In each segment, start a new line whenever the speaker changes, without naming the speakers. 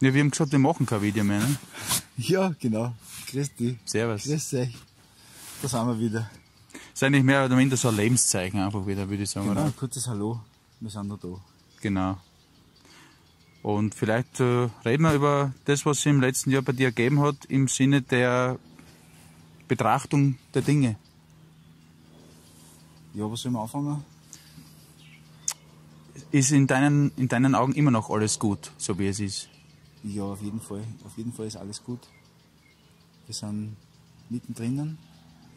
Ja, wir haben gesagt, wir machen kein Video mehr, ne?
Ja, genau. Grüß dich.
Servus.
Grüß euch. Da sind wir wieder.
Das ist eigentlich mehr oder minder so ein Lebenszeichen einfach wieder, würde ich sagen,
Genau,
oder?
ein kurzes Hallo. Wir sind noch da.
Genau. Und vielleicht äh, reden wir über das, was sich im letzten Jahr bei dir ergeben hat, im Sinne der Betrachtung der Dinge.
Ja, was soll wir anfangen?
Ist in deinen, in deinen Augen immer noch alles gut, so wie es ist?
Ja, auf jeden Fall. Auf jeden Fall ist alles gut. Wir sind mittendrin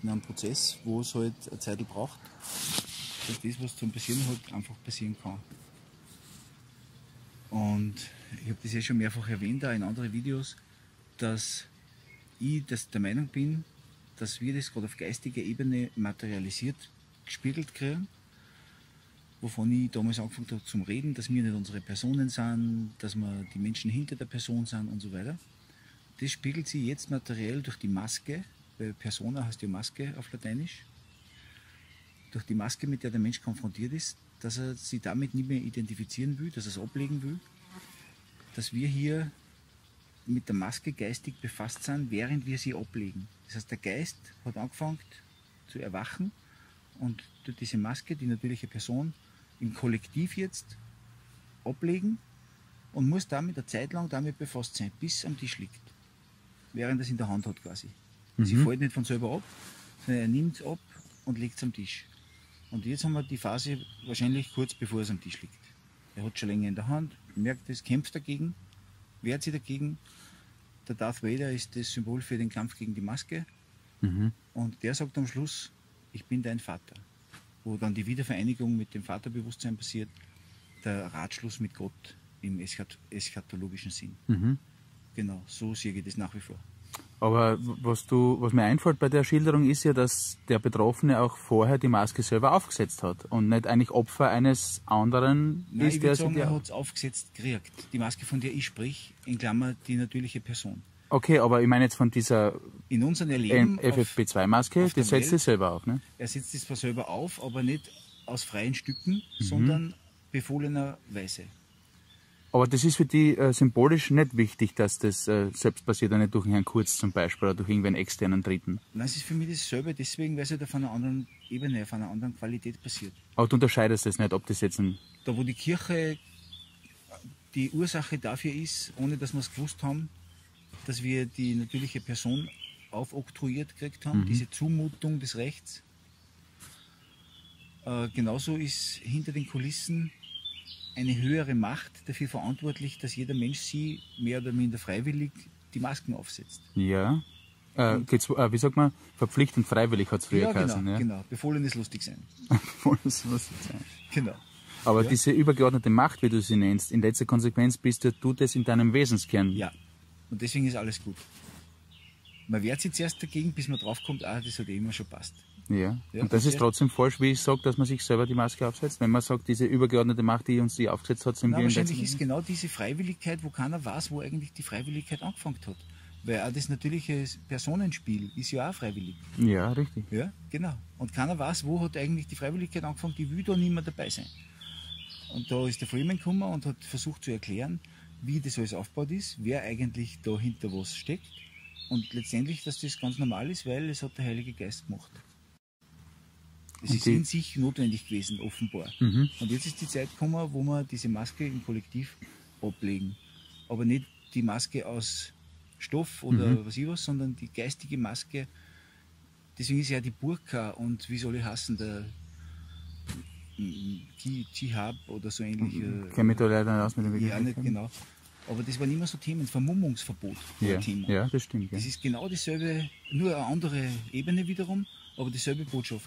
in einem Prozess, wo es halt eine Zeit braucht, dass das, was zum Passieren hat, einfach passieren kann. Und ich habe das ja schon mehrfach erwähnt, auch in anderen Videos, dass ich das der Meinung bin, dass wir das gerade auf geistiger Ebene materialisiert, gespiegelt kriegen wovon ich damals angefangen habe zum Reden, dass wir nicht unsere Personen sind, dass wir die Menschen hinter der Person sind und so weiter. Das spiegelt sich jetzt materiell durch die Maske, weil Persona heißt ja Maske auf Lateinisch, durch die Maske, mit der der Mensch konfrontiert ist, dass er sich damit nicht mehr identifizieren will, dass er es ablegen will, dass wir hier mit der Maske geistig befasst sind, während wir sie ablegen. Das heißt, der Geist hat angefangen zu erwachen und durch diese Maske, die natürliche Person, im Kollektiv jetzt ablegen und muss damit eine Zeit lang damit befasst sein, bis am Tisch liegt. Während er es in der Hand hat quasi. Sie fällt nicht von selber ab, sondern er nimmt es ab und legt es am Tisch. Und jetzt haben wir die Phase wahrscheinlich kurz bevor es am Tisch liegt. Er hat schon länger in der Hand, merkt es, kämpft dagegen, wehrt sich dagegen. Der Darth Vader ist das Symbol für den Kampf gegen die Maske. Und der sagt am Schluss, ich bin dein Vater. Wo dann die Wiedervereinigung mit dem Vaterbewusstsein passiert, der Ratschluss mit Gott im eschat eschatologischen Sinn. Genau, so sehe ich das nach wie vor.
Aber was, du, was mir einfällt bei der Schilderung ist ja, dass der Betroffene auch vorher die Maske selber aufgesetzt hat und nicht eigentlich Opfer eines anderen
Nein,
ist,
ich
der
würde sagen,
der-
er hat es aufgesetzt gekriegt. Die Maske, von der ich sprich, in Klammer die natürliche Person.
Okay, aber ich meine jetzt von dieser
In unserem Erleben, auf,
FFP2-Maske,
auf
die setzt sie selber auf, ne?
er setzt es zwar selber auf, aber nicht aus freien Stücken,
Mhm.
sondern befohlenerweise.
Aber das ist für die äh, symbolisch nicht wichtig, dass das äh, selbst passiert und nicht durch Herrn Kurz zum Beispiel oder durch irgendwen externen Dritten.
Nein, es ist für mich dasselbe, deswegen, weil es halt auf einer anderen Ebene, auf einer anderen Qualität passiert.
Aber du unterscheidest das nicht, ob das jetzt ein.
Da, wo die Kirche die Ursache dafür ist, ohne dass wir es gewusst haben, dass wir die natürliche Person aufoktroyiert gekriegt haben, diese Zumutung des Rechts. Äh, genauso ist hinter den Kulissen eine höhere Macht dafür verantwortlich, dass jeder Mensch sie mehr oder minder freiwillig die Masken aufsetzt.
Ja. Äh, äh, wie sagt man? Verpflichtend freiwillig hat es früher
ja, genau,
geheißen. Ja,
genau. Befohlenes lustig sein.
Voll so muss es sein.
Genau.
Aber
Ja.
diese übergeordnete Macht, wie du sie nennst, in letzter Konsequenz bist ja du das in deinem Wesenskern.
Ja. Und deswegen ist alles gut. Man wehrt sich zuerst dagegen, bis man draufkommt, ah, das hat eh immer schon passt.
Ja.
Ja,
Und das ist trotzdem falsch, wie ich sage, dass man sich selber die Maske aufsetzt. Wenn man sagt, diese übergeordnete Macht, die uns die aufgesetzt hat, sind
Na,
wir
wahrscheinlich ist genau diese Freiwilligkeit, wo keiner weiß, wo eigentlich die Freiwilligkeit angefangen hat. Weil auch das natürliche Personenspiel ist ja auch freiwillig.
Ja, richtig.
Ja, genau. Und keiner weiß, wo hat eigentlich die Freiwilligkeit angefangen, die will da nicht mehr dabei sein. Und da ist der Freeman gekommen und hat versucht zu erklären, wie das alles aufgebaut ist, wer eigentlich da hinter was steckt. Und letztendlich, dass das ganz normal ist, weil es hat der Heilige Geist gemacht. Es
Und
ist in sich notwendig gewesen, offenbar.
Mhm.
Und jetzt ist die Zeit gekommen, wo wir diese Maske im Kollektiv ablegen. Aber nicht die Maske aus Stoff oder
Mhm.
was ich was, sondern die geistige Maske. Deswegen ist ja die Burka und wie soll ich hassen, der Jihab oder so ähnlich. äh,
Kenne mich da leider nicht aus mit dem Begriff.
Ja, nicht genau. Aber das waren immer so Themen. Vermummungsverbot war
Ja,
Thema.
ja, das stimmt. Ja.
Das ist genau dieselbe, nur eine andere Ebene wiederum, aber dieselbe Botschaft.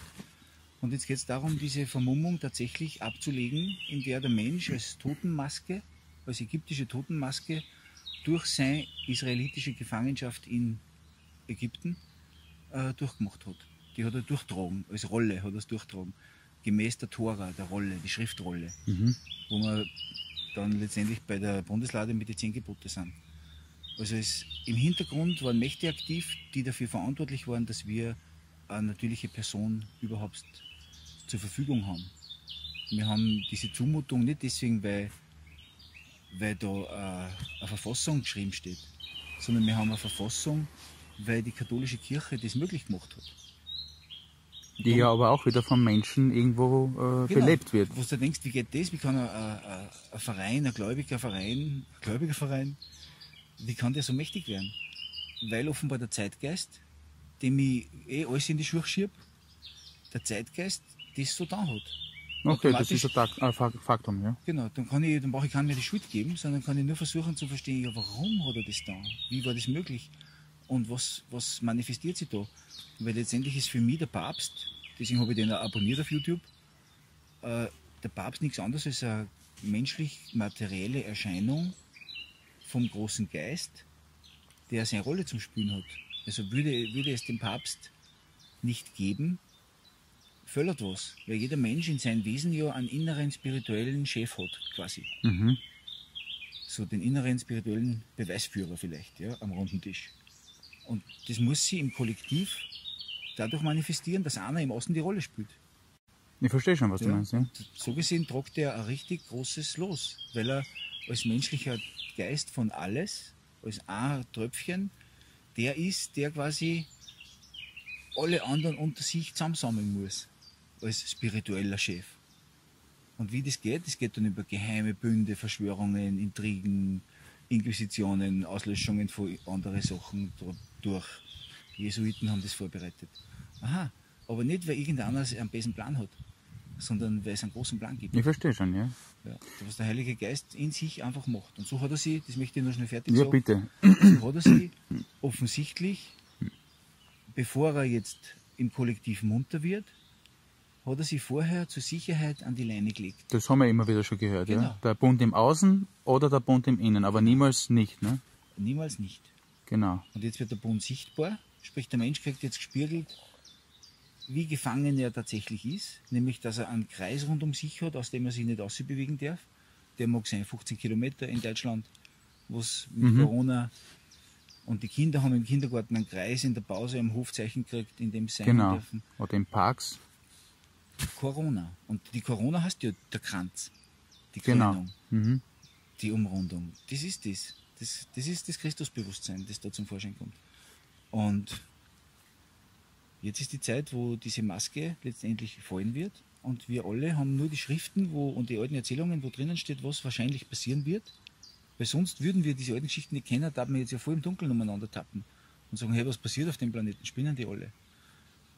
Und jetzt geht es darum, diese Vermummung tatsächlich abzulegen, in der der Mensch als Totenmaske, als ägyptische Totenmaske, durch seine israelitische Gefangenschaft in Ägypten äh, durchgemacht hat. Die hat er durchtragen, als Rolle hat er es durchtragen. Gemäß der Tora, der Rolle, die Schriftrolle,
Mhm.
wo wir dann letztendlich bei der Bundeslade mit den zehn Gebote sind. Also es, im Hintergrund waren Mächte aktiv, die dafür verantwortlich waren, dass wir eine natürliche Person überhaupt zur Verfügung haben. Wir haben diese Zumutung nicht deswegen, weil weil da äh, eine Verfassung geschrieben steht, sondern wir haben eine Verfassung, weil die katholische Kirche das möglich gemacht hat.
Die ja aber auch wieder vom Menschen irgendwo äh,
Genau.
belebt wird.
Wo du denkst, wie geht das? Wie kann ein, ein, ein Verein, ein gläubiger Verein, ein gläubiger Verein, wie kann der so mächtig werden? Weil offenbar der Zeitgeist, dem ich eh alles in die Schuhe schieb, der Zeitgeist das so da hat.
Okay, das ist ein Tag- ein Fak- Faktum, ja.
Genau, dann kann ich, dann brauche ich keinen mehr die Schuld geben, sondern kann ich nur versuchen zu verstehen, ja, warum hat er das da? Wie war das möglich? Und was, was manifestiert sich da? Weil letztendlich ist für mich der Papst, deswegen habe ich den auch abonniert auf YouTube, äh, der Papst nichts anderes als eine menschlich-materielle Erscheinung vom großen Geist, der seine Rolle zum Spielen hat. Also würde, würde es dem Papst nicht geben, fördert was. Weil jeder Mensch in seinem Wesen ja einen inneren spirituellen Chef hat, quasi.
Mhm.
So den inneren spirituellen Beweisführer vielleicht, ja, am runden Tisch. Und das muss sie im Kollektiv dadurch manifestieren, dass einer im Außen die Rolle spielt.
Ich verstehe schon, was du
Ja.
meinst, ja.
So gesehen tragt er ein richtig großes Los, weil er als menschlicher Geist von alles, als ein Tröpfchen, der ist, der quasi alle anderen unter sich zusammensammeln muss, als spiritueller Chef. Und wie das geht, das geht dann über geheime Bünde, Verschwörungen, Intrigen, Inquisitionen, Auslöschungen von anderen Sachen durch. Jesuiten haben das vorbereitet. Aha, aber nicht, weil irgendeiner einen besseren Plan hat, sondern weil es einen großen Plan gibt.
Ich verstehe schon, ja.
Ja, was der Heilige Geist in sich einfach macht. Und so hat er sie, das möchte ich nur schnell fertig
Ja,
sagen,
bitte.
so hat er sie offensichtlich, bevor er jetzt im Kollektiv munter wird, hat er sie vorher zur Sicherheit an die Leine gelegt.
Das haben wir immer wieder schon gehört, ja.
Genau.
Der Bund im Außen oder der Bund im Innen, aber niemals nicht, ne?
Niemals nicht.
Genau.
Und jetzt wird der Bund sichtbar, sprich der Mensch kriegt jetzt gespiegelt, wie gefangen er tatsächlich ist, nämlich dass er einen Kreis rund um sich hat, aus dem er sich nicht ausbewegen darf. Der mag sein 15 Kilometer in Deutschland, was mit Corona und die Kinder haben im Kindergarten einen Kreis in der Pause am Hofzeichen gekriegt, in dem sie sein
Genau.
dürfen.
Oder in Parks.
Corona. Und die Corona heißt ja der Kranz, die
Genau.
Krönung,
Mhm.
die Umrundung. Das ist das. Das. Das ist das Christusbewusstsein, das da zum Vorschein kommt. Und jetzt ist die Zeit, wo diese Maske letztendlich fallen wird. Und wir alle haben nur die Schriften wo, und die alten Erzählungen, wo drinnen steht, was wahrscheinlich passieren wird. Weil sonst würden wir diese alten Geschichten nicht kennen, da wir jetzt ja voll im Dunkeln umeinander tappen und sagen, hey, was passiert auf dem Planeten? Spinnen die alle?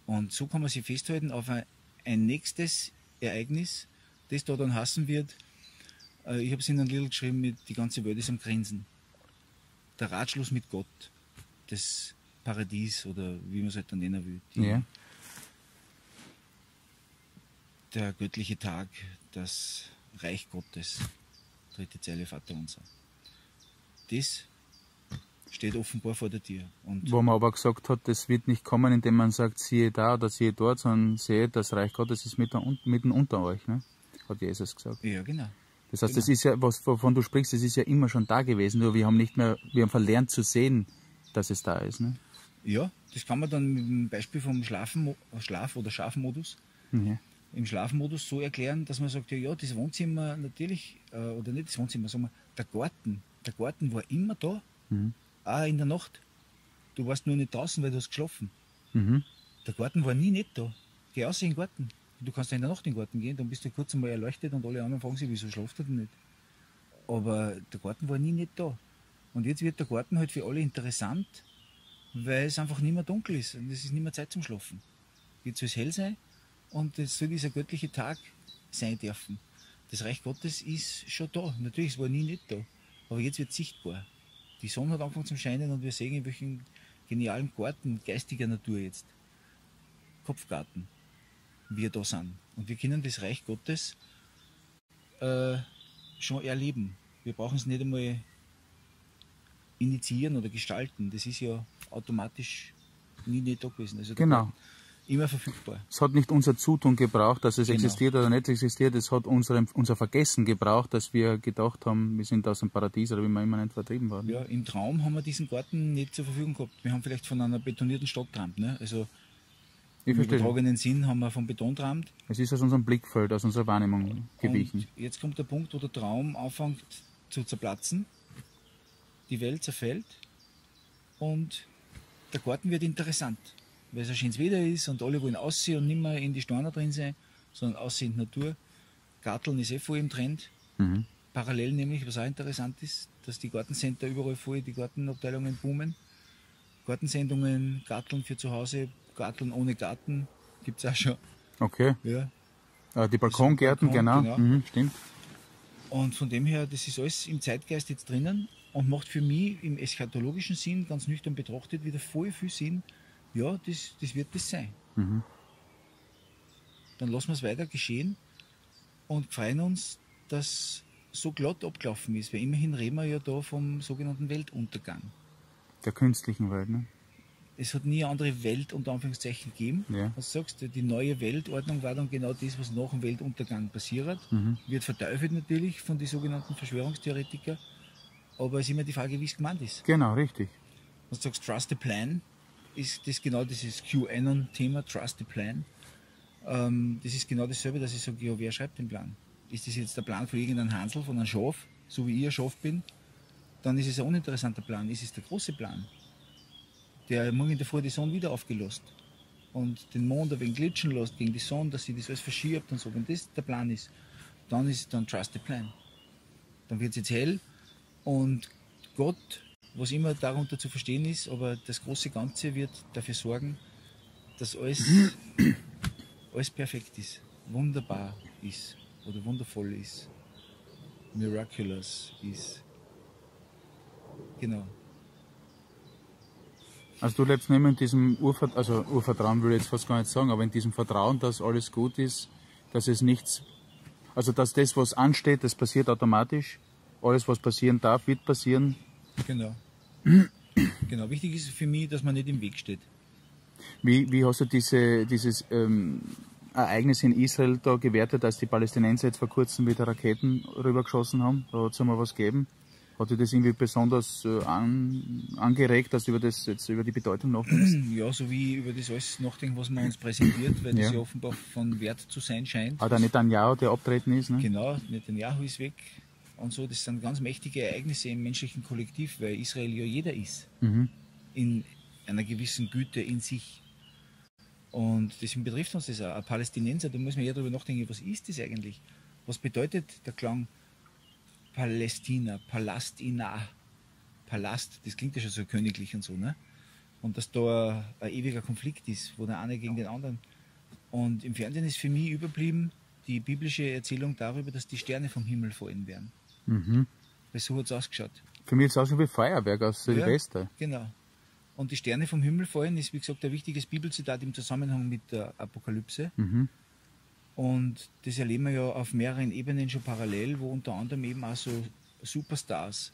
Und so kann man sich festhalten auf ein, ein nächstes Ereignis, das da dann hassen wird. Äh, Ich habe es in einem Little geschrieben mit Die ganze Welt ist am Grinsen. Der Ratschluss mit Gott. Das Paradies oder wie man es halt dann nennen will. Die-
Ja.
Der göttliche Tag, das Reich Gottes. Dritte Zeile Vater unser. Das steht offenbar vor der Tür. Und
Wo man aber gesagt hat, das wird nicht kommen, indem man sagt, siehe da oder siehe dort, sondern sehe, das Reich Gottes ist mitten, mitten unter euch, ne? hat Jesus gesagt.
ja, genau.
Das heißt,
Genau.
das ist ja, was, wovon du sprichst, das ist ja immer schon da gewesen, nur wir haben nicht mehr, wir haben verlernt zu sehen, dass es da ist. Ne?
Ja, das kann man dann mit dem Beispiel vom Schlafen, Schlaf- oder Schlafmodus
Ja.
im Schlafmodus so erklären, dass man sagt, ja, ja das Wohnzimmer natürlich, äh, oder nicht das Wohnzimmer, sagen wir, der Garten, der Garten war immer da,
Mhm.
auch in der Nacht. Du warst nur nicht draußen, weil du hast geschlafen.
Mhm.
Der Garten war nie nicht da. Geh raus in den Garten. Du kannst ja in der Nacht in den Garten gehen, dann bist du kurz einmal erleuchtet und alle anderen fragen sich, wieso schlaft er denn nicht? Aber der Garten war nie nicht da. Und jetzt wird der Garten halt für alle interessant, weil es einfach nicht mehr dunkel ist und es ist nicht mehr Zeit zum Schlafen. Jetzt soll es hell sein und es soll dieser göttliche Tag sein dürfen. Das Reich Gottes ist schon da. Natürlich, es war nie nicht da. Aber jetzt wird es sichtbar. Die Sonne hat angefangen zu scheinen und wir sehen in welchen genialen Garten geistiger Natur jetzt. Kopfgarten. Wir da sind. Und wir können das Reich Gottes äh, schon erleben. Wir brauchen es nicht einmal initiieren oder gestalten. Das ist ja automatisch nie nicht da gewesen. Also
Genau.
Immer verfügbar.
Es hat nicht unser Zutun gebraucht, dass es
Genau.
existiert oder nicht existiert, es hat unserem, unser Vergessen gebraucht, dass wir gedacht haben, wir sind aus dem Paradies oder wie man immer nennt, vertrieben worden.
Ja, im Traum haben wir diesen Garten nicht zur Verfügung gehabt. Wir haben vielleicht von einer betonierten Stadt geträumt. Ne? Also
ich
im
verstehe.
übertragenen Sinn haben wir vom Beton geträumt.
Es ist aus unserem Blickfeld, aus unserer Wahrnehmung gewichen.
Und jetzt kommt der Punkt, wo der Traum anfängt zu zerplatzen. Die Welt zerfällt und der Garten wird interessant, weil es ein schönes Wetter ist und alle wollen aussehen und nicht mehr in die Steine drin sein, sondern aussehen in die Natur. Garteln ist eh voll im Trend.
Mhm.
Parallel nämlich, was auch interessant ist, dass die Gartencenter überall voll, die Gartenabteilungen boomen. Gartensendungen, Garteln für zu Hause, Garteln ohne Garten gibt es auch schon.
Okay.
Ja.
Äh, die Balkongärten,
Balkon,
genau.
genau.
Mhm, stimmt.
Und von dem her, das ist alles im Zeitgeist jetzt drinnen und macht für mich im eschatologischen Sinn, ganz nüchtern betrachtet, wieder voll viel Sinn. Ja, das, das wird das sein.
Mhm.
Dann lassen wir es weiter geschehen und freuen uns, dass so glatt abgelaufen ist, weil immerhin reden wir ja da vom sogenannten Weltuntergang.
Der künstlichen Welt, ne?
Es hat nie eine andere Welt unter Anführungszeichen gegeben.
Ja.
Was sagst du? Die neue Weltordnung war dann genau das, was nach dem Weltuntergang passiert.
Mhm.
Wird verteufelt natürlich von den sogenannten Verschwörungstheoretikern. Aber es ist immer die Frage, wie es gemeint ist.
Genau, richtig.
Du sagst, Trust the Plan, ist das genau dieses QAnon-Thema, Trust the Plan. Ähm, das ist genau dasselbe, dass ich sage, ja, wer schreibt den Plan? Ist das jetzt der Plan von irgendeinem Hansel, von einem Schaf, so wie ich ein Schaf bin? Dann ist es ein uninteressanter Plan. Ist es der große Plan? Der morgen davor die Sonne wieder aufgelost und den Mond ein wenig glitschen lässt gegen die Sonne, dass sie das alles verschiebt und so. Wenn das der Plan ist, dann ist es dann Trust the Plan. Dann wird es jetzt hell und Gott, was immer darunter zu verstehen ist, aber das große Ganze wird dafür sorgen, dass alles, alles perfekt ist, wunderbar ist oder wundervoll ist, miraculous ist. Genau.
Also du lebst nicht mehr in diesem Urvertrauen, also Urvertrauen will ich jetzt fast gar nicht sagen, aber in diesem Vertrauen, dass alles gut ist, dass es nichts, also dass das, was ansteht, das passiert automatisch. Alles, was passieren darf, wird passieren.
Genau. genau. Wichtig ist für mich, dass man nicht im Weg steht.
Wie, wie hast du diese, dieses ähm, Ereignis in Israel da gewertet, als die Palästinenser jetzt vor kurzem wieder Raketen rübergeschossen haben? Da hat es einmal was gegeben. Hat dich das irgendwie besonders äh, an, angeregt, dass du über, das, jetzt über die Bedeutung nachdenkst?
Ja, so wie über das alles nachdenken, was man uns präsentiert, weil das
Ja.
ja offenbar von Wert zu sein scheint.
Auch der Netanyahu, der abtreten ist, ne?
Genau, Netanyahu ist weg und so. Das sind ganz mächtige Ereignisse im menschlichen Kollektiv, weil Israel ja jeder ist.
Mhm.
In einer gewissen Güte in sich. Und deswegen betrifft uns das auch. Ein Palästinenser, da muss man ja darüber nachdenken, was ist das eigentlich? Was bedeutet der Klang Palästina, Palastina, Palast, das klingt ja schon so königlich und so, ne? Und dass da ein ewiger Konflikt ist, wo der eine gegen den anderen. Und im Fernsehen ist für mich überblieben die biblische Erzählung darüber, dass die Sterne vom Himmel fallen werden.
Mhm.
Weil so hat es ausgeschaut.
Für mich ist es auch schon wie Feuerwerk aus Silvester.
Genau. Und die Sterne vom Himmel fallen ist, wie gesagt, ein wichtiges Bibelzitat im Zusammenhang mit der Apokalypse.
Mhm.
Und das erleben wir ja auf mehreren Ebenen schon parallel, wo unter anderem eben auch so Superstars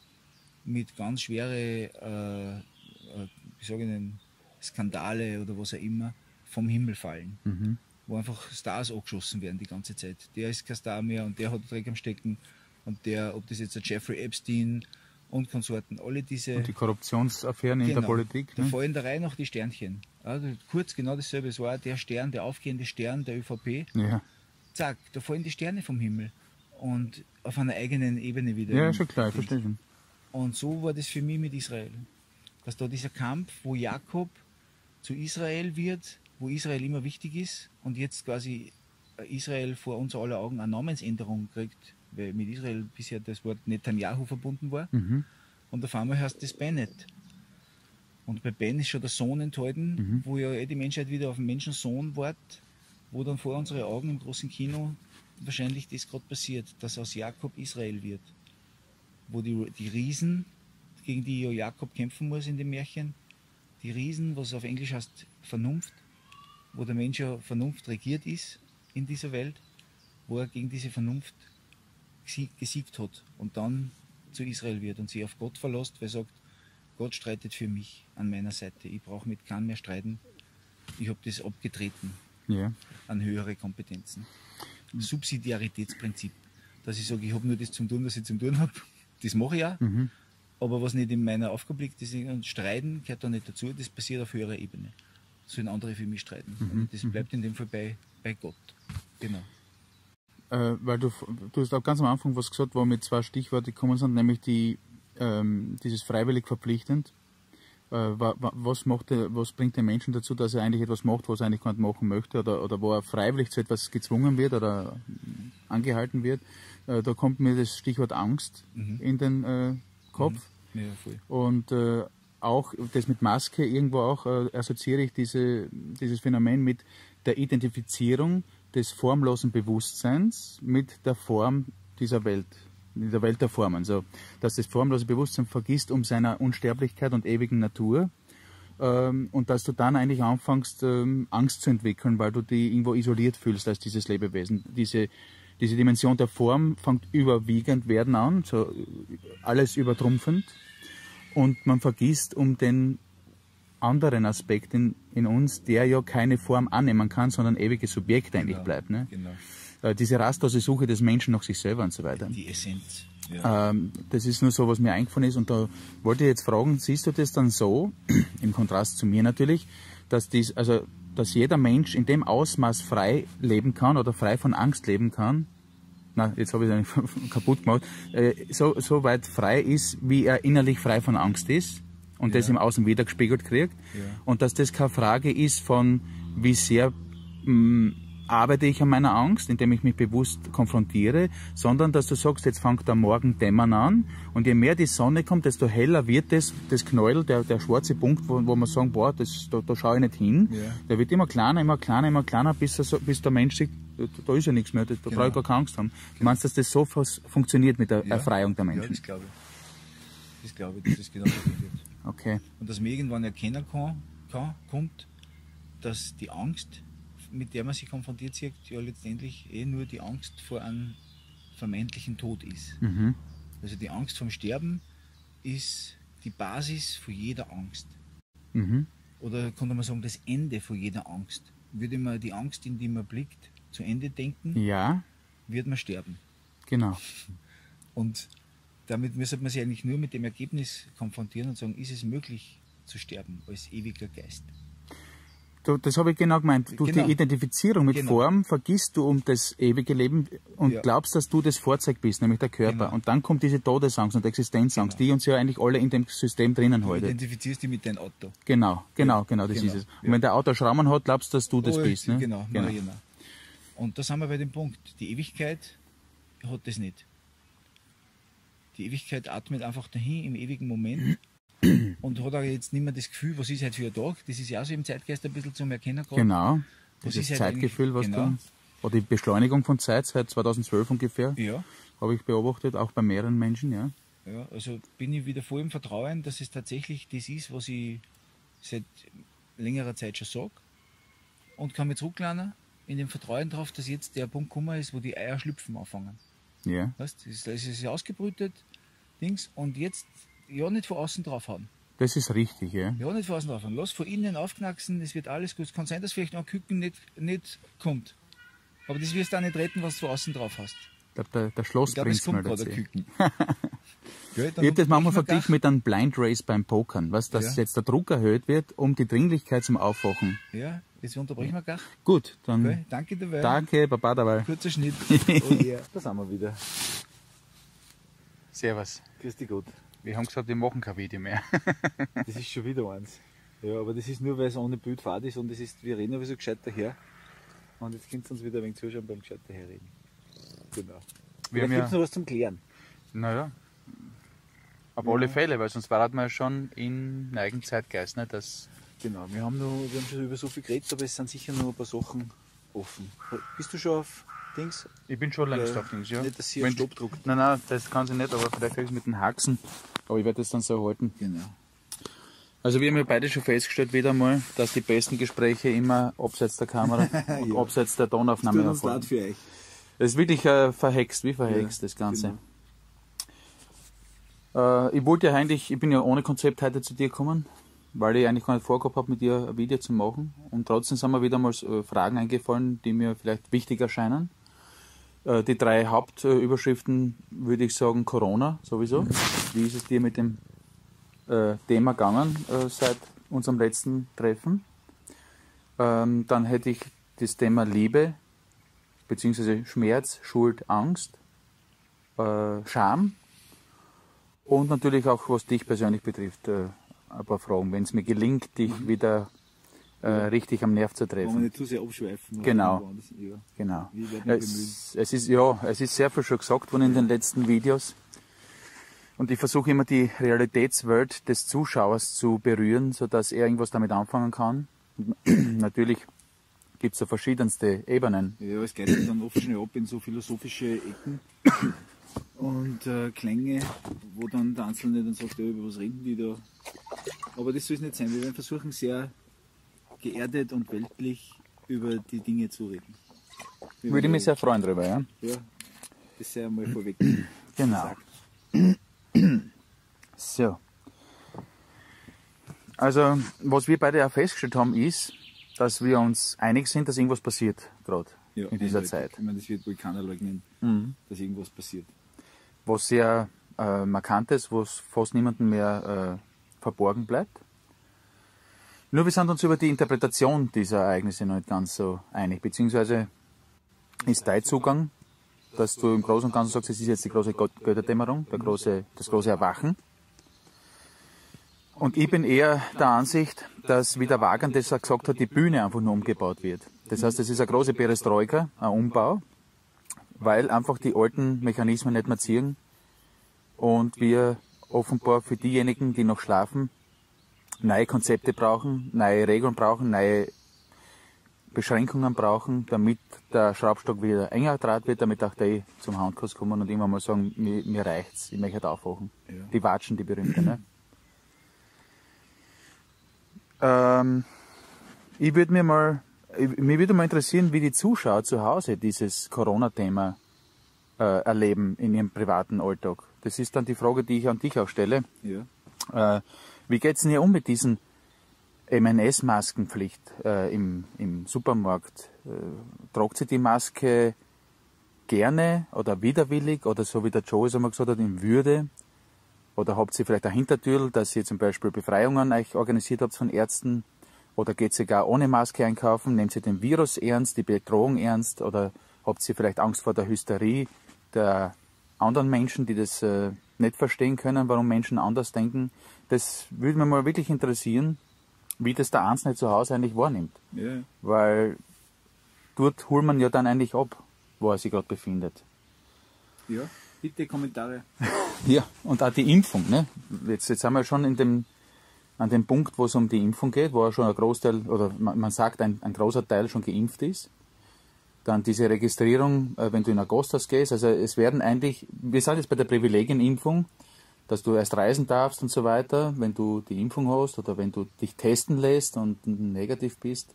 mit ganz schwere, äh, äh, wie sage ich denn, Skandale oder was auch immer vom Himmel fallen.
Mhm.
Wo einfach Stars angeschossen werden die ganze Zeit. Der ist kein Star mehr und der hat Dreck am Stecken und der, ob das jetzt der Jeffrey Epstein und Konsorten, alle diese.
Und die Korruptionsaffären in der Politik.
Da
Ne?
fallen der Reihe noch die Sternchen. Also kurz genau dasselbe. Es war der Stern, der aufgehende Stern der ÖVP.
Ja.
Zack, da fallen die Sterne vom Himmel. Und auf einer eigenen Ebene wieder.
ja, schon klar, ich verstehe schon.
Und so war das für mich mit Israel. Dass da dieser Kampf, wo Jakob zu Israel wird, wo Israel immer wichtig ist und jetzt quasi Israel vor unser aller Augen eine Namensänderung kriegt, weil mit Israel bisher das Wort Netanyahu verbunden war.
Mhm.
Und auf einmal heißt das Bennett. Und bei Ben ist schon der Sohn enthalten,
Mhm.
wo ja eh die Menschheit wieder auf den Menschensohn wartet, wo dann vor unseren Augen im großen Kino wahrscheinlich das gerade passiert, dass aus Jakob Israel wird. Wo die, die Riesen, gegen die ja Jakob kämpfen muss in dem Märchen, die Riesen, was auf Englisch heißt Vernunft, wo der Mensch ja Vernunft regiert ist in dieser Welt, wo er gegen diese Vernunft gesiegt hat und dann zu Israel wird und sich auf Gott verlässt, weil er sagt, Gott streitet für mich an meiner Seite. Ich brauche mit keinem mehr streiten. Ich habe das abgetreten
Ja.
an höhere Kompetenzen. Subsidiaritätsprinzip. Dass ich sage, ich habe nur das zum tun, was ich zum tun habe. Das mache ich auch.
Mhm.
Aber was nicht in meiner Aufgabe liegt, das ist, und Streiten gehört da nicht dazu, das passiert auf höherer Ebene. Sollen andere für mich streiten. Und das bleibt in dem Fall bei, bei Gott. Genau.
Äh, weil du, du hast auch ganz am Anfang was gesagt, wo mit zwei Stichworte gekommen sind, nämlich die, ähm, dieses freiwillig verpflichtend. Äh, was, macht der, was bringt den Menschen dazu, dass er eigentlich etwas macht, was er eigentlich gar nicht machen möchte oder, oder wo er freiwillig zu etwas gezwungen wird oder angehalten wird. Äh, da kommt mir das Stichwort Angst mhm. in den äh, Kopf.
Mhm. Ja.
Und äh, auch das mit Maske irgendwo auch äh, assoziiere ich diese, dieses Phänomen mit der Identifizierung des formlosen Bewusstseins mit der Form dieser Welt, in der Welt der Formen. Also, dass das formlose Bewusstsein vergisst um seiner Unsterblichkeit und ewigen Natur ähm, und dass du dann eigentlich anfängst, ähm, Angst zu entwickeln, weil du dich irgendwo isoliert fühlst als dieses Lebewesen. Diese, diese Dimension der Form fängt überwiegend werden an, so alles übertrumpfend und man vergisst um den anderen Aspekt in, in uns, der ja keine Form annehmen kann, sondern ewiges Subjekt eigentlich genau, bleibt. Ne? Genau. Äh, diese rastlose Suche des Menschen nach sich selber und so weiter.
Die Essenz. Ja.
Ähm, das ist nur so, was mir eingefallen ist. Und da wollte ich jetzt fragen, siehst du das dann so, im Kontrast zu mir natürlich, dass dies, also, dass jeder Mensch in dem Ausmaß frei leben kann oder frei von Angst leben kann, na, jetzt habe ich es eigentlich kaputt gemacht, äh, so, so weit frei ist, wie er innerlich frei von Angst ist und ja. das im Außen wieder gespiegelt kriegt. Ja. Und dass das keine Frage ist von, wie sehr mh, mm, arbeite ich an meiner Angst, indem ich mich bewusst konfrontiere, sondern dass du sagst, jetzt fängt der Morgen dämmern an und je mehr die Sonne kommt, desto heller wird das, das Knäuel, der, der schwarze Punkt, wo, wo man sagen, boah, das, da, da schaue ich nicht hin. Ja. Der wird immer kleiner, immer kleiner, immer kleiner, bis, er, bis der Mensch sieht, da ist ja nichts mehr, da genau. brauche ich gar keine Angst haben. Du meinst, dass das so funktioniert mit der ja. Erfreiung der Menschen? Ja,
das glaube ich. Das glaube ich, dass das genau wird.
Okay.
Und dass man irgendwann erkennen kann, kann, kommt, dass die Angst, mit der man sich konfrontiert sieht, ja letztendlich eh nur die Angst vor einem vermeintlichen Tod ist. Mhm. Also die Angst vom Sterben ist die Basis für jeder Angst. Mhm. Oder könnte man sagen, das Ende von jeder Angst. Würde man die Angst, in die man blickt, zu Ende denken,
ja.
wird man sterben.
Genau.
Und damit müsste man sich eigentlich nur mit dem Ergebnis konfrontieren und sagen, ist es möglich zu sterben als ewiger Geist?
Du, das habe ich genau gemeint. Durch genau. die Identifizierung mit genau. Form vergisst du um das ewige Leben und ja. glaubst, dass du das Fahrzeug bist, nämlich der Körper. Genau. Und dann kommt diese Todesangst und Existenzangst, genau. die uns ja eigentlich alle in dem System drinnen halten. Du
identifizierst dich mit deinem Auto.
Genau, genau, genau, das genau. ist es. Und wenn der Auto Schrauben hat, glaubst du, dass du das oh, bist. Ne?
Genau, genau. genau. Und da sind wir bei dem Punkt. Die Ewigkeit hat das nicht. Die Ewigkeit atmet einfach dahin im ewigen Moment und hat auch jetzt nicht mehr das Gefühl, was ist heute für ein Tag. Das ist ja auch so im Zeitgeist ein bisschen zum Erkennen
gerade. Genau. Das ist das Zeitgefühl, was genau. du. Oder die Beschleunigung von Zeit seit 2012 ungefähr.
Ja.
Habe ich beobachtet, auch bei mehreren Menschen, ja.
Ja, also bin ich wieder voll im Vertrauen, dass es tatsächlich das ist, was ich seit längerer Zeit schon sage. Und kann mich zurücklernen in dem Vertrauen darauf, dass jetzt der Punkt gekommen ist, wo die Eier schlüpfen anfangen.
Ja.
Weißt, es ist ausgebrütet, Dings, und jetzt ja nicht von außen drauf haben.
Das ist richtig, ja.
Ja, nicht von außen drauf haben. Lass von innen aufknacksen, es wird alles gut. Es kann sein, dass vielleicht noch ein Küken nicht, nicht kommt. Aber das wirst du auch nicht retten, was du von außen drauf hast.
Der, der, der Schlossprinz
mal dazu. Küken.
ich habe das manchmal verglichen mit einem Blind Race beim Pokern, was dass ja. jetzt der Druck erhöht wird, um die Dringlichkeit zum Aufwachen.
Ja, Jetzt unterbrechen wir gleich.
Gut, dann.
Okay, danke dabei.
Danke, Baba dabei.
Kurzer Schnitt. oh
yeah. Da sind wir wieder. Servus.
Grüß dich gut.
Wir haben gesagt, wir machen kein Video mehr.
das ist schon wieder eins. Ja, aber das ist nur, weil es ohne Bild fad ist und es ist, wir reden aber so gescheit daher. Und jetzt könnt ihr uns wieder ein wenig zuschauen beim gescheit daherreden. Genau.
Wir haben
ja, noch was zum Klären.
Naja. Auf ja. alle Fälle, weil sonst war man ja schon in Eigenzeitgeist, ne, dass
Genau, wir haben, noch, wir haben schon über so viel geredet, aber es sind sicher noch ein paar Sachen offen. Bist du schon auf Dings?
Ich bin schon längst äh, auf Dings, ja.
Nicht, dass sie einen Stopp druckt.
Nein, nein, das kann sie nicht, aber vielleicht kriege ich mit den Haxen. Aber ich werde das dann so halten.
Genau.
Also wir haben ja beide schon festgestellt wieder mal, dass die besten Gespräche immer abseits der Kamera und ja. abseits der Tonaufnahme
erfolgen.
Das ist wirklich äh, verhext, wie verhext ja, das Ganze. Genau. Äh, ich wollte ja eigentlich, ich bin ja ohne Konzept heute zu dir gekommen, weil ich eigentlich gar nicht vorgehabt habe, mit dir ein Video zu machen. Und trotzdem sind mir wieder mal äh, Fragen eingefallen, die mir vielleicht wichtig erscheinen. Äh, die drei Hauptüberschriften würde ich sagen Corona sowieso. Wie ist es dir mit dem äh, Thema gegangen seit unserem letzten Treffen? Ähm, dann hätte ich das Thema Liebe beziehungsweise Schmerz, Schuld, Angst, äh, Scham und natürlich auch, was dich persönlich betrifft, äh, ein paar Fragen. Wenn es mir gelingt, dich
Mhm.
wieder äh, richtig am Nerv zu
Wollen wir
treffen.
nicht zu sehr abschweifen.
Genau.
Ja.
Genau. Es, es ist ja, es ist sehr viel schon gesagt worden in den letzten Videos. Und ich versuche immer die Realitätswelt des Zuschauers zu berühren, sodass er irgendwas damit anfangen kann. Natürlich gibt es da verschiedenste Ebenen.
Ja, es geht dann oft schnell ab in so philosophische Ecken und äh, Klänge, wo dann der Einzelne dann sagt, ja, über was reden die da. Aber das soll es nicht sein. Wir werden versuchen, sehr geerdet und weltlich über die Dinge zu reden. Wir
Würde mich sehr freuen drüber, ja.
Ja, das sei einmal vorweg.
Genau. So. Also, was wir beide auch festgestellt haben, ist, dass wir uns einig sind, dass irgendwas passiert gerade
Ja,
in dieser
eindeutig.
Zeit.
Ich meine, das wird wohl keiner leugnen,
Mhm.
dass irgendwas passiert.
Was sehr äh, markant was fast niemandem mehr äh, verborgen bleibt. Nur wir sind uns über die Interpretation dieser Ereignisse noch nicht ganz so einig, beziehungsweise ist dein Zugang, dass du im Großen und Ganzen sagst, es ist jetzt die große Götterdämmerung, der große, das große Erwachen. Und ich bin eher der Ansicht, dass, wie der Wagen das gesagt hat, die Bühne einfach nur umgebaut wird. Das heißt, es ist eine große Perestroika, ein Umbau, weil einfach die alten Mechanismen nicht mehr ziehen und wir offenbar für diejenigen, die noch schlafen, neue Konzepte brauchen, neue Regeln brauchen, neue Beschränkungen brauchen, damit der Schraubstock wieder enger draht wird, damit auch die zum Handkurs kommen und irgendwann mal sagen, mir, mir reicht's, ich möchte aufwachen.
Ja.
Die Watschen, die berühmte, ne? Ähm, ich würde mir mal, ich- mich würde mal interessieren, wie die Zuschauer zu Hause dieses Corona-Thema äh, erleben in ihrem privaten Alltag. Das ist dann die Frage, die ich an dich auch stelle.
Ja.
Äh, wie geht's denn hier um mit diesen MNS-Maskenpflicht äh, im, im Supermarkt? Äh, tragt sie die Maske gerne oder widerwillig oder so wie der Joe es einmal gesagt hat, in Würde? Oder habt ihr vielleicht ein Hintertür, dass ihr zum Beispiel Befreiungen euch organisiert habt von Ärzten? Oder geht ihr gar ohne Maske einkaufen? Nehmt ihr den Virus ernst, die Bedrohung ernst? Oder habt ihr vielleicht Angst vor der Hysterie der anderen Menschen, die das äh, nicht verstehen können, warum Menschen anders denken? Das würde mich mal wirklich interessieren, wie das der Einzelne zu Hause eigentlich wahrnimmt.
Ja.
Weil dort holt man ja dann eigentlich ab, wo er sich gerade befindet.
ja. Bitte Kommentare.
Ja, und auch die Impfung. Ne? Jetzt, jetzt sind wir schon in dem, an dem Punkt, wo es um die Impfung geht, wo schon ein Großteil, oder man, sagt, ein, ein großer Teil schon geimpft ist. Dann diese Registrierung, äh, wenn du in Augustus gehst, also es werden eigentlich, wir sind jetzt bei der Privilegienimpfung, dass du erst reisen darfst und so weiter, wenn du die Impfung hast oder wenn du dich testen lässt und negativ bist.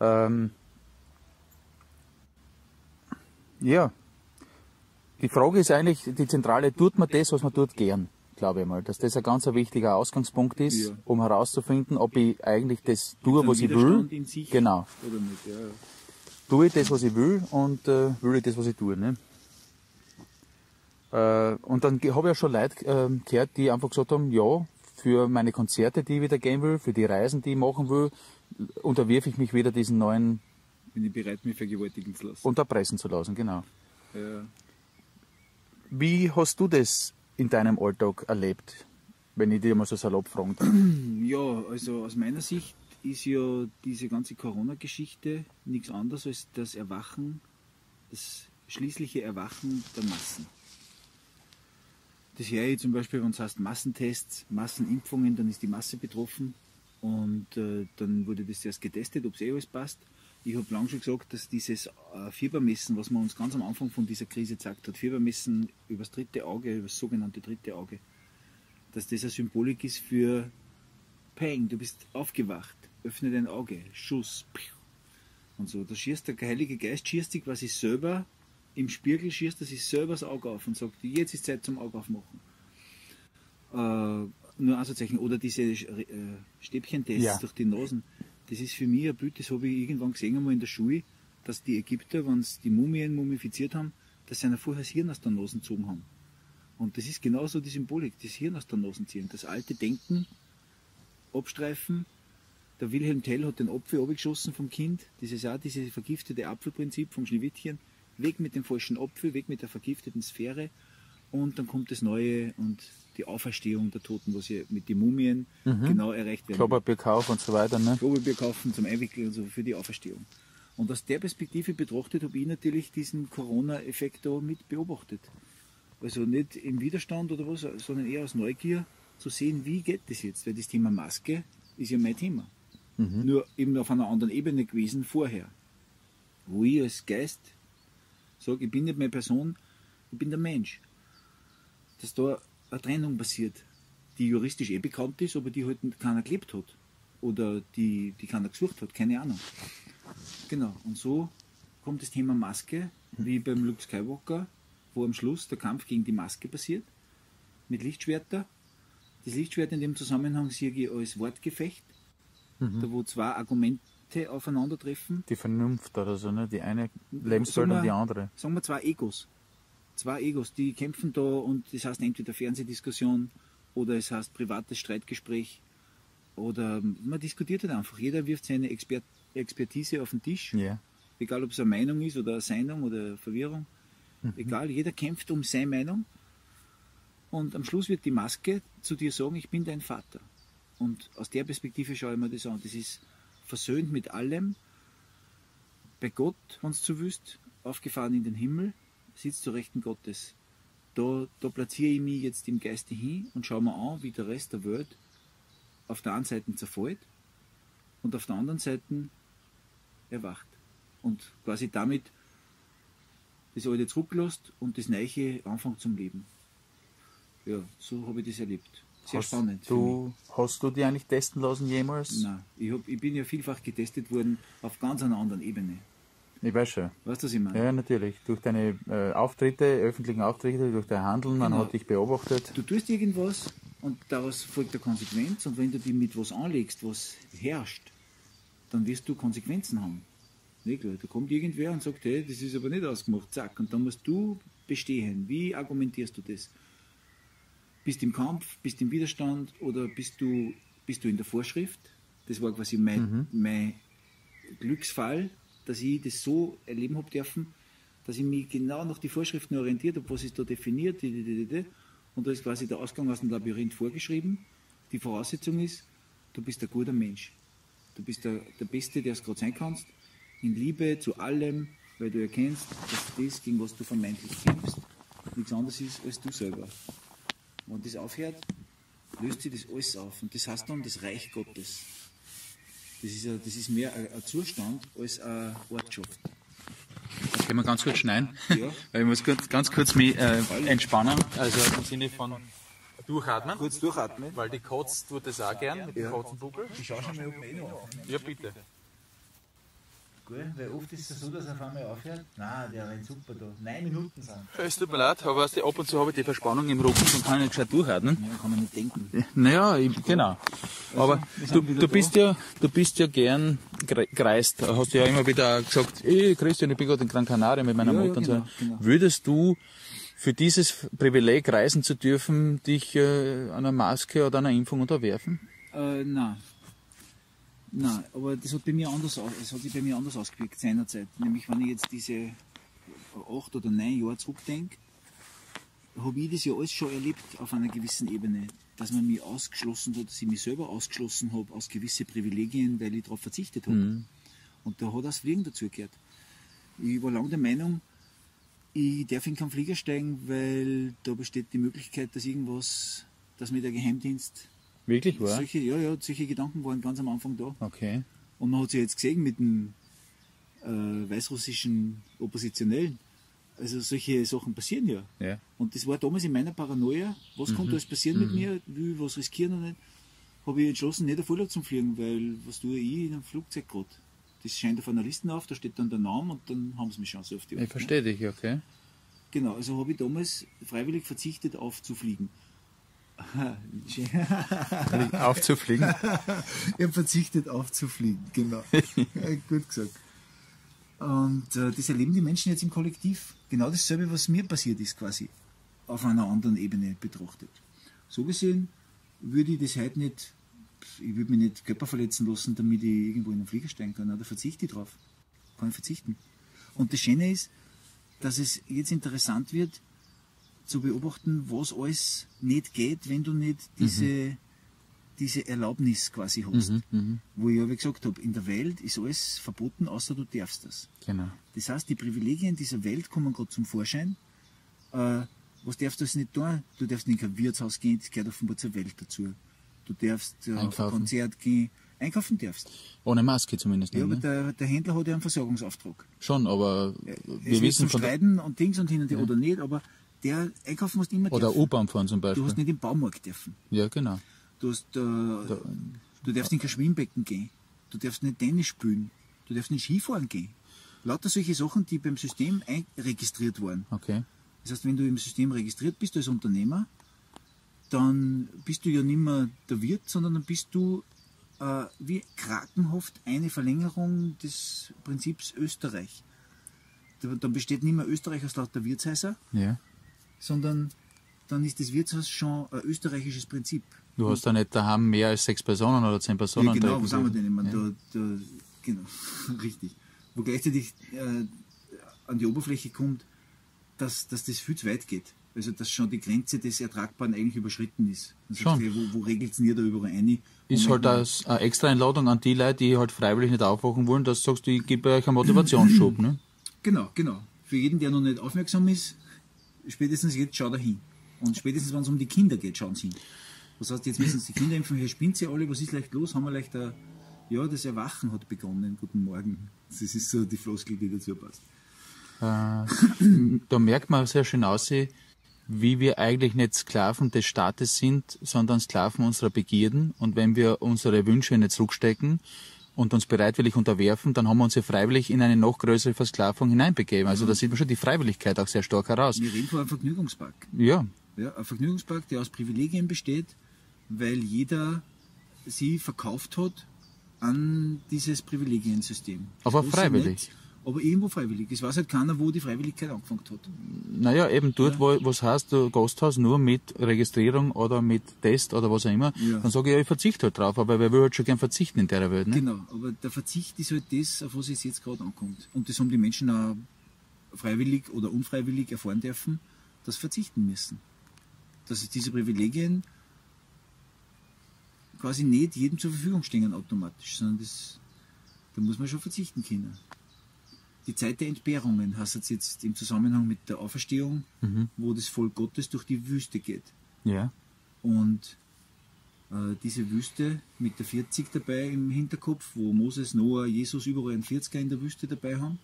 Ähm, ja, die Frage ist eigentlich, die zentrale, tut man das, was man tut, gern, glaube ich mal. Dass das ein ganz wichtiger Ausgangspunkt ist,
Ja.
um herauszufinden, ob ich eigentlich das tue, was ich will. Genau.
Oder nicht, ja. ja.
Tue ich das, was ich will und äh, will ich das, was ich tue. Ne? Äh, und dann habe ich ja schon Leute äh, gehört, die einfach gesagt haben, ja, für meine Konzerte, die ich wieder gehen will, für die Reisen, die ich machen will, unterwirfe ich mich wieder diesen neuen
Bin ich bereit, mich vergewaltigen zu lassen.
unterpressen zu lassen. Genau.
Ja.
Wie hast du das in deinem Alltag erlebt, wenn ich dir mal so salopp fragen darf?
Ja, also aus meiner Sicht ist ja diese ganze Corona-Geschichte nichts anderes als das Erwachen, das schließliche Erwachen der Massen. Das höre ich zum Beispiel, wenn es heißt Massentests, Massenimpfungen, dann ist die Masse betroffen und äh, dann wurde das erst getestet, ob es eh alles passt. Ich habe lange schon gesagt, dass dieses äh, Fiebermessen, was man uns ganz am Anfang von dieser Krise gesagt hat, Fiebermessen übers dritte Auge, übers sogenannte dritte Auge, dass das eine Symbolik ist für Peng, du bist aufgewacht, öffne dein Auge, Schuss, piu. und so. Da schießt der Heilige Geist, schießt sich quasi selber im Spiegel, schießt er sich selber das Auge auf und sagt, jetzt ist Zeit zum Auge aufmachen. Äh, nur Anzeichen. Oder diese äh, Stäbchentests
Ja.
durch die Nasen. Das ist für mich ein Bild, das habe ich irgendwann gesehen einmal in der Schule, dass die Ägypter, wenn sie die Mumien mumifiziert haben, dass sie einer vorher das Hirn aus der Nase gezogen haben. Und das ist genauso die Symbolik, das Hirn aus der Nase ziehen, das alte Denken abstreifen der Wilhelm Tell hat den Apfel abgeschossen vom Kind. Das ist auch dieses vergiftete Apfelprinzip vom Schneewittchen. Weg mit dem falschen Apfel, weg mit der vergifteten Sphäre. Und dann kommt das Neue und die Auferstehung der Toten, was ja mit den Mumien genau erreicht werden.
Klopapier und so weiter, ne?
Klopapier kaufen zum Einwickeln und so für die Auferstehung. Und aus der Perspektive betrachtet habe ich natürlich diesen Corona-Effekt da mit beobachtet. Also nicht im Widerstand oder was, sondern eher aus Neugier zu sehen, wie geht das jetzt? Weil das Thema Maske ist ja mein Thema. Nur eben auf einer anderen Ebene gewesen vorher. Wo ich als Geist sage, ich bin nicht mehr Person, ich bin der Mensch. Dass da eine Trennung passiert, die juristisch eh bekannt ist, aber die halt keiner gelebt hat. Oder die, die keiner gesucht hat, keine Ahnung. Genau, und so kommt das Thema Maske, wie beim Luke Skywalker, wo am Schluss der Kampf gegen die Maske passiert, mit Lichtschwerter. Das Lichtschwert in dem Zusammenhang sehe ich als Wortgefecht, da wo zwei Argumente aufeinandertreffen.
Die Vernunft oder so, ne? Die eine Lebenswelt und die andere.
Sagen wir zwei Egos. Zwei Egos, die kämpfen da und das heißt entweder Fernsehdiskussion oder es heißt privates Streitgespräch oder man diskutiert halt einfach. Jeder wirft seine Exper Expertise auf den Tisch.
Ja.
Egal, ob es eine Meinung ist oder eine Seinung oder Verwirrung. Egal, jeder kämpft um seine Meinung. Und am Schluss wird die Maske zu dir sagen, ich bin dein Vater. Und aus der Perspektive schaue ich mir das an. Das ist versöhnt mit allem. Bei Gott, wenn es so wüsst, aufgefahren in den Himmel, sitzt zu Rechten Gottes. Da, da platziere ich mich jetzt im Geiste hin und schaue mir an, wie der Rest der Welt auf der einen Seite zerfällt und auf der anderen Seite erwacht. Und quasi damit das Alte zurücklässt und das Neue anfängt zum Leben. Ja, so habe ich das erlebt. Sehr
hast
spannend.
Du, hast du die eigentlich testen lassen jemals?
Nein, ich, hab, ich bin ja vielfach getestet worden auf ganz einer anderen Ebene.
Ich weiß schon.
Weißt du, was ich meine?
Ja, natürlich. Durch deine äh, Auftritte, öffentlichen Auftritte, durch dein Handeln, man
Genau.
hat dich beobachtet.
Du tust irgendwas und daraus folgt eine Konsequenz und wenn du dich mit was anlegst, was herrscht, dann wirst du Konsequenzen haben. Nicht da kommt irgendwer und sagt, hey, das ist aber nicht ausgemacht, zack, und dann musst du bestehen. Wie argumentierst du das? Bist du im Kampf, bist du im Widerstand oder bist du, bist du in der Vorschrift? Das war quasi mein, mein Glücksfall, dass ich das so erleben habe dürfen, dass ich mich genau nach die Vorschriften orientiert habe, was ist da definiert, und da ist quasi der Ausgang aus dem Labyrinth vorgeschrieben. Die Voraussetzung ist, du bist ein guter Mensch. Du bist der, der Beste, der es gerade sein kannst, in Liebe zu allem, weil du erkennst, dass das, gegen was du vermeintlich kämpfst, nichts anderes ist als du selber. Wenn das aufhört, löst sich das alles auf. Und das heißt dann das Reich Gottes. Das ist, ein, das ist mehr ein, ein Zustand als eine Ortschaft.
Das können wir ganz kurz schneiden.
Ja.
Weil ich muss ganz, ganz kurz mich äh, entspannen. Also im Sinne von durchatmen.
Kurz durchatmen.
Weil die Kotz tut das auch gern mit dem
Ja.
Kotzenbuckel.
Ich schaue schon mal, ob wir eh noch.
Ja, bitte.
Gut, weil oft ist es so, dass er auf einmal aufhört. Nein, der rennt super da. Neun Minuten sind.
Es tut mir leid, aber weißt du, ab und zu habe ich die Verspannung im Rücken und kann nicht gescheit durchatmen.
Ja, kann man nicht denken.
Naja, ich, genau. Aber
wir
du, du bist ja, du bist ja gern gereist. Hast du ja immer wieder gesagt, ey Christian, ich bin gerade in Gran Canaria mit meiner
Ja, ja,
Mutter und
genau,
so.
genau.
Würdest du für dieses Privileg reisen zu dürfen, dich äh, einer Maske oder einer Impfung unterwerfen?
Äh, nein. Nein, aber das hat bei mir anders es hat sich bei mir anders ausgewirkt seinerzeit. Nämlich wenn ich jetzt diese acht oder neun Jahre zurückdenke, habe ich das ja alles schon erlebt auf einer gewissen Ebene. Dass man mich ausgeschlossen hat, dass ich mich selber ausgeschlossen habe aus gewisse Privilegien, weil ich darauf verzichtet habe. Und da hat das Fliegen dazugehört. Ich war lange der Meinung, ich darf in keinen Flieger steigen, weil da besteht die Möglichkeit, dass irgendwas, dass mir der Geheimdienst
Wirklich, wahr?
solche, ja, ja, solche Gedanken waren ganz am Anfang da.
Okay.
Und man hat sich jetzt gesehen mit dem äh, weißrussischen Oppositionellen. Also solche Sachen passieren ja.
Ja.
Und das war damals in meiner Paranoia, was kann alles passieren mit mir, will ich was riskieren oder nicht, habe ich entschlossen, nicht auf Urlaub zu fliegen, weil was tue ich in einem Flugzeug gerade? Das scheint auf einer Liste auf, da steht dann der Name und dann haben sie mich schon so auf die
Ich
Art, ne?
verstehe dich, okay.
Genau, also habe ich damals freiwillig verzichtet aufzufliegen.
Aufzufliegen.
Ich habe verzichtet aufzufliegen, genau. Gut gesagt. Und äh, das erleben die Menschen jetzt im Kollektiv. Genau dasselbe, was mir passiert ist, quasi. Auf einer anderen Ebene betrachtet. So gesehen würde ich das heute nicht ich würde mich nicht Körper verletzen lassen, damit ich irgendwo in den Flieger steigen kann. Da verzichte ich drauf. Kann ich verzichten. Und das Schöne ist, dass es jetzt interessant wird, zu beobachten, was alles nicht geht, wenn du nicht diese, mhm. diese Erlaubnis quasi hast. Mhm, mhm, Wo ich ja wie gesagt habe, in der Welt ist alles verboten, außer du darfst das.
Genau.
Das heißt, die Privilegien dieser Welt kommen gerade zum Vorschein. Äh, was darfst du jetzt nicht tun? Du darfst nicht in ein Wirtshaus gehen, das gehört offenbar zur Welt dazu. Du darfst äh, auf ein Konzert gehen, einkaufen darfst.
Ohne Maske zumindest.
Ja, aber ne? der, der, Händler hat ja einen Versorgungsauftrag.
Schon, aber
wir es wissen von Streiten und Dings und hin und her ja. oder nicht, aber der einkaufen musst immer
Oder U-Bahn fahren zum Beispiel.
Du hast nicht im Baumarkt dürfen.
Ja, genau.
Du, hast, äh, da, du darfst nicht in kein Schwimmbecken gehen. Du darfst nicht Tennis spielen. Du darfst nicht Skifahren gehen. Lauter solche Sachen, die beim System registriert waren.
Okay.
Das heißt, wenn du im System registriert bist als Unternehmer, dann bist du ja nicht mehr der Wirt, sondern dann bist du äh, wie krakenhaft eine Verlängerung des Prinzips Österreich. Dann besteht nicht mehr Österreich aus lauter Wirtshäuser,
ja
sondern dann ist das Wirtshaus schon ein österreichisches Prinzip.
Du hast da nicht daheim mehr als sechs Personen oder zehn Personen. Ja,
genau, was haben wir denn immer? Ja. Da, da, genau, richtig. Wo gleichzeitig äh, an die Oberfläche kommt, dass, dass das viel zu weit geht. Also dass schon die Grenze des Ertragbaren eigentlich überschritten ist.
schon.
Ja, wo, wo regelt es denn da überall ein?
Ist halt das eine extra Einladung an die Leute, die halt freiwillig nicht aufwachen wollen, dass du sagst, ich gebe euch einen Motivationsschub. ne?
Genau, genau. Für jeden, der noch nicht aufmerksam ist, spätestens jetzt schaut er hin. Und spätestens, wenn es um die Kinder geht, schauen sie hin. Das heißt, jetzt müssen sie die Kinder impfen, hier spinnt sie alle, was ist leicht los? Haben wir leicht ein, ja, das Erwachen hat begonnen. Guten Morgen. Das ist so die Floskel, die dazu passt.
Äh, da merkt man sehr schön aus, wie wir eigentlich nicht Sklaven des Staates sind, sondern Sklaven unserer Begierden. Und wenn wir unsere Wünsche nicht zurückstecken, und uns bereitwillig unterwerfen, dann haben wir uns ja freiwillig in eine noch größere Versklavung hineinbegeben. Also da sieht man schon die Freiwilligkeit auch sehr stark heraus.
Wir reden von einem Vergnügungspark.
Ja.
ja. Ein Vergnügungspark, der aus Privilegien besteht, weil jeder sie verkauft hat an dieses Privilegiensystem.
Aber freiwillig
aber irgendwo freiwillig. Es weiß halt keiner, wo die Freiwilligkeit angefangen hat.
Naja, eben dort, ja. wo es heißt, du Gasthaus nur mit Registrierung oder mit Test oder was auch immer, ja. dann sage ich, ja, ich verzichte halt drauf, aber wer will halt schon gern verzichten in der Welt. Ne?
Genau, aber der Verzicht ist halt das, auf was es jetzt gerade ankommt. Und das haben die Menschen auch freiwillig oder unfreiwillig erfahren dürfen, dass sie verzichten müssen. Dass diese Privilegien quasi nicht jedem zur Verfügung stehen automatisch, sondern das, da muss man schon verzichten können die Zeit der Entbehrungen hast du jetzt im Zusammenhang mit der Auferstehung, mhm. wo das Volk Gottes durch die Wüste geht.
Ja.
Und äh, diese Wüste mit der 40 dabei im Hinterkopf, wo Moses, Noah, Jesus überall einen 40er in der Wüste dabei haben,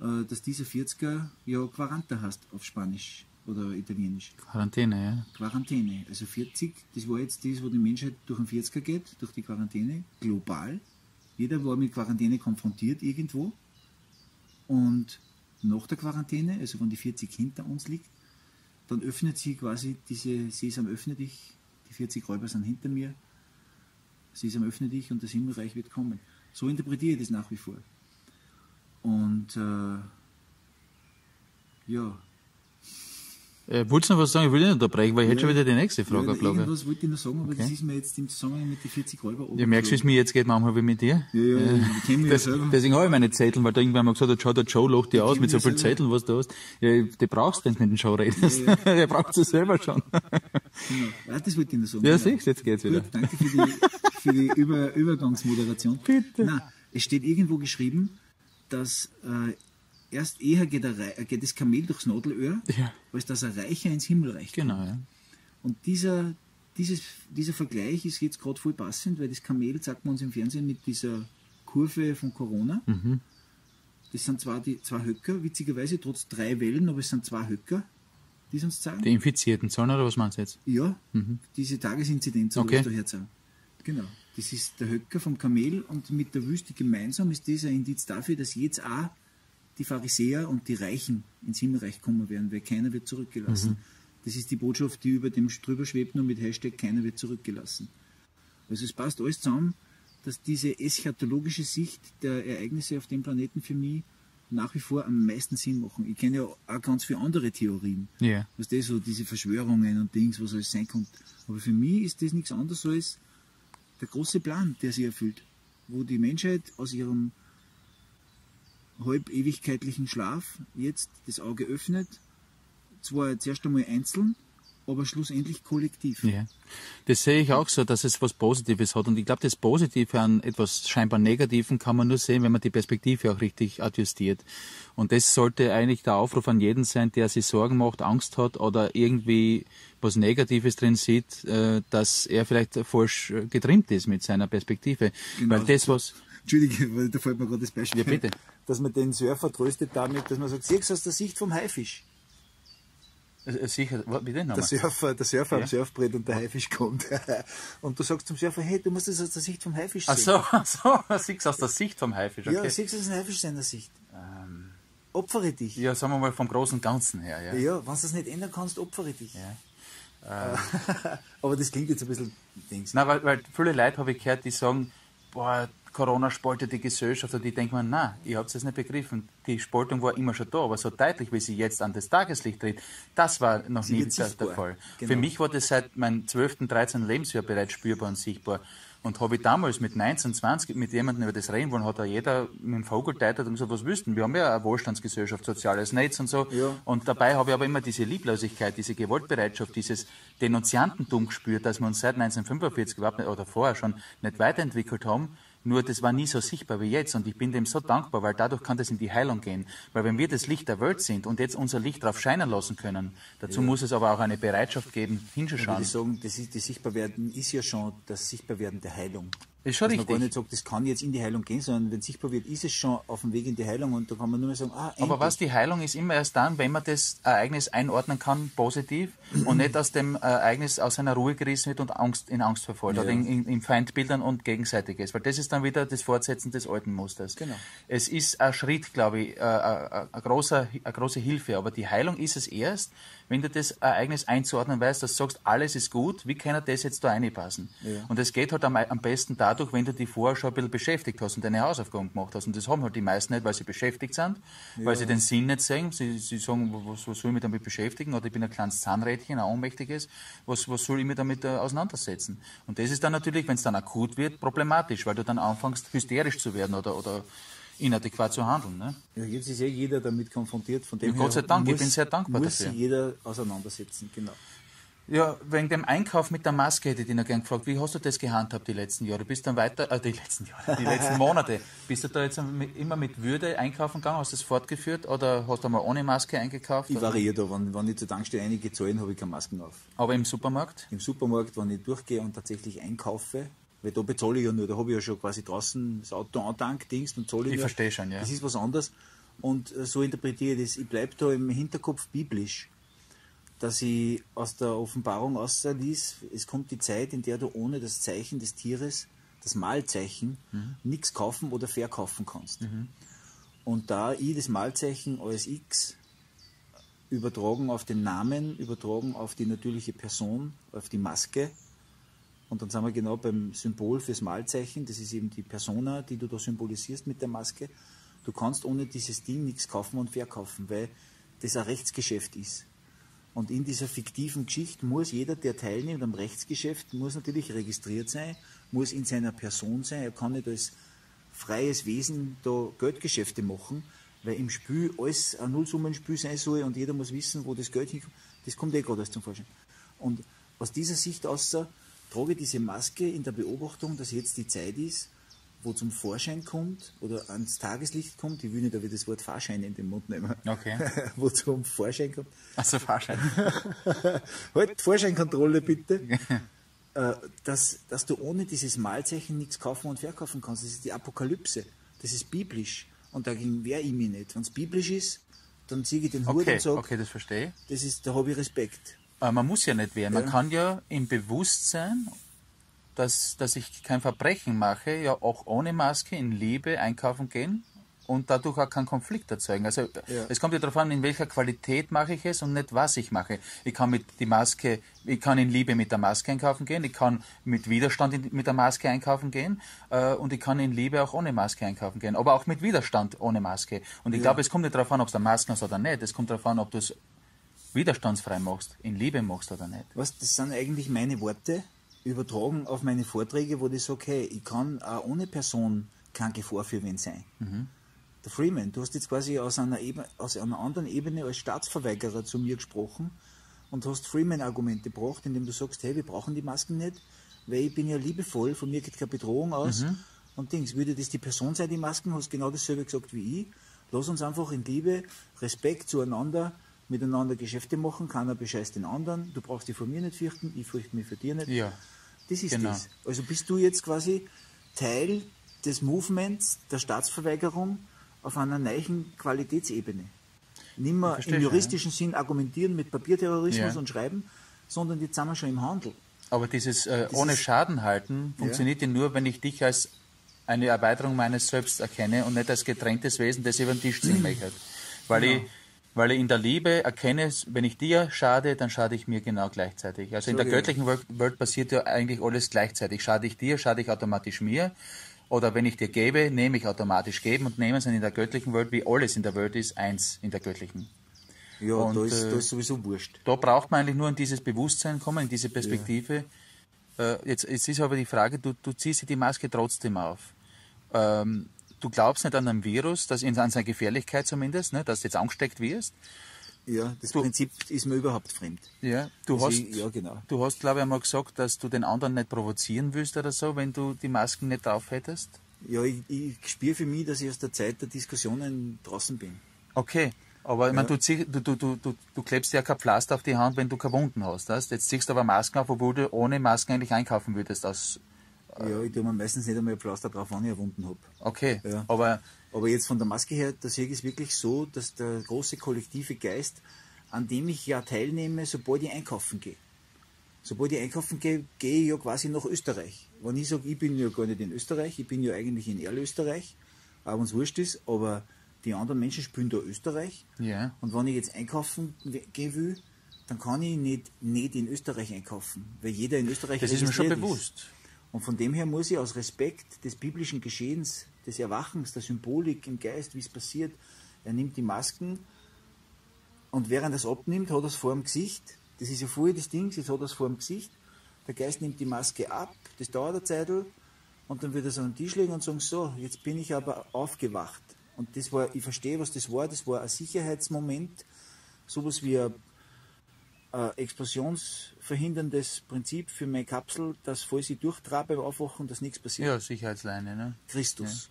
äh, dass dieser 40er ja Quaranta heißt auf Spanisch oder Italienisch.
Quarantäne, ja.
Quarantäne. Also 40, das war jetzt das, wo die Menschheit durch den 40er geht, durch die Quarantäne, global. Jeder war mit Quarantäne konfrontiert irgendwo. Und nach der Quarantäne, also wenn die 40 hinter uns liegt, dann öffnet sie quasi diese Sesam öffne dich, die 40 Räuber sind hinter mir, Sesam öffne dich und das Himmelreich wird kommen. So interpretiere ich das nach wie vor. Und äh, ja,
äh, wolltest du noch was sagen? Ich will nicht unterbrechen, weil ich ja, hätte schon wieder die nächste Frage, ja,
glaube ich. Irgendwas wollte ich noch sagen, aber okay. das ist mir jetzt im Zusammenhang mit den 40 Euro
Ja, merkst du, wie es mir jetzt geht, manchmal wie mit dir?
Ja, ja, äh, ich kenne mich das, ja selber.
Deswegen habe ich meine Zettel, weil da irgendwann mal gesagt hat, schau, der Joe lacht dir aus mit so vielen Zetteln, was du hast. Ja, die brauchst du, wenn du mit dem Joe redest. Ja. Der braucht es selber schon.
Genau. Ja, das wollte ich noch sagen.
Ja, siehst jetzt geht's wieder.
Gut, danke für die, für die Über Übergangsmoderation.
Bitte.
Nein, es steht irgendwo geschrieben, dass äh, erst eher geht, ein, geht das Kamel durchs Nadelöhr, ja. als dass ein Reicher ins Himmelreich
kommt. Genau, ja.
Und dieser, dieses, dieser Vergleich ist jetzt gerade voll passend, weil das Kamel sagt man uns im Fernsehen mit dieser Kurve von Corona. Mhm. Das sind zwar die zwei Höcker, witzigerweise trotz drei Wellen, aber es sind zwei Höcker, die es uns zeigen.
Die Infizierten Zahlen oder was meinst du jetzt?
Ja, mhm. diese Tagesinzidenz,
okay.
daher sagen. Genau. Das ist der Höcker vom Kamel und mit der Wüste gemeinsam ist ein Indiz dafür, dass jetzt auch die Pharisäer und die Reichen ins Himmelreich kommen werden, weil keiner wird zurückgelassen. Mhm. Das ist die Botschaft, die über dem drüber schwebt, nur mit Hashtag keiner wird zurückgelassen. Also es passt alles zusammen, dass diese eschatologische Sicht der Ereignisse auf dem Planeten für mich nach wie vor am meisten Sinn machen. Ich kenne ja auch ganz viele andere Theorien.
Yeah.
Was das so, diese Verschwörungen und Dings, was alles sein kommt. Aber für mich ist das nichts anderes als der große Plan, der sich erfüllt, wo die Menschheit aus ihrem halb ewigkeitlichen Schlaf jetzt das Auge öffnet, zwar zuerst einmal einzeln, aber schlussendlich kollektiv.
Ja. Das sehe ich auch so, dass es was Positives hat. Und ich glaube, das Positive an etwas scheinbar Negativen kann man nur sehen, wenn man die Perspektive auch richtig adjustiert. Und das sollte eigentlich der Aufruf an jeden sein, der sich Sorgen macht, Angst hat oder irgendwie was Negatives drin sieht, äh, dass er vielleicht falsch getrimmt ist mit seiner Perspektive. Genau. Weil das, was
Entschuldige, da fällt mir gerade das Beispiel.
Ja, bitte.
Dass man den Surfer tröstet damit, dass man sagt, siehst du aus der Sicht vom Haifisch.
Äh, sicher, bitte
nochmal. Der Surfer, der Surfer ja. am Surfbrett und der Haifisch kommt. und du sagst zum Surfer, hey, du musst das aus der Sicht vom Haifisch sehen.
Ach so, ach so, siehst du aus der Sicht vom Haifisch, okay.
Ja, siehst du aus dem Haifisch seiner Sicht. Ähm, opfere dich.
Ja, sagen wir mal vom großen Ganzen her,
ja. Ja, wenn du das nicht ändern kannst, opfere dich.
Ja.
Äh. Aber das klingt jetzt ein bisschen Dings.
Nein, weil, weil viele Leute habe ich gehört, die sagen, boah, Corona spaltet die Gesellschaft und die denken mir, nein, ihr habt es nicht begriffen. Die Spaltung war immer schon da, aber so deutlich, wie sie jetzt an das Tageslicht tritt, das war noch sie nie der, der, Fall. Genau. Für mich war das seit meinem 12., 13. Lebensjahr bereits spürbar und sichtbar. Und habe ich damals mit 19, 20 mit jemandem über das reden wollen, hat da jeder mit dem Vogel und gesagt, was wüssten. Wir haben ja eine Wohlstandsgesellschaft, soziales Netz und so. Ja. Und dabei habe ich aber immer diese Lieblosigkeit, diese Gewaltbereitschaft, dieses Denunziantentum gespürt, dass wir uns seit 1945 überhaupt nicht, oder vorher schon nicht weiterentwickelt haben. Nur das war nie so sichtbar wie jetzt und ich bin dem so dankbar, weil dadurch kann das in die Heilung gehen. Weil wenn wir das Licht der Welt sind und jetzt unser Licht darauf scheinen lassen können, dazu ja. muss es aber auch eine Bereitschaft geben, hinzuschauen.
Ich sagen, das, ist, das Sichtbarwerden ist ja schon das Sichtbarwerden der Heilung.
Ist schon
Dass
richtig.
man gar nicht sagt, das kann jetzt in die Heilung gehen, sondern wenn es sichtbar wird, ist es schon auf dem Weg in die Heilung und da kann man nur mehr sagen, ah, endlich.
Aber was, die Heilung ist immer erst dann, wenn man das Ereignis einordnen kann, positiv und nicht aus dem Ereignis aus seiner Ruhe gerissen wird und Angst, in Angst verfolgt ja. oder in, in, in, Feindbildern und Gegenseitiges. Weil das ist dann wieder das Fortsetzen des alten Musters.
Genau.
Es ist ein Schritt, glaube ich, eine große Hilfe, aber die Heilung ist es erst, wenn du das Ereignis einzuordnen weißt, dass du sagst, alles ist gut, wie kann er das jetzt da reinpassen? Ja. Und es geht halt am, am, besten dadurch, wenn du dich vorher schon ein bisschen beschäftigt hast und deine Hausaufgaben gemacht hast. Und das haben halt die meisten nicht, weil sie beschäftigt sind, ja. weil sie den Sinn nicht sehen. Sie, sie sagen, was, was, soll ich mich damit beschäftigen? Oder ich bin ein kleines Zahnrädchen, ein ohnmächtiges. Was, was soll ich mich damit äh, auseinandersetzen? Und das ist dann natürlich, wenn es dann akut wird, problematisch, weil du dann anfängst, hysterisch zu werden oder, oder inadäquat zu handeln. Ne?
Ja, jetzt ist ja jeder damit konfrontiert. Von dem
ja, Gott sei Dank, muss, ich bin sehr dankbar
muss dafür. Muss jeder auseinandersetzen, genau.
Ja, wegen dem Einkauf mit der Maske hätte ich dich noch gern gefragt, wie hast du das gehandhabt die letzten Jahre? Bist du dann weiter, äh, die letzten Jahre, die letzten Monate, bist du da jetzt immer mit Würde einkaufen gegangen, hast du das fortgeführt oder hast du mal ohne Maske eingekauft?
Ich variiere da, wenn, wenn ich zur Tankstelle einige zahlen, habe ich keine Masken auf.
Aber im Supermarkt?
Im Supermarkt, wenn ich durchgehe und tatsächlich einkaufe, weil da bezahle ich ja nur, da habe ich ja schon quasi draußen das Auto antankt, Dings, und zahle ich.
Ich verstehe schon, ja.
Das ist was anderes. Und äh, so interpretiere ich das. Ich bleibe da im Hinterkopf biblisch, dass ich aus der Offenbarung ausließ, es kommt die Zeit, in der du ohne das Zeichen des Tieres, das Malzeichen, mhm. nichts kaufen oder verkaufen kannst. Mhm. Und da ich das Malzeichen als X übertragen auf den Namen, übertragen auf die natürliche Person, auf die Maske, und dann sind wir genau beim Symbol fürs Malzeichen. Das ist eben die Persona, die du da symbolisierst mit der Maske. Du kannst ohne dieses Ding nichts kaufen und verkaufen, weil das ein Rechtsgeschäft ist. Und in dieser fiktiven Geschichte muss jeder, der teilnimmt am Rechtsgeschäft, muss natürlich registriert sein, muss in seiner Person sein. Er kann nicht als freies Wesen da Geldgeschäfte machen, weil im Spiel alles ein Nullsummenspiel sein soll und jeder muss wissen, wo das Geld hinkommt. Das kommt eh gerade erst zum Vorschein. Und aus dieser Sicht außer trage diese Maske in der Beobachtung, dass jetzt die Zeit ist, wo zum Vorschein kommt oder ans Tageslicht kommt, ich will nicht aber das Wort Fahrschein in den Mund nehmen,
okay.
wo zum Vorschein kommt.
Also Fahrschein.
halt, Vorscheinkontrolle bitte. Äh, dass, dass du ohne dieses Malzeichen nichts kaufen und verkaufen kannst. Das ist die Apokalypse. Das ist biblisch. Und dagegen wehre ich mich nicht. Wenn es biblisch ist, dann ziehe ich den Hut
okay,
und sage,
okay, das verstehe.
Das ist, da habe ich Respekt.
Aber man muss ja nicht wehren. Man kann ja im Bewusstsein, dass, dass ich kein Verbrechen mache, ja auch ohne Maske in Liebe einkaufen gehen und dadurch auch keinen Konflikt erzeugen. Also ja. es kommt ja darauf an, in welcher Qualität mache ich es und nicht was ich mache. Ich kann mit die Maske, ich kann in Liebe mit der Maske einkaufen gehen, ich kann mit Widerstand in, mit der Maske einkaufen gehen äh, und ich kann in Liebe auch ohne Maske einkaufen gehen, aber auch mit Widerstand ohne Maske. Und ich ja. glaube, es kommt nicht darauf an, ob du Masken hast oder nicht. Es kommt darauf an, ob du es widerstandsfrei machst, in Liebe machst oder nicht.
Was, das sind eigentlich meine Worte, übertragen auf meine Vorträge, wo ich sage, hey, ich kann auch ohne Person keine Gefahr für wen sein.
Mhm.
Der Freeman, du hast jetzt quasi aus einer, Ebene, aus einer anderen Ebene als Staatsverweigerer zu mir gesprochen und hast Freeman-Argumente gebracht, indem du sagst, hey, wir brauchen die Masken nicht, weil ich bin ja liebevoll, von mir geht keine Bedrohung aus.
Mhm.
Und Dings, würde das die Person sein, die Masken, hast genau dasselbe gesagt wie ich. Lass uns einfach in Liebe, Respekt zueinander, miteinander Geschäfte machen, keiner bescheißt den anderen, du brauchst dich vor mir nicht fürchten, ich fürchte mich für dir nicht.
Ja.
Das ist
Genau.
das. Also bist du jetzt quasi Teil des Movements der Staatsverweigerung auf einer neuen Qualitätsebene. Nicht mehr
verstehe
im juristischen Sinn argumentieren mit Papierterrorismus
Ja.
und Schreiben, sondern jetzt sind wir schon im Handel.
Aber dieses äh, ohne Schaden halten funktioniert ja. nur, wenn ich dich als eine Erweiterung meines Selbst erkenne und nicht als getrenntes Wesen, das über den Tisch ziehen möchte. Weil,
Genau.
ich, weil ich in der Liebe erkenne, wenn ich dir schade, dann schade ich mir genau gleichzeitig. Also in
So,
der
ja.
göttlichen Welt, passiert ja eigentlich alles gleichzeitig. Schade ich dir, schade ich automatisch mir. Oder wenn ich dir gebe, nehme ich automatisch geben und nehmen sind in der göttlichen Welt, wie alles in der Welt ist, eins in der göttlichen.
Ja,
Und,
da, ist,
äh,
da ist sowieso wurscht.
Da braucht man eigentlich nur in dieses Bewusstsein kommen, in diese Perspektive. Äh, jetzt, jetzt ist aber die Frage, du, du ziehst dir die Maske trotzdem auf. Ähm, du glaubst nicht an ein Virus, dass in, an seine Gefährlichkeit zumindest, ne, dass du jetzt angesteckt wirst.
Ja, das
Du-
Prinzip ist mir überhaupt fremd.
Ja, du
Also
hast,
ich- ja, genau.
du hast, glaube ich, einmal gesagt, dass du den anderen nicht provozieren willst oder so, wenn du die Masken nicht drauf hättest.
Ja, ich, ich spüre für mich, dass ich aus der Zeit der Diskussionen draußen bin.
Okay, aber ich meine,
Ja.
du, zieh, du, du, du, du, du klebst ja kein Pflaster auf die Hand, wenn du keine Wunden hast. Weißt? Jetzt ziehst du aber Masken auf, obwohl du ohne Masken eigentlich einkaufen würdest. Aus,
Ja, ich tue mir meistens nicht einmal ein Pflaster drauf, wenn ich erwunden habe.
okay,
Ja.
aber
Aber jetzt von der Maske her, da sehe ich es wirklich so, dass der große kollektive Geist, an dem ich ja teilnehme, sobald ich einkaufen gehe. Sobald ich einkaufen gehe, gehe ich ja quasi nach Österreich. Wenn ich sage, ich bin ja gar nicht in Österreich, ich bin ja eigentlich in Erlösterreich, auch wenn es wurscht ist, aber die anderen Menschen spielen da Österreich.
ja.
Und wenn ich jetzt einkaufen gehen will, dann kann ich nicht, nicht in Österreich einkaufen, weil jeder in Österreich
Das ist mir schon bewusst.
Und von dem her muss ich aus Respekt des biblischen Geschehens, des Erwachens, der Symbolik im Geist, wie es passiert, er nimmt die Masken und während er es abnimmt, hat er es vor dem Gesicht. Das ist ja vorher das Ding, jetzt hat er es vor dem Gesicht. Der Geist nimmt die Maske ab, das dauert eine Zeitl und dann wird er so an den Tisch legen und sagen, so, jetzt bin ich aber aufgewacht. Und das war, ich verstehe, was das war, das war ein Sicherheitsmoment, sowas wie ein äh, explosionsverhinderndes Prinzip für meine Kapsel, dass falls ich durchtrabe beim Aufwachen, dass nichts passiert.
Ja, Sicherheitsleine. Ne?
Christus.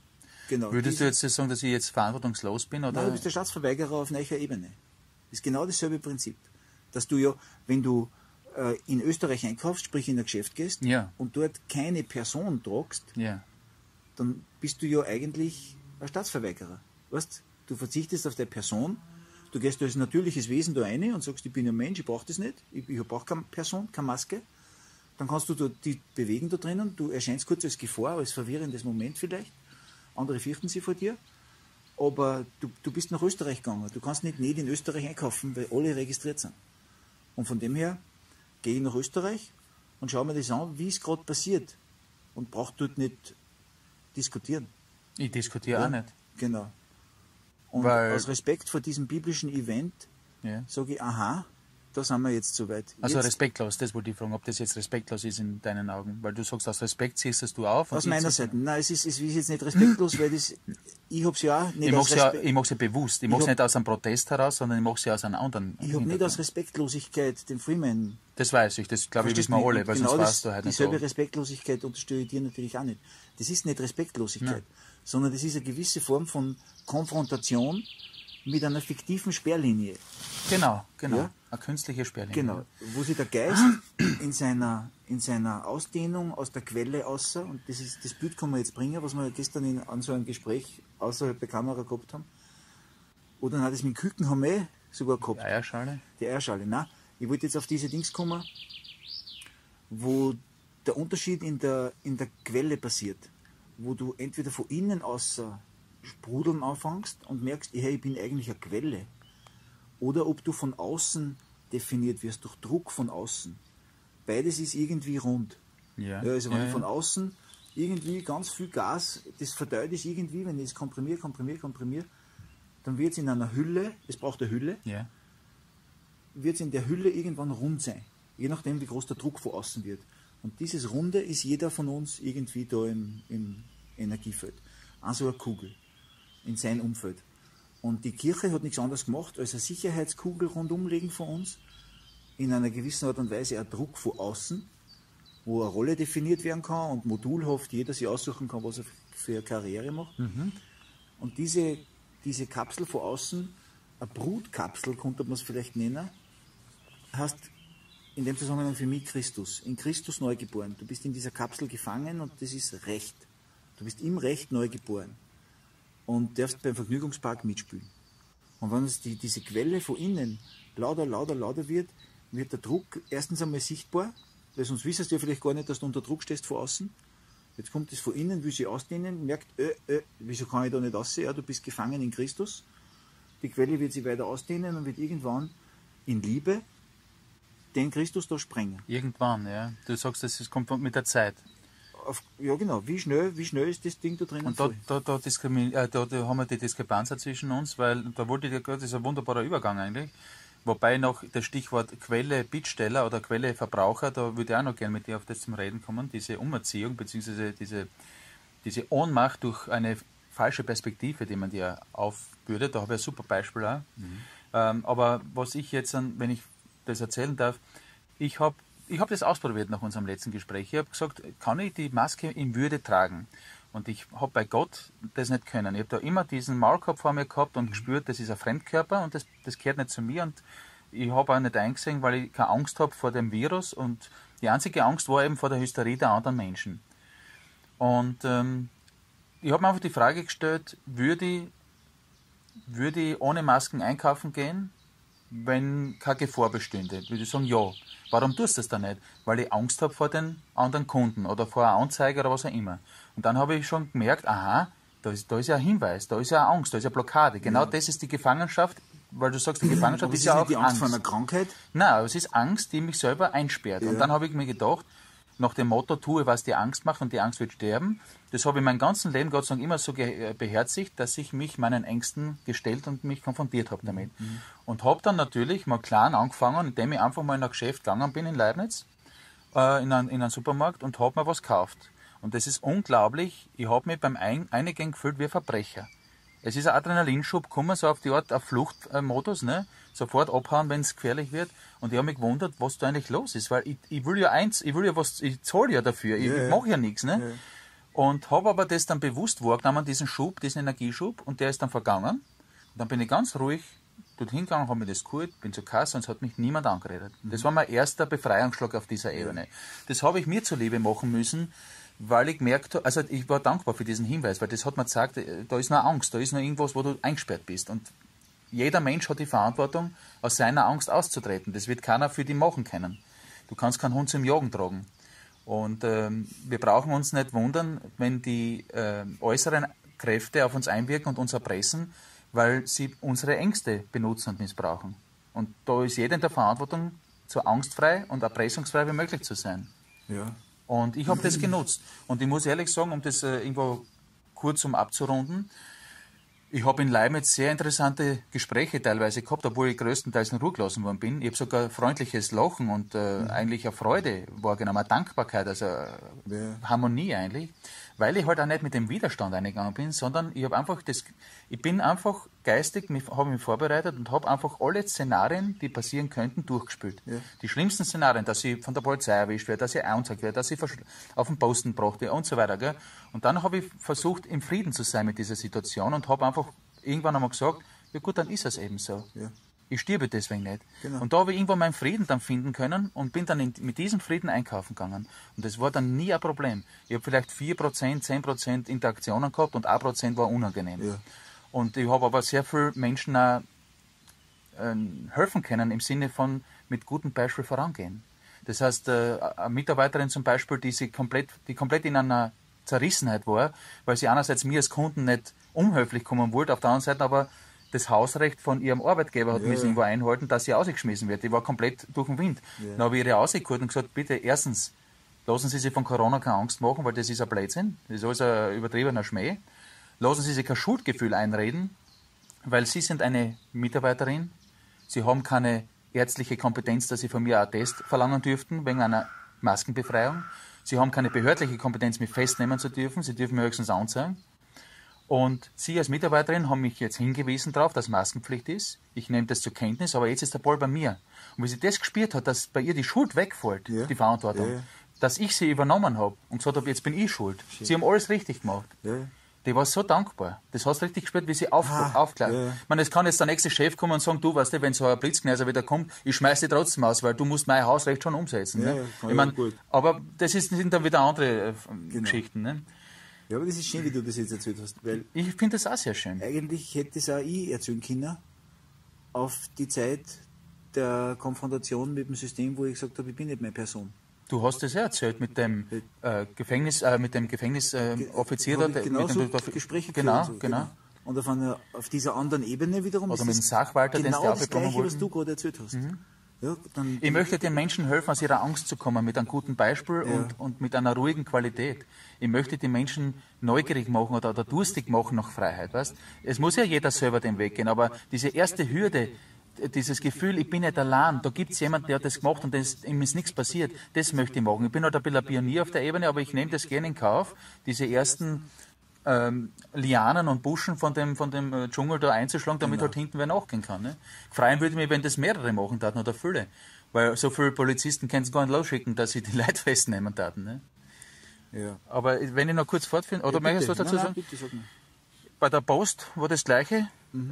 Genau.
Würdest du jetzt sagen, dass ich jetzt verantwortungslos bin? Oder?
Nein, du bist der Staatsverweigerer auf neuer Ebene. Das ist genau dasselbe Prinzip. Dass du ja, wenn du äh, in Österreich einkaufst, sprich in ein Geschäft gehst
Ja.
und dort keine Person tragst,
ja.
dann bist du ja eigentlich ein Staatsverweigerer. Weißt du, verzichtest auf deine Person, du gehst als natürliches Wesen da rein und sagst, ich bin ein Mensch, ich brauche das nicht, ich, ich brauche keine Person, keine Maske. Dann kannst du die bewegen da drinnen, du erscheinst kurz als Gefahr, als verwirrendes Moment vielleicht. Andere fürchten sich vor dir. Aber du, du bist nach Österreich gegangen. Du kannst nicht, nicht in Österreich einkaufen, weil alle registriert sind. Und von dem her gehe ich nach Österreich und schaue mir das an, wie es gerade passiert. Und brauche dort nicht diskutieren.
Ich diskutiere auch nicht.
Genau. Und
Weil-
aus Respekt vor diesem biblischen Event
Ja.
sage ich, aha, da sind wir jetzt soweit.
Also
jetzt,
respektlos, das wollte ich fragen, ob das jetzt respektlos ist in deinen Augen. Weil du sagst, aus Respekt ziehst es du auf.
aus meiner Seite. Nein, es ist, es ist jetzt nicht respektlos, weil das, ich habe es ja auch nicht
Ich
aus
mache ja, ich mach's ja bewusst. Ich mache es nicht aus einem Protest heraus, sondern ich mache es ja aus einem anderen.
Ich habe nicht aus Respektlosigkeit den Freeman.
Das weiß ich, das glaube ich, wissen wir alle, weil
genau
sonst
das,
warst du halt nicht
Dieselbe
da.
Respektlosigkeit unterstelle ich dir natürlich auch nicht. Das ist nicht Respektlosigkeit, sondern das ist eine gewisse Form von Konfrontation mit einer fiktiven Sperrlinie.
Genau, genau.
Ja?
Eine künstliche Sperrlinie.
Genau, wo sich der Geist in seiner, in seiner Ausdehnung aus der Quelle außer, und das, ist, das Bild kann man jetzt bringen, was wir gestern in, an so einem Gespräch außerhalb der Kamera gehabt haben. Oder dann hat es mit Küken haben wir eh sogar gehabt.
Eierschale.
Die Eierschale. Nein, ich wollte jetzt auf diese Dings kommen, wo der Unterschied in der, in der Quelle passiert. Wo du entweder von innen außer sprudeln anfängst und merkst, hey, ich bin eigentlich eine Quelle. Oder ob du von außen definiert wirst, durch Druck von außen. Beides ist irgendwie rund.
Ja.
Ja, also wenn
ja,
ich von außen irgendwie ganz viel Gas, das verteilt ist irgendwie, wenn ich es komprimiere, komprimiere, komprimiere, dann wird es in einer Hülle, es braucht eine Hülle,
Ja.
wird es in der Hülle irgendwann rund sein. Je nachdem, wie groß der Druck von außen wird. Und dieses Runde ist jeder von uns irgendwie da im, im Energiefeld. Also eine Kugel in sein Umfeld. Und die Kirche hat nichts anderes gemacht, als eine Sicherheitskugel rundum legen von uns, in einer gewissen Art und Weise ein Druck von außen, wo eine Rolle definiert werden kann und modulhaft jeder sich aussuchen kann, was er für eine Karriere macht. Mhm. Und diese, diese Kapsel von außen, eine Brutkapsel, könnte man es vielleicht nennen, heißt in dem Zusammenhang für mich Christus. In Christus neu geboren. Du bist in dieser Kapsel gefangen und das ist Recht. Du bist im Recht neu geboren und darfst beim Vergnügungspark mitspielen. Und wenn es die, diese Quelle von innen lauter, lauter, lauter wird, wird der Druck erstens einmal sichtbar, weil sonst wissest du ja vielleicht gar nicht, dass du unter Druck stehst von außen. Jetzt kommt es von innen, will sich ausdehnen, merkt, äh, äh, wieso kann ich da nicht aussehen? Ja, du bist gefangen in Christus. Die Quelle wird sich weiter ausdehnen und wird irgendwann in Liebe den Christus da sprengen.
Irgendwann, ja. Du sagst, das kommt mit der Zeit
auf, ja genau, wie schnell, wie schnell ist das Ding da drin?
Und da, da, da, äh, da, da, haben wir die Diskrepanz zwischen uns, weil da wollte ich, das ist ein wunderbarer Übergang eigentlich. Wobei noch das Stichwort Quelle Bittsteller oder Quelle Verbraucher, da würde ich auch noch gerne mit dir auf das zum Reden kommen, diese Umerziehung bzw. Diese, diese Ohnmacht durch eine falsche Perspektive, die man dir aufbürdet. Da habe ich ein super Beispiel auch. Mhm. Ähm, aber was ich jetzt, wenn ich das erzählen darf, ich habe ich habe das ausprobiert nach unserem letzten Gespräch. Ich habe gesagt, kann ich die Maske in Würde tragen? Und ich habe bei Gott das nicht können. Ich habe da immer diesen Maulkorb vor mir gehabt und mhm. gespürt, das ist ein Fremdkörper und das, das gehört nicht zu mir. Und ich habe auch nicht eingesehen, weil ich keine Angst habe vor dem Virus. Und die einzige Angst war eben vor der Hysterie der anderen Menschen. Und ähm, ich habe mir einfach die Frage gestellt, würde ich, würde ich ohne Masken einkaufen gehen, wenn keine Gefahr bestünde? Würde ich sagen, ja. Warum tust du das dann nicht? Weil ich Angst habe vor den anderen Kunden oder vor einer Anzeige oder was auch immer. Und dann habe ich schon gemerkt, aha, da ist, da ist ja ein Hinweis, da ist ja Angst, da ist ja Blockade. Genau ja. das ist die Gefangenschaft, weil du sagst, die Gefangenschaft ist, ist ja auch
die Angst, Angst vor einer Krankheit?
Nein, aber es ist Angst, die mich selber einsperrt. Ja. Und dann habe ich mir gedacht, nach dem Motto, tue, was dir Angst macht und die Angst wird sterben. Das habe ich mein ganzes Leben, Gott sei Dank, immer so äh, beherzigt, dass ich mich meinen Ängsten gestellt und mich konfrontiert habe damit. Mhm. Und habe dann natürlich mal klein angefangen, indem ich einfach mal in ein Geschäft gegangen bin in Leibniz, äh, in, einen, in einen Supermarkt und habe mir was gekauft. Und das ist unglaublich. Ich habe mich beim ein Eingehen gefühlt wie ein Verbrecher. Es ist ein Adrenalinschub gekommen, so auf die Art, auf Fluchtmodus, ne? Sofort abhauen, wenn es gefährlich wird. Und ich habe mich gewundert, was da eigentlich los ist, weil ich, ich will ja eins, ich will ja was, ich zahle ja dafür, ich, yeah. mache ja nichts, ne? Yeah. Und habe aber das dann bewusst wahrgenommen, diesen Schub, diesen Energieschub, und der ist dann vergangen. Und dann bin ich ganz ruhig dorthin gegangen, habe mir das geholt, bin zur Kasse und es hat mich niemand angeredet. Mhm. Das war mein erster Befreiungsschlag auf dieser Ebene. Das habe ich mir zuliebe machen müssen, weil ich gemerkt habe, also ich war dankbar für diesen Hinweis, weil das hat mir gesagt, äh, da ist nur Angst, da ist nur irgendwas, wo du eingesperrt bist. Und jeder Mensch hat die Verantwortung, aus seiner Angst auszutreten. Das wird keiner für dich machen können. Du kannst keinen Hund zum Jagen tragen. Und ähm, wir brauchen uns nicht wundern, wenn die äh, äußeren Kräfte auf uns einwirken und uns erpressen, weil sie unsere Ängste benutzen und missbrauchen. Und da ist jeder in der Verantwortung, so angstfrei und erpressungsfrei wie möglich zu sein.
Ja.
Und ich habe das genutzt. Und ich muss ehrlich sagen, um das äh, irgendwo kurz um abzurunden, ich habe in Leibniz sehr interessante Gespräche teilweise gehabt, obwohl ich größtenteils in Ruhe gelassen worden bin. Ich habe sogar freundliches Lachen und äh, mhm. eigentlich eine Freude wahrgenommen, eine Dankbarkeit, also ja. Harmonie eigentlich weil ich halt auch nicht mit dem Widerstand eingegangen bin, sondern ich habe einfach das, ich bin einfach geistig, habe mich vorbereitet und habe einfach alle Szenarien, die passieren könnten, durchgespielt. Ja. Die schlimmsten Szenarien, dass ich von der Polizei erwischt werde, dass ich angezeigt werde, dass ich auf den Posten gebracht werde und so weiter. Gell? Und dann habe ich versucht, im Frieden zu sein mit dieser Situation und habe einfach irgendwann einmal gesagt, ja gut, dann ist es eben so. Ja. Ich stirbe deswegen nicht. Genau. Und da habe ich irgendwo meinen Frieden dann finden können und bin dann in, mit diesem Frieden einkaufen gegangen. Und das war dann nie ein Problem. Ich habe vielleicht 4%, 10% Interaktionen gehabt und 1% war unangenehm. Ja. Und ich habe aber sehr viele Menschen auch, äh, helfen können im Sinne von mit gutem Beispiel vorangehen. Das heißt, äh, eine Mitarbeiterin zum Beispiel, die, sie komplett, die komplett in einer Zerrissenheit war, weil sie einerseits mir als Kunden nicht unhöflich kommen wollte, auf der anderen Seite aber das Hausrecht von ihrem Arbeitgeber hat ja. müssen irgendwo einhalten, dass sie ausgeschmissen wird. Die war komplett durch den Wind. Ja. Dann habe ich ihre rausgeholt und gesagt, bitte, erstens, lassen Sie sich von Corona keine Angst machen, weil das ist ein Blödsinn, das ist alles ein übertriebener Schmäh. Lassen Sie sich kein Schuldgefühl einreden, weil Sie sind eine Mitarbeiterin, Sie haben keine ärztliche Kompetenz, dass Sie von mir einen Test verlangen dürften, wegen einer Maskenbefreiung. Sie haben keine behördliche Kompetenz, mich festnehmen zu dürfen. Sie dürfen mir höchstens anzeigen. Und Sie als Mitarbeiterin haben mich jetzt hingewiesen darauf, dass Maskenpflicht ist. Ich nehme das zur Kenntnis, aber jetzt ist der Ball bei mir. Und wie sie das gespürt hat, dass bei ihr die Schuld wegfällt,
Ja.
die Verantwortung,
Ja, ja.
dass ich sie übernommen habe und gesagt habe, jetzt bin ich schuld. Sie haben alles richtig gemacht. Die war so dankbar. Das hast du richtig gespürt, wie sie auf,
Ah,
aufklärt.
ja.
Ich meine, es kann jetzt der nächste Chef kommen und sagen, du weißt wenn so ein Blitzkneiser wieder kommt, ich schmeiß dich trotzdem aus, weil du musst mein Hausrecht schon umsetzen.
Ja,
ne? ich
gut.
aber das sind dann wieder andere äh,
Genau.
Geschichten. Ne?
Ja, aber das ist schön, wie du das jetzt erzählt hast, weil
Ich finde das auch sehr schön.
eigentlich hätte es auch ich erzählen können auf die Zeit der Konfrontation mit dem System, wo ich gesagt habe, ich bin nicht meine Person.
Du hast es ja erzählt mit dem äh, Gefängnis, äh, mit dem Gefängnisoffizier, äh, der-
genauso
mit dem du-
Gespräche
Genau,
so,
genau.
Und auf, einer, auf dieser anderen Ebene wiederum
Oder
ist
mit dem Sachwalter, den sie
genau das Gleiche, was du gerade erzählt hast. Ja, dann,
Ich möchte den Menschen helfen, aus ihrer Angst zu kommen, mit einem guten Beispiel und, und mit einer ruhigen Qualität. Ich möchte die Menschen neugierig machen oder, oder durstig machen nach Freiheit. Weißt? Es muss ja jeder selber den Weg gehen, aber diese erste Hürde, dieses Gefühl, ich bin nicht allein, da gibt es jemanden, der hat das gemacht und das, ihm ist nichts passiert, das möchte ich machen. Ich bin halt ein bisschen ein Pionier auf der Ebene, aber ich nehme das gerne in Kauf, diese ersten ähm, Lianen und Buschen von dem, von dem äh, Dschungel da einzuschlagen, damit
Genau.
halt hinten wer nachgehen kann. Ne? Freuen würde mich, wenn das mehrere machen taten oder viele. Weil so viele Polizisten können es gar nicht losschicken, dass sie die Leute festnehmen taten. Ne?
ja.
Aber wenn ich noch kurz fortführen, oder
Ja,
möchtest du was dazu
Nein,
sagen?
nein, bitte, sag mal.
Bei der Post war das Gleiche.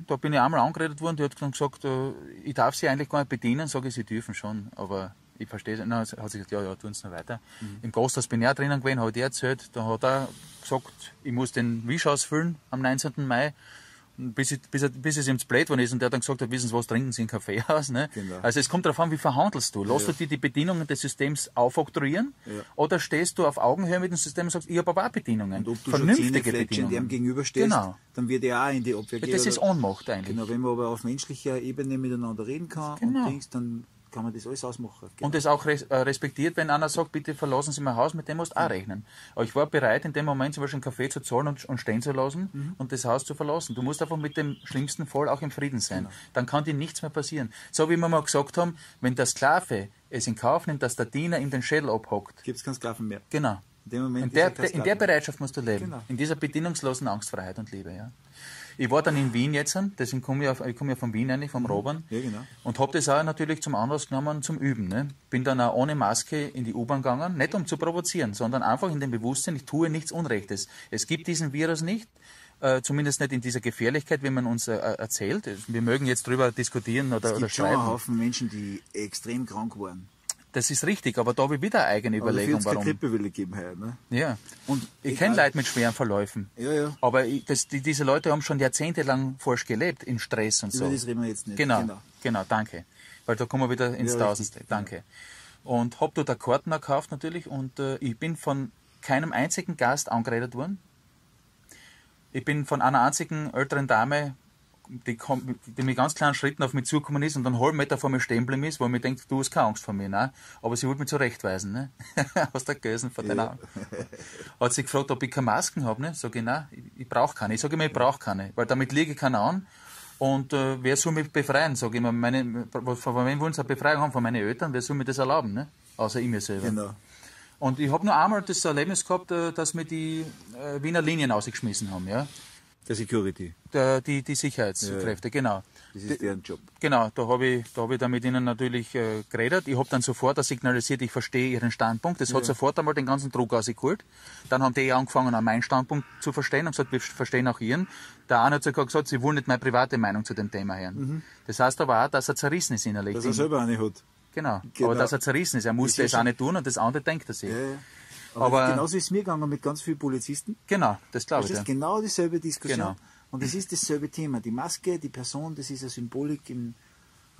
Da bin ich einmal angeredet worden, die hat dann gesagt, äh, ich darf sie eigentlich gar nicht bedienen, sage ich, sie dürfen schon, aber ich verstehe es. Dann hat sie gesagt, ja, ja, tun es noch weiter. Im Gasthaus bin ich auch drinnen gewesen, habe ich erzählt, da hat er gesagt, ich muss den Wisch ausfüllen am 19. Mai. Bis, ich, bis, er, bis es ihm zu blöd geworden ist und der hat dann gesagt, hat, wissen Sie was, trinken Sie einen Kaffee aus. Ne?
Genau.
Also es kommt darauf an, wie verhandelst du. Lässt
Ja.
du dir die Bedienungen des Systems aufoktroyieren
Ja.
oder stehst du auf Augenhöhe mit dem System und sagst, ich habe aber auch Bedienungen.
Und ob du schon
vernünftige
zähnefletschend dem
Bedienungen.
gegenüberstehst,
Genau.
dann wird er auch in die Abwehr gehen.
Das ist Ohnmacht eigentlich.
Genau, wenn man aber auf menschlicher Ebene miteinander reden kann
Genau.
und Dings, dann kann man das alles ausmachen. Genau.
Und es auch res äh, respektiert, wenn einer sagt, bitte verlassen Sie mein Haus, mit dem musst du auch rechnen. Aber ich war bereit, in dem Moment zum Beispiel einen Kaffee zu zahlen und, und stehen zu lassen
Mhm.
und das Haus zu verlassen. Du musst einfach mit dem schlimmsten Fall auch im Frieden sein.
Genau.
Dann kann dir nichts mehr passieren. So wie wir mal gesagt haben, wenn der Sklave es in Kauf nimmt, dass der Diener ihm den Schädel abhockt.
Gibt es keinen Sklaven mehr.
Genau.
In dem Moment
In der,
er
in der. Bereitschaft musst du leben.
Genau.
In dieser bedingungslosen Angstfreiheit und Liebe. Ja. Ich war dann in Wien jetzt, deswegen komme ich, auf- ich komme ja von Wien eigentlich, vom Robern.
Mhm. Ja, genau.
Und habe das auch natürlich zum Anlass genommen zum Üben. Ne? Bin dann auch ohne Maske in die U-Bahn gegangen, nicht um zu provozieren, sondern einfach in dem Bewusstsein, ich tue nichts Unrechtes. Es gibt diesen Virus nicht, äh, zumindest nicht in dieser Gefährlichkeit, wie man uns äh, erzählt. Wir mögen jetzt darüber diskutieren oder,
Es
oder
gibt schon einen. Haufen Menschen, die extrem krank waren.
Das ist richtig, aber da habe ich wieder eine eigene
Aber
Überlegung,
keine
warum.
Grippewelle gegeben heuer. Ne?
Ja.
Und
Ich kenne Leute mit schweren Verläufen.
Ja, ja.
Aber ich, das, die, diese Leute haben schon jahrzehntelang falsch gelebt, in Stress und so.
Über das reden wir jetzt nicht.
Genau,
Genau.
genau, danke. Weil da kommen wir wieder ins
Ja,
Tausendste. Danke. Und hab dort Karten gekauft natürlich und äh, ich bin von keinem einzigen Gast angeredet worden. Ich bin von einer einzigen älteren Dame, die, die mit ganz kleinen Schritten auf mich zugekommen ist und einen halben Meter vor mir stehen geblieben ist, weil mir denkt, du hast keine Angst vor mir. Nein. Aber sie wollte mich zurechtweisen. Ne? Aus der Gösen von den
Ja.
Hat sie gefragt, ob ich keine Masken habe. Ne? Sag ich, nein, ich, ich brauche keine. Ich sage immer, ich brauche keine, weil damit liege ich keiner an. Und äh, wer soll mich befreien? Sag ich immer, meine, von wem wollen sie eine Befreiung haben? Von meinen Eltern? Wer soll mir das erlauben? Ne? Außer ich mir selber.
Genau.
Und ich habe nur einmal das Erlebnis gehabt, äh, dass mir die äh, Wiener Linien ausgeschmissen haben. Ja?
Der Security.
Der, die, die Sicherheitskräfte, genau.
Das ist deren Job.
Genau, da habe ich, da hab ich dann mit ihnen natürlich äh, geredet. Ich habe dann sofort signalisiert, ich verstehe ihren Standpunkt. Das hat sofort einmal den ganzen Druck ausgeholt. Dann haben die eh angefangen, an meinen Standpunkt zu verstehen und gesagt, wir verstehen auch ihren. Der eine hat sogar gesagt, sie wollen nicht meine private Meinung zu dem Thema hören. Das heißt aber auch, dass er zerrissen ist innerlich.
Dass er selber eine hat.
genau.
Genau.
aber dass er zerrissen ist. Er musste
ist
es
ja
auch nicht tun und das andere denkt er sich.
Ja, ja. Aber,
Aber-
genauso ist es mir gegangen mit ganz vielen Polizisten.
Genau, das glaube
Das
ich.
ist
Ja.
genau dieselbe Diskussion.
Genau.
Und es ist dasselbe Thema. Die Maske, die Person, das ist eine Symbolik im,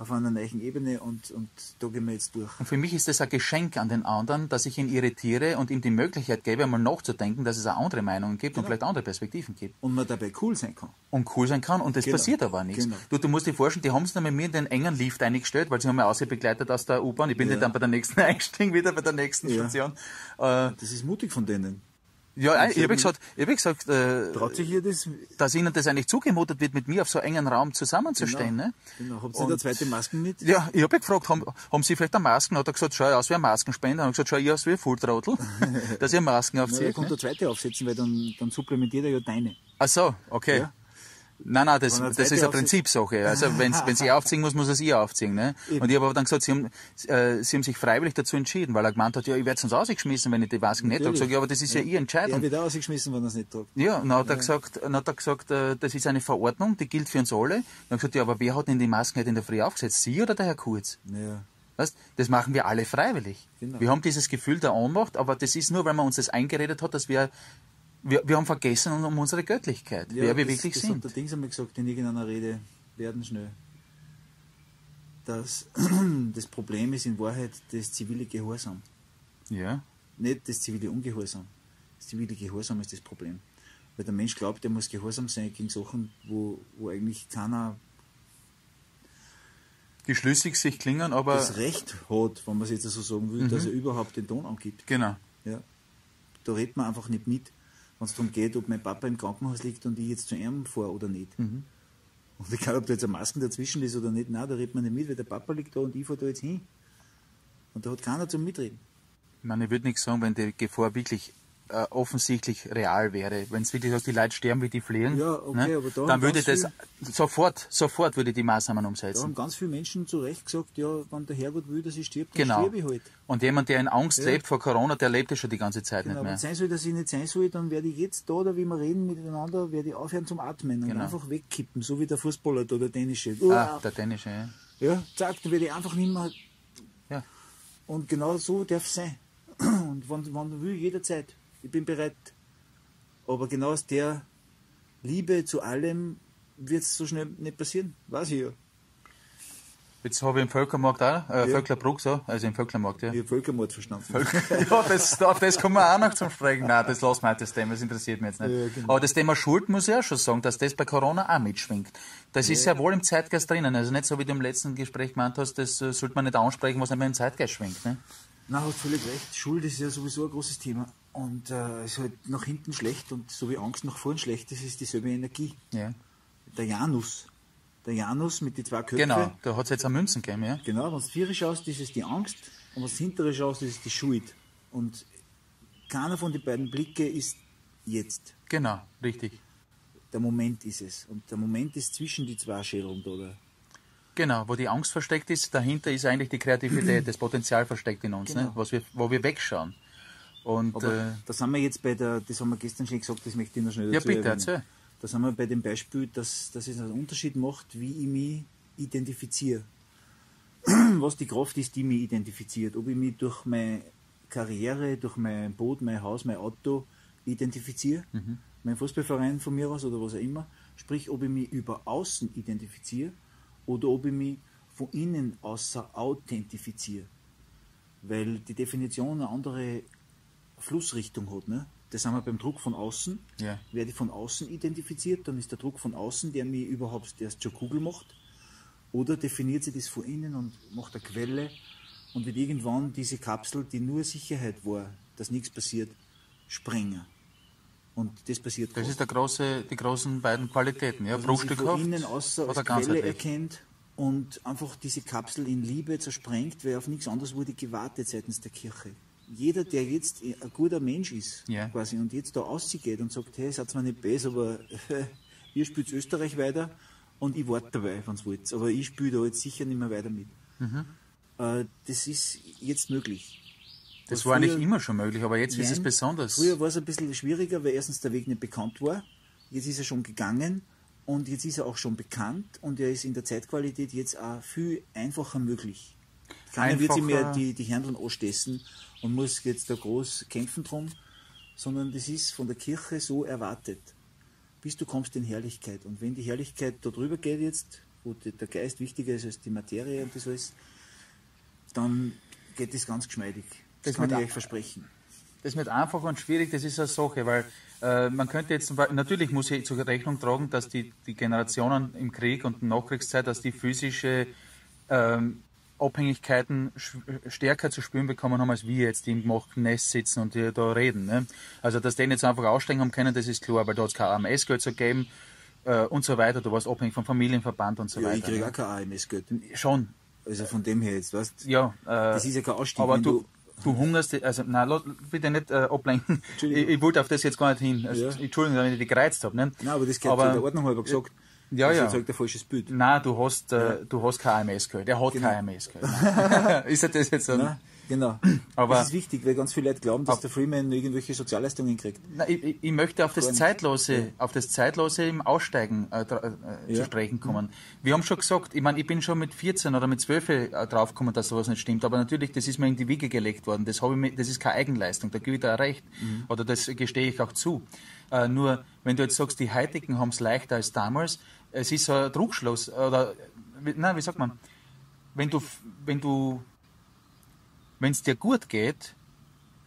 auf einer neuen Ebene und, und da gehen wir jetzt durch.
Und für mich ist das ein Geschenk an den anderen, dass ich ihn irritiere und ihm die Möglichkeit gebe, einmal nachzudenken, dass es auch andere Meinungen gibt
Genau.
und vielleicht andere Perspektiven gibt.
Und man dabei cool sein kann.
und cool sein kann und es
Genau.
passiert aber nichts.
Genau.
Du, du musst dir vorstellen, die haben es dann mit mir in den engen Lift eingestellt, weil sie haben mich ausgebegleitet aus der U-Bahn. Ich bin
Ja.
dann bei der nächsten eingestiegen, wieder bei der nächsten
Ja.
Station. Äh,
Das ist mutig von denen.
Ja, ich habe gesagt, ich hab gesagt äh,
das?
dass ihnen das eigentlich zugemutet wird, mit mir auf so engen Raum zusammenzustehen.
Genau.
Ne?
Genau. Habt ihr da zweite Masken mit?
Ja, ich habe gefragt, haben, haben Sie vielleicht eine Masken? Hat er gesagt, schau ich aus wie ein Maskenspender. Hat gesagt, schau ich aus wie ein Fulltrottel, dass ihr Masken
er
aufzieht.
kommt
Ne?
der zweite aufsetzen, weil dann, dann supplementiert er ja deine.
Ach so, okay.
Ja.
Nein, nein, das,
er
das ist eine Prinzipsache. Also wenn wenn sie aufziehen muss, muss er sie aufziehen. Ne?
Eben.
Und ich habe aber dann gesagt, sie haben, äh, sie haben sich freiwillig dazu entschieden, weil er gemeint hat, ja, ich werde sonst rausgeschmissen, wenn ich die Masken nicht trage. Sag ich, ja, aber das ist ja, Ihre
Er
Entscheidung.
wird auch ausgeschmissen, wenn er es nicht tragt.
Ja, und dann hat er gesagt, dann hat er gesagt äh, das ist eine Verordnung, die gilt für uns alle. Dann habe ich gesagt, ja, aber wer hat denn die Masken nicht in der Früh aufgesetzt? Sie oder der Herr Kurz?
Naja.
Weißt, das machen wir alle freiwillig.
Genau.
Wir haben dieses Gefühl der Ohnmacht, aber das ist nur, weil man uns das eingeredet hat, dass wir, wir, wir haben vergessen um unsere Göttlichkeit, wer wir
das,
wirklich
das
sind.
hat der Dings einmal gesagt in irgendeiner Rede, werden schnell. Dass das Problem ist in Wahrheit das zivile Gehorsam.
Ja,
Nicht das zivile Ungehorsam. Das zivile Gehorsam ist das Problem. Weil der Mensch glaubt, er muss gehorsam sein gegen Sachen, wo, wo eigentlich keiner
die schlüssig sich klingen, aber
das Recht hat, wenn man es jetzt so sagen will,
Mhm.
dass er überhaupt den Ton angibt.
genau.
Ja. Da redet man einfach nicht mit, wenn es darum geht, ob mein Papa im Krankenhaus liegt und ich jetzt zu ihm fahre oder nicht.
Mhm.
Und egal, ob da jetzt eine Masken dazwischen ist oder nicht, nein, da redet man nicht mit, weil der Papa liegt da und ich fahre da jetzt hin. Und da hat keiner zum Mitreden.
Ich meine, ich würde nichts sagen, wenn die Gefahr wirklich äh, offensichtlich real wäre. Wenn es wirklich, dass die Leute sterben, wie die fliegen,
Ja, okay, aber da
dann würde das sofort, sofort würde die Maßnahmen
Da
umsetzen.
haben ganz viele Menschen zu Recht gesagt, ja, wenn der Herrgott will, dass ich stirb, dann
Genau.
sterbe ich halt.
Und jemand, der in Angst
Ja.
lebt vor Corona, der lebt ja schon die ganze Zeit
Genau,
nicht
wenn
mehr.
es sein soll, dass ich nicht sein soll, dann werde ich jetzt da, da wie wir reden miteinander, werde ich aufhören zum Atmen und
Genau.
einfach wegkippen, so wie der Fußballer da, der dänische.
Ah, der dänische, ja.
Ja, zack, dann werde ich einfach nicht mehr.
Ja.
Und genau so darf es sein. Und wann, wann will, jederzeit. Ich bin bereit. Aber genau aus der Liebe zu allem wird es so schnell nicht passieren. Weiß ich ja.
Jetzt habe ich im Völkermarkt auch, äh, Völklerbruck so, also im Völkermarkt, ja.
Ich habe Völkermord verstanden.
ja, das, auf das kommen wir auch noch zum Sprechen. Nein, das lassen wir halt, das Thema, das interessiert mich jetzt nicht.
Ja, genau.
Aber das Thema Schuld muss ich auch schon sagen, dass das bei Corona auch mitschwingt. Das ist ja wohl im Zeitgeist drinnen. Also nicht so, wie du im letzten Gespräch gemeint hast, das äh, sollte man nicht ansprechen, was nicht mehr im Zeitgeist schwingt. Ne?
Nein, hat völlig recht. Schuld ist ja sowieso ein großes Thema. Und äh, ist halt nach hinten schlecht und so wie Angst nach vorn schlecht ist, ist dieselbe Energie.
Ja.
Der Janus. Der Janus mit den zwei Köpfen.
Genau, da hat es jetzt auch Münzen gegeben, ja.
Genau, wenn du vorne schaust, ist es die Angst und wenn du hintere schaust, ist es die Schuld. Und keiner von den beiden Blicke ist jetzt.
Genau, richtig.
Der Moment ist es. Und der Moment ist zwischen die zwei Schädeln. Oder?
Genau, wo die Angst versteckt ist, dahinter ist eigentlich die Kreativität, das Potenzial versteckt in uns, ne?
Genau.
Was wir, wo wir wegschauen. Und
Aber
äh,
da sind wir jetzt bei der, das haben wir gestern schon gesagt, das möchte ich noch schnell
ja,
dazu
bitte,
erwähnen.
erzähl.
Da sind wir bei dem Beispiel, dass, dass es einen Unterschied macht, wie ich mich identifiziere. Was die Kraft ist, die mich identifiziert. Ob ich mich durch meine Karriere, durch mein Boot, mein Haus, mein Auto identifiziere, mein Fußballverein von mir aus oder was auch immer. Sprich, ob ich mich über außen identifiziere oder ob ich mich von innen außer authentifiziere. Weil die Definition eine andere Flussrichtung hat. Ne? Das haben wir beim Druck von außen.
Ja.
Werde ich von außen identifiziert, dann ist der Druck von außen, der mich überhaupt erst zur Kugel macht. Oder definiert sich das von innen und macht eine Quelle und wird irgendwann diese Kapsel, die nur Sicherheit war, dass nichts passiert, sprengen. Und das passiert
Das ist der große, die großen beiden Qualitäten, ja.
Also, sie
Bruchstückhaft
von innen außer
oder
als Quelle erkennt und einfach diese Kapsel in Liebe zersprengt, weil auf nichts anderes wurde gewartet seitens der Kirche. Jeder, der jetzt ein guter Mensch ist,
Ja.
quasi, und jetzt da ausgeht und sagt, hey, seid zwar nicht besser, aber ihr spielt Österreich weiter und ich warte dabei, wenn es wollt. Aber ich spiele da jetzt sicher nicht mehr weiter mit.
Mhm.
Äh, das ist jetzt möglich.
Das war nicht immer schon möglich, aber jetzt ist es
Nein.
besonders.
Früher war es ein bisschen schwieriger, weil erstens der Weg nicht bekannt war. Jetzt ist er schon gegangen und jetzt ist er auch schon bekannt und er ist in der Zeitqualität jetzt auch viel einfacher möglich. Keiner wird sich mehr die, die Händeln anstessen und muss jetzt da groß kämpfen drum, sondern das ist von der Kirche so erwartet. Bis du kommst in Herrlichkeit. Und wenn die Herrlichkeit da drüber geht jetzt, wo der Geist wichtiger ist als die Materie und das alles, dann geht das ganz geschmeidig. Das,
Das
kann ich euch versprechen.
Das mit einfach und schwierig, das ist eine Sache, weil äh, man könnte jetzt, natürlich muss ich zur Rechnung tragen, dass die, die Generationen im Krieg und Nachkriegszeit, dass die physische ähm, Abhängigkeiten stärker zu spüren bekommen haben, als wir jetzt, die im gemachten Nest sitzen und da reden. Ne? Also, dass die jetzt einfach aussteigen haben können, das ist klar, weil da hat es kein AMS-Geld zu geben äh, und so weiter. Du warst abhängig vom Familienverband und so
ja,
weiter.
Ich kriege
ne?
auch kein AMS-Geld.
Schon.
Also von dem her jetzt, weißt
Ja, äh,
Das ist ja kein Ausstieg.
aber
wenn
du, du hungerst, also nein, lass- bitte nicht äh, ablenken. Ich, ich wollte auf das jetzt gar nicht hin. Also,
Ja.
Entschuldigung, wenn ich dich gereizt habe. Ne?
Nein, aber das gehört
Aber-
der Ordnung halber gesagt.
Ja,
das
ja.
erzeugt ein falsches Bild.
Nein, du hast, äh, du hast kein AMS-Geld. Er hat
Genau.
kein AMS-Geld. ist er das jetzt so?
Genau.
Aber-
das ist wichtig, weil ganz viele Leute glauben, dass der Freeman irgendwelche Sozialleistungen kriegt.
Nein, ich, ich- möchte auf das
Gar.
Zeitlose, auf das Zeitlose im Aussteigen äh, äh,
Ja.
zu sprechen kommen. Wir haben schon gesagt, ich meine, ich bin schon mit 14 oder mit 12 äh, draufgekommen, dass sowas nicht stimmt. Aber natürlich, das ist mir in die Wiege gelegt worden. Das, habe ich mir, das ist keine Eigenleistung. Da gebe ich dir recht.
Mhm.
Oder das gestehe ich auch zu. Äh, nur, wenn du jetzt sagst, die Heutigen haben es leichter als damals, es ist so ein Druckschluss. Oder, wie- nein, wie sagt man? Wenn du, wenn du, wenn es dir gut geht,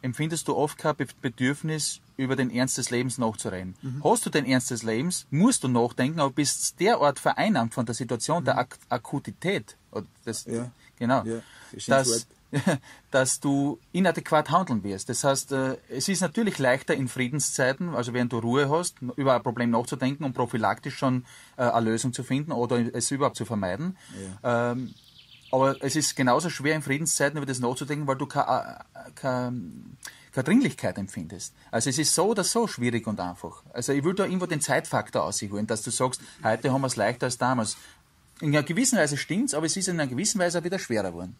empfindest du oft kein Be- Bedürfnis, über den Ernst des Lebens nachzureden.
Mhm.
Hast du den Ernst des Lebens, musst du nachdenken, aber bist derart vereinnahmt von der Situation, der Ak Akutität, das,
Mhm. Ja.
genau,
Ja, verstehe
dass, du inadäquat handeln wirst. Das heißt, äh, es ist natürlich leichter in Friedenszeiten, also während du Ruhe hast, über ein Problem nachzudenken und prophylaktisch schon äh, eine Lösung zu finden oder es überhaupt zu vermeiden. Ähm, aber es ist genauso schwer in Friedenszeiten über das nachzudenken, weil du keine, keine, keine Dringlichkeit empfindest. Also es ist so oder so schwierig und einfach. Also ich will da irgendwo den Zeitfaktor ausholen, dass du sagst, heute haben wir es leichter als damals. In einer gewissen Weise stimmt's, aber es ist in einer gewissen Weise auch wieder schwerer geworden.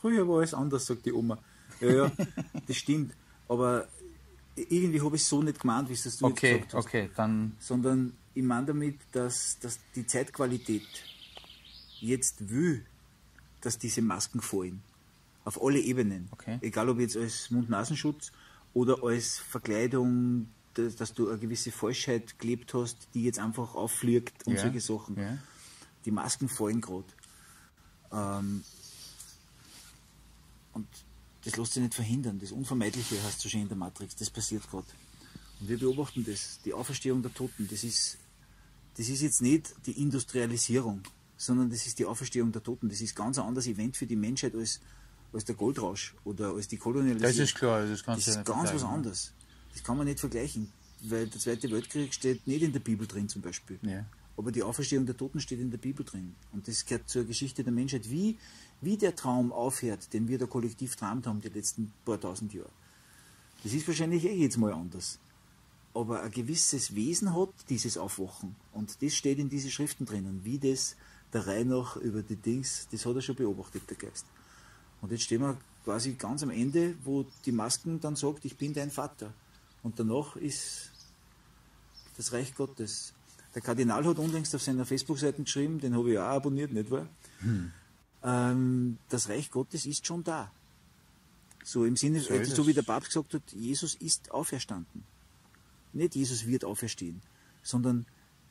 Früher war alles anders, sagt die Oma. Ja, ja, das stimmt. Aber irgendwie habe ich es so nicht gemeint, wie es das du jetzt
Okay,
gesagt hast.
okay, dann
Sondern ich meine damit, dass, dass die Zeitqualität jetzt will, dass diese Masken fallen. Auf alle Ebenen.
Okay.
Egal ob jetzt als Mund-Nasenschutz oder als Verkleidung, dass, dass du eine gewisse Falschheit gelebt hast, die jetzt einfach auffliegt und
Ja,
solche Sachen.
ja.
Die Masken fallen gerade. Ähm, und das lässt sich nicht verhindern. Das Unvermeidliche heißt so schön in der Matrix. Das passiert gerade. Und wir beobachten das. Die Auferstehung der Toten. Das ist, das ist jetzt nicht die Industrialisierung, sondern das ist die Auferstehung der Toten. Das ist ganz ein anderes Event für die Menschheit als, als der Goldrausch oder als die Kolonialisierung.
das ist klar, das
Das
du
ist ganz was anderes. Das kann man nicht vergleichen, weil der Zweite Weltkrieg steht nicht in der Bibel drin zum Beispiel.
Ja.
Aber die Auferstehung der Toten steht in der Bibel drin. Und das gehört zur Geschichte der Menschheit, wie, wie der Traum aufhört, den wir da kollektiv träumt haben die letzten paar tausend Jahre. Das ist wahrscheinlich eh jetzt mal anders. Aber ein gewisses Wesen hat dieses Aufwachen. Und das steht in diesen Schriften drinnen. Wie das der Reihe nach über die Dings, das hat er schon beobachtet, der Geist. Und jetzt stehen wir quasi ganz am Ende, wo die Masken dann sagt, ich bin dein Vater. Und danach ist das Reich Gottes. Der Kardinal hat unlängst auf seiner Facebook-Seite geschrieben, den habe ich auch abonniert, nicht wahr? Ähm, das Reich Gottes ist schon da. So im Sinne,
So
so wie der Papst gesagt hat, Jesus ist auferstanden. Nicht Jesus wird auferstehen, sondern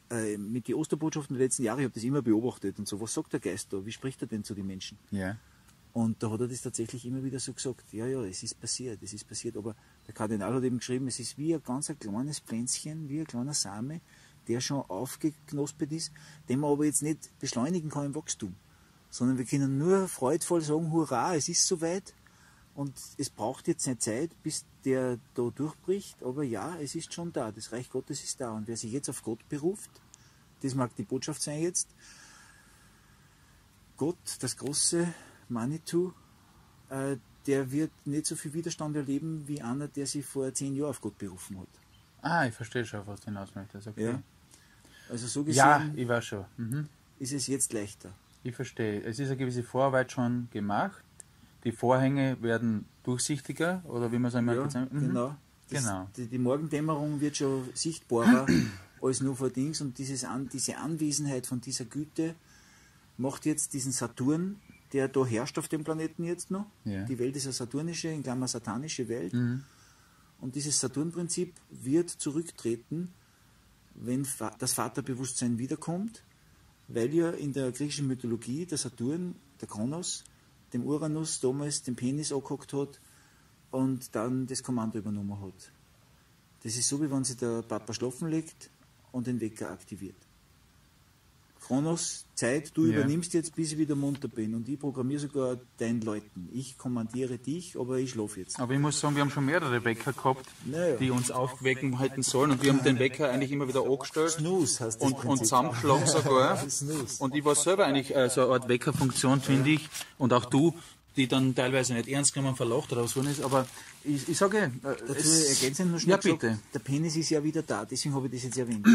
äh, mit den Osterbotschaften der letzten Jahre, ich habe das immer beobachtet und so, was sagt der Geist da? Wie spricht er denn zu den Menschen?
Ja.
Und da hat er das tatsächlich immer wieder so gesagt. Ja, ja, es ist passiert, es ist passiert. Aber der Kardinal hat eben geschrieben, es ist wie ein ganz ein kleines Pflänzchen, wie ein kleiner Same, der schon aufgeknospelt ist, den man aber jetzt nicht beschleunigen kann im Wachstum. Sondern wir können nur freudvoll sagen, hurra, es ist soweit. Und es braucht jetzt eine Zeit, bis der da durchbricht. Aber ja, es ist schon da. Das Reich Gottes ist da. Und wer sich jetzt auf Gott beruft, das mag die Botschaft sein jetzt, Gott, das große Manitou, äh, der wird nicht so viel Widerstand erleben wie einer, der sich vor zehn Jahren auf Gott berufen hat.
Ah, ich verstehe schon, was du hinaus möchtest. Okay.
Ja. Also so
Ja,
gesehen
ich weiß schon. Mhm.
ist es jetzt leichter.
Ich verstehe. Es ist eine gewisse Vorarbeit schon gemacht. Die Vorhänge werden durchsichtiger oder wie man es einmal
Ja,
bezeichnet. Mhm.
genau. Das,
Genau.
Die, die Morgendämmerung wird schon sichtbarer als nur vor Dings und dieses An, diese Anwesenheit von dieser Güte macht jetzt diesen Saturn, der da herrscht auf dem Planeten jetzt noch.
Ja.
Die Welt ist eine saturnische, in Klammer satanische Welt.
Mhm.
Und dieses Saturnprinzip wird zurücktreten, wenn das Vaterbewusstsein wiederkommt, weil ja in der griechischen Mythologie der Saturn, der Kronos, dem Uranus damals den Penis angehockt hat und dann das Kommando übernommen hat. Das ist so, wie wenn sich der Papa schlafen legt und den Wecker aktiviert. Chronos, Zeit, du
Ja.
übernimmst jetzt, bis ich wieder munter bin. Und ich programmiere sogar deinen Leuten. Ich kommandiere dich, aber ich schlafe jetzt.
Aber ich muss sagen, wir haben schon mehrere Wecker gehabt,
Naja.
die uns aufwecken halten sollen. Und wir haben den Wecker eigentlich immer wieder angestellt.
Snooze heißt das
und, und zusammengeschlagen sogar. Und ich war selber eigentlich äh, so eine Art Weckerfunktion, finde ich. Und auch du, die dann teilweise nicht ernst genommen verlacht oder so ist. Aber ich, ich sage, äh,
Dazu
es-
ergänzen nur schnell
Ja,
gesagt,
bitte.
der Penis ist ja wieder da, deswegen habe ich das jetzt erwähnt.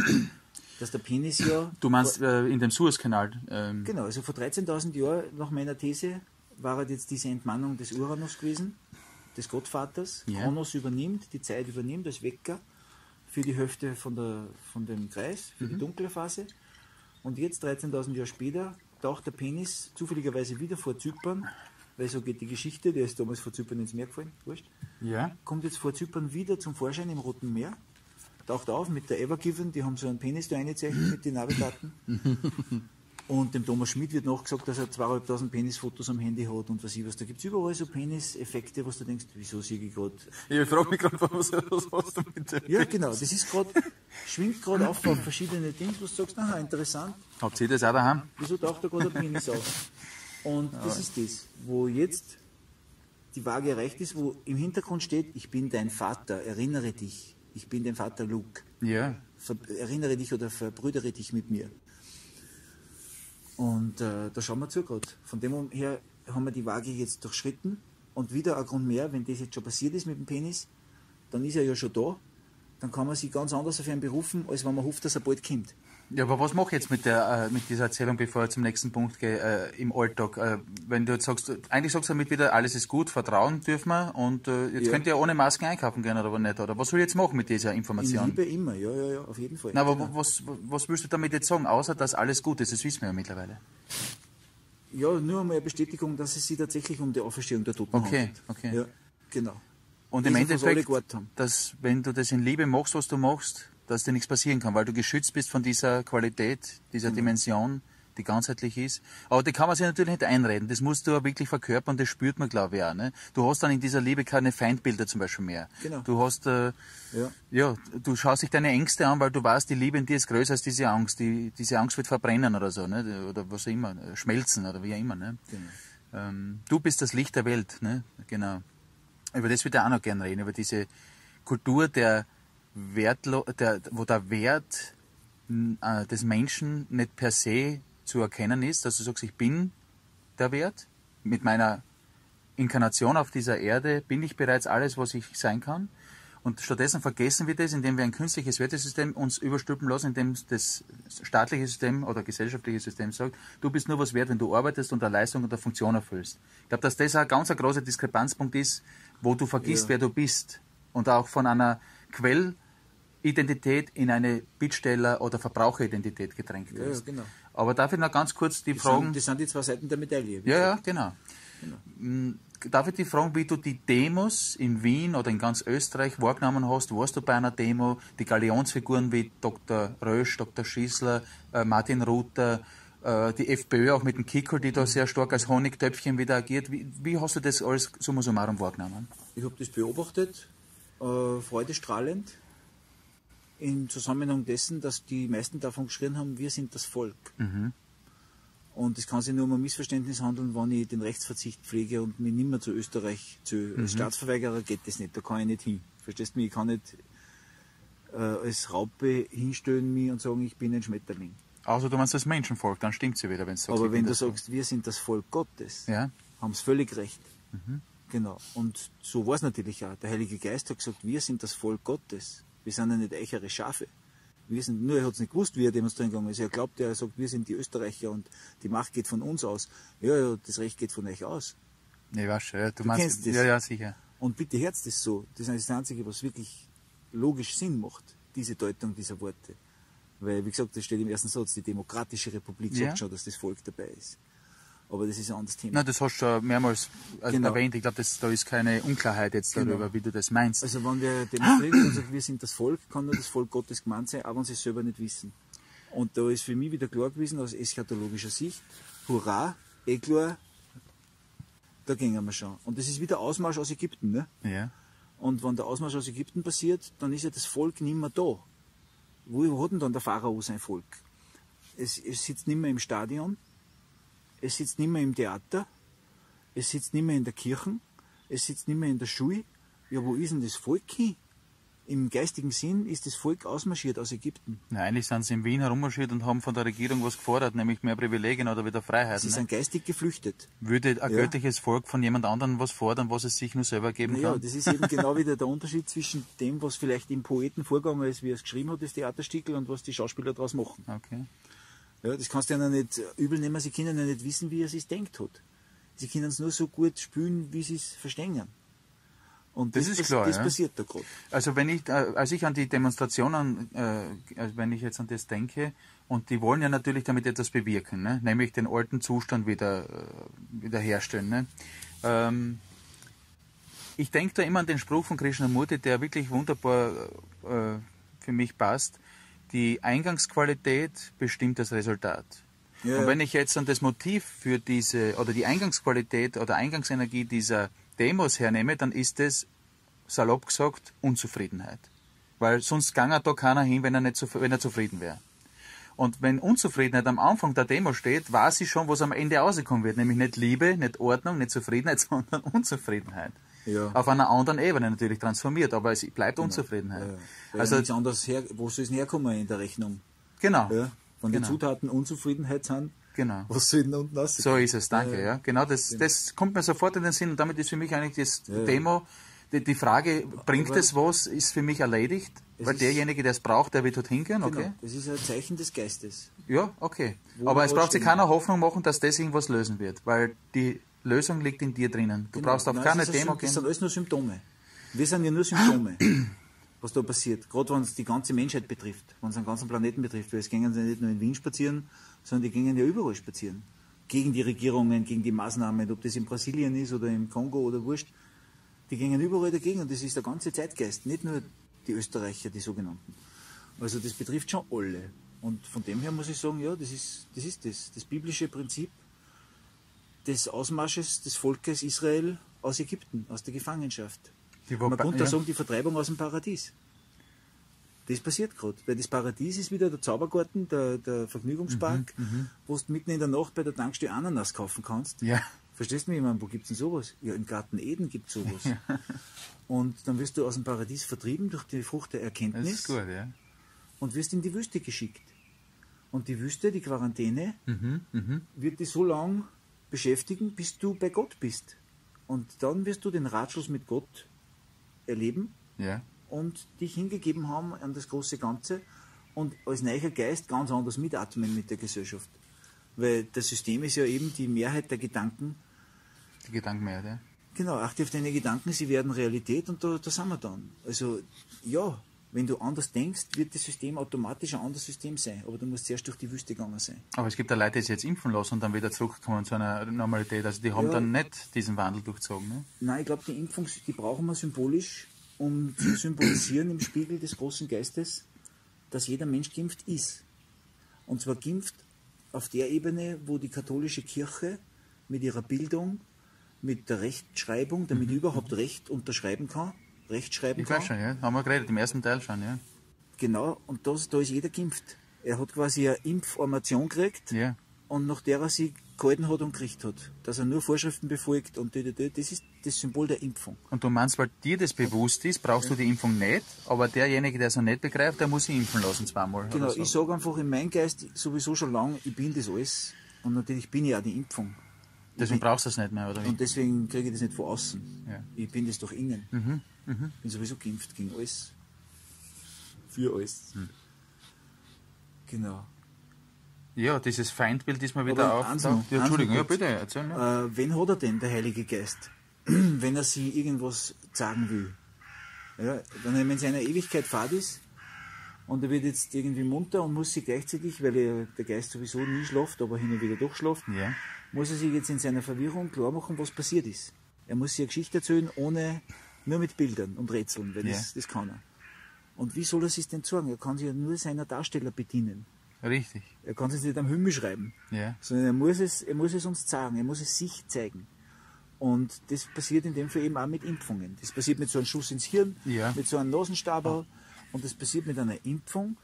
Dass der Penis ja.
Du meinst äh, in dem Suezkanal. Ähm,
Genau, also vor 13.000 Jahren, nach meiner These, war halt jetzt diese Entmannung des Uranus gewesen, des Gottvaters.
Ja.
Kronos übernimmt, die Zeit übernimmt als Wecker für die Hälfte von, der, von dem Kreis, für
Mhm.
die dunkle Phase. Und jetzt, 13.000 Jahre später, taucht der Penis zufälligerweise wieder vor Zypern, weil so geht die Geschichte, der ist damals vor Zypern ins Meer gefallen, wurscht
ja.
kommt jetzt vor Zypern wieder zum Vorschein im Roten Meer, taucht auf mit der Evergiven, die haben so einen Penis da eingezeichnet mit den Navidaten. Und dem Thomas Schmidt wird nachgesagt, dass er zweieinhalbtausend Penisfotos am Handy hat und was ich was. Da gibt es überall so Penis-Effekte, was du denkst, wieso sehe ich gerade.
Ich frage mich gerade, was, was hast du mit dem?
Ja, genau, das ist gerade, schwingt gerade auf auf verschiedene Dinge, wo du sagst, aha, interessant,
Habt ihr das auch daheim?
wieso taucht da gerade ein Penis auf? Und das ist das, wo jetzt die Waage erreicht ist, wo im Hintergrund steht, ich bin dein Vater, erinnere dich, ich bin dein Vater Luke.
Ja.
Ver erinnere dich oder verbrüdere dich mit mir. Und äh, da schauen wir zu gerade. Von dem her haben wir die Waage jetzt durchschritten. Und wieder ein Grund mehr, wenn das jetzt schon passiert ist mit dem Penis, dann ist er ja schon da. Dann kann man sich ganz anders auf ihn berufen, als wenn man hofft, dass er bald kommt.
Ja, aber was mache ich jetzt mit, der, äh, mit dieser Erzählung, bevor ich zum nächsten Punkt gehe, äh, im Alltag? Äh, wenn du jetzt sagst, eigentlich sagst du damit wieder, alles ist gut, vertrauen dürfen wir und äh, jetzt
Ja.
könnt ihr ohne Masken einkaufen gehen oder nicht? Oder was soll ich jetzt machen mit dieser
In
Information?
Liebe immer, ja, ja, ja, auf jeden Fall.
Na, aber
Genau.
was, was willst du damit jetzt sagen, außer dass alles gut ist? Das wissen wir ja mittlerweile.
Ja, nur einmal eine Bestätigung, dass es sich tatsächlich um die Auferstehung der Toten
Okay,
handelt.
okay.
Ja, genau.
Und im Endeffekt, dass wenn du das in Liebe machst, was du machst, dass dir nichts passieren kann, weil du geschützt bist von dieser Qualität, dieser
Mhm.
Dimension, die ganzheitlich ist. Aber die kann man sich natürlich nicht einreden. Das musst du auch wirklich verkörpern, das spürt man, glaube ich, auch. Ne? Du hast dann in dieser Liebe keine Feindbilder zum Beispiel mehr.
Genau.
Du hast, äh,
Ja.
ja, du schaust dich deine Ängste an, weil du weißt, die Liebe in dir ist größer als diese Angst. Die, diese Angst wird verbrennen oder so, ne? oder was auch immer, äh, schmelzen oder wie auch immer. Ne?
Genau.
Ähm, du bist das Licht der Welt, ne? Genau. Über das würde ich auch noch gerne reden, über diese Kultur der Wertlo der, wo der Wert äh, des Menschen nicht per se zu erkennen ist, dass du sagst, ich bin der Wert, mit meiner Inkarnation auf dieser Erde bin ich bereits alles, was ich sein kann. Und stattdessen vergessen wir das, indem wir ein künstliches Wertesystem uns überstülpen lassen, indem das staatliche System oder gesellschaftliche System sagt, du bist nur was wert, wenn du arbeitest und eine Leistung und eine Funktion erfüllst. Ich glaube, dass das ein ganz großer Diskrepanzpunkt ist, wo du vergisst,
Ja.
wer du bist. Und auch von einer Quellidentität in eine Bittsteller- oder Verbraucheridentität gedrängt
Ja, ja,
wirst.
genau.
Aber darf ich noch ganz kurz die
Das
Fragen...
sind, das sind die zwei Seiten der Medaille.
Ja, ja,
gesagt.
genau. Mm, Darf ich dich fragen, wie du die Demos in Wien oder in ganz Österreich wahrgenommen hast? Warst du bei einer Demo? Die Galionsfiguren wie Dr. Rösch, Dr. Schießler, äh, Martin Ruther, äh, die FPÖ auch mit dem Kickel, die da sehr stark als Honigtöpfchen wieder agiert. Wie, wie hast du das alles summa summarum wahrgenommen?
Ich habe das beobachtet, äh, freudestrahlend, im Zusammenhang dessen, dass die meisten davon geschrien haben, wir sind das Volk. Und es kann sich nur um ein Missverständnis handeln, wenn ich den Rechtsverzicht pflege und mich nicht mehr zu Österreich zu als Staatsverweigerer geht das nicht, da kann ich nicht hin. Verstehst du mich? Ich kann nicht äh, als Raupe hinstellen mich und sagen, ich bin ein Schmetterling.
Also du meinst das Menschenvolk, dann stimmt sie wieder, wenn du sagst.
Aber wenn du sagst, wir sind das Volk Gottes,
Ja,
haben sie völlig recht. Genau. Und so war es natürlich auch. Der Heilige Geist hat gesagt, wir sind das Volk Gottes. Wir sind ja nicht eichere Schafe. Wir sind, nur er hat es nicht gewusst, wie er demonstrieren gegangen ist. Er glaubt, er sagt, wir sind die Österreicher und die Macht geht von uns aus. Ja, ja, das Recht geht von euch aus.
ich weiß schon. Ja, du,
Du
meinst,
kennst das.
ja, ja, sicher.
Und bitte herzt das so. Das ist das Einzige, was wirklich logisch Sinn macht, diese Deutung dieser Worte. Weil, wie gesagt, das steht im ersten Satz, die Demokratische Republik sagt
Ja.
schon, dass das Volk dabei ist. Aber das ist ein anderes Thema.
Na, das hast du schon mehrmals äh,
Genau.
erwähnt. Ich glaube, da ist keine Unklarheit jetzt darüber,
Genau.
wie du das meinst.
Also wenn wir demonstrieren und sagen, wir sind das Volk, kann nur das Volk Gottes gemeint sein, auch wenn sie es selber nicht wissen. Und da ist für mich wieder klar gewesen, aus eschatologischer Sicht, hurra, eh klar, da gingen wir schon. Und das ist wieder Ausmarsch aus Ägypten. Ne?
ja.
Und wenn der Ausmarsch aus Ägypten passiert, dann ist ja das Volk nicht mehr da. Wo hat denn dann der Pharao sein Volk? es, es sitzt nicht mehr im Stadion, es sitzt nicht mehr im Theater, es sitzt nicht mehr in der Kirche, es sitzt nicht mehr in der Schule. Ja, wo ist denn das Volk hin? Im geistigen Sinn ist das Volk ausmarschiert aus Ägypten.
Nein, eigentlich sind sie in Wien herummarschiert und haben von der Regierung was gefordert, nämlich mehr Privilegien oder wieder Freiheit.
Sie sind geistig geflüchtet.
Würde ein
Ja.
göttliches Volk von jemand anderem was fordern, was es sich nur selber geben
Ja,
kann?
das ist eben genau wieder der Unterschied zwischen dem, was vielleicht im Poeten vorgegangen ist, wie er es geschrieben hat, das Theaterstückel, und was die Schauspieler daraus machen.
Okay.
Ja, das kannst du ja nicht übel nehmen, sie können ja nicht wissen, wie er es denkt hat. Sie können es nur so gut spielen, wie sie es verstehen. Und
Das
das,
ist klar,
das
ja.
passiert da gerade.
Also wenn ich, äh, als ich an die Demonstrationen, äh, also wenn ich jetzt an das denke, und die wollen ja natürlich damit etwas bewirken, ne? nämlich den alten Zustand wieder, äh, wieder herstellen. Ne? Ähm, ich denke da immer an den Spruch von Krishnamurti, der wirklich wunderbar äh, für mich passt. Die Eingangsqualität bestimmt das Resultat.
Ja,
Und wenn ich jetzt an das Motiv für diese, oder die Eingangsqualität oder Eingangsenergie dieser Demos hernehme, dann ist es, salopp gesagt, Unzufriedenheit. Weil sonst gange da keiner hin, wenn er, nicht, zuf- wenn er zufrieden wäre. Und wenn Unzufriedenheit am Anfang der Demo steht, weiß ich schon, was am Ende rauskommen wird. Nämlich nicht Liebe, nicht Ordnung, nicht Zufriedenheit, sondern Unzufriedenheit.
Ja.
Auf einer anderen Ebene natürlich transformiert, aber es bleibt Unzufriedenheit.
Ja,
Also,
nichts anderes her, wo soll es herkommen in der Rechnung?
genau,
Ja? Von den
Genau.
Zutaten Unzufriedenheit sind,
genau.
was soll unten raus?
So ist es, danke.
Ja,
genau, das, das kommt mir sofort in den Sinn und damit ist für mich eigentlich das
Ja.
Demo, die, die Frage, bringt
Aber-
es was, ist für mich erledigt, weil derjenige, der es braucht, der wird dorthin gehen, okay?
Genau, das ist ein Zeichen des Geistes.
Ja, okay.
Wo
Aber es braucht sich keiner Hoffnung machen, dass das irgendwas lösen wird, weil die Lösung liegt in dir drinnen. Du
Genau.
brauchst auf
Nein,
keine Demo
Sym- Das sind
gehen.
alles nur Symptome. Wir sind ja nur Symptome, was da passiert. Gerade wenn es die ganze Menschheit betrifft, wenn es den ganzen Planeten betrifft. Weil es gehen ja nicht nur in Wien spazieren, sondern die gehen ja überall spazieren. Gegen die Regierungen, gegen die Maßnahmen, ob das in Brasilien ist oder im Kongo oder wurscht. Die gehen überall dagegen und das ist der ganze Zeitgeist, nicht nur die Österreicher, die sogenannten. Also das betrifft schon alle. Und von dem her muss ich sagen, ja, das ist das, ist das, das biblische Prinzip des Ausmarsches des Volkes Israel aus Ägypten, aus der Gefangenschaft.
Die
Man könnte
ja.
sagen, die Vertreibung aus dem Paradies. Das passiert gerade. Weil das Paradies ist wieder der Zaubergarten, der, der Vergnügungspark,
Mhm,
wo du mitten in der Nacht bei der Tankstelle Ananas kaufen kannst.
Ja,
Verstehst du mich? Ich meine, wo gibt es denn sowas? Ja, im Garten Eden gibt es sowas. Und dann wirst du aus dem Paradies vertrieben durch die Frucht der
das
Erkenntnis
ist gut, ja.
und wirst in die Wüste geschickt. Und die Wüste, die Quarantäne,
Mhm, mhm.
wird dich so lang beschäftigen, bis du bei Gott bist. Und dann wirst du den Ratschluss mit Gott erleben
Ja.
und dich hingegeben haben an das große Ganze und als neuer Geist ganz anders mitatmen mit der Gesellschaft. Weil das System ist ja eben die Mehrheit der Gedanken.
Die Gedanken mehr, ja.
Genau, achte auf deine Gedanken, sie werden Realität und da, da sind wir dann. Also ja, wenn du anders denkst, wird das System automatisch ein anderes System sein. Aber du musst zuerst durch die Wüste gegangen sein.
Aber es gibt ja Leute, die sich jetzt impfen lassen und dann wieder zurückkommen zu einer Normalität. Also die haben
Ja.
dann nicht diesen Wandel durchzogen. Ne?
Nein, ich glaube, die Impfung, die brauchen wir symbolisch, um zu symbolisieren im Spiegel des großen Geistes, dass jeder Mensch geimpft ist. Und zwar geimpft auf der Ebene, wo die katholische Kirche mit ihrer Bildung, mit der Rechtschreibung, damit ich überhaupt Recht unterschreiben kann, Recht schreiben
Ich
kann.
weiß schon, ja. Haben wir geredet, im ersten Teil schon, ja.
Genau, und das, da ist jeder geimpft. Er hat quasi eine Information gekriegt
Ja.
und nach der er sich gehalten hat und gekriegt hat. Dass er nur Vorschriften befolgt und das ist das Symbol der Impfung.
Und du meinst, weil dir das bewusst ist, brauchst du die Impfung nicht, aber derjenige, der es noch nicht begreift, der muss sich impfen lassen zweimal.
Genau,
so.
ich sage einfach in meinem Geist sowieso schon lange, ich bin das alles. Und natürlich bin ich auch die Impfung.
Deswegen brauchst du es nicht mehr, oder wie?
Und deswegen kriege ich das nicht von außen.
Ja.
Ich bin das doch innen.
Mhm, mhm.
bin sowieso geimpft gegen alles. Für alles.
Hm.
Genau.
Ja, dieses Feindbild ist mal wieder aufgetaucht. Ja, Entschuldigung, ja bitte, erzähl. Ja.
Äh, wen hat er denn, der Heilige Geist? wenn er sie irgendwas sagen will. Ja, wenn er in seiner Ewigkeit fad ist und er wird jetzt irgendwie munter und muss sich gleichzeitig, weil er, der Geist sowieso nie schläft, aber hin und wieder doch schläft,
ja.
muss er sich jetzt in seiner Verwirrung klar machen, was passiert ist. Er muss sich eine Geschichte erzählen, ohne, nur mit Bildern und Rätseln, weil das,
Ja.
das kann er. Und wie soll er sich denn sagen? Er kann sich ja nur seiner Darsteller bedienen.
Richtig.
Er kann es nicht am Himmel schreiben,
Ja.
sondern er muss, es, er muss es uns sagen, er muss es sich zeigen. Und das passiert in dem Fall eben auch mit Impfungen. Das passiert mit so einem Schuss ins Hirn,
Ja.
mit so einem Nasenstaber und das passiert mit einer Impfung,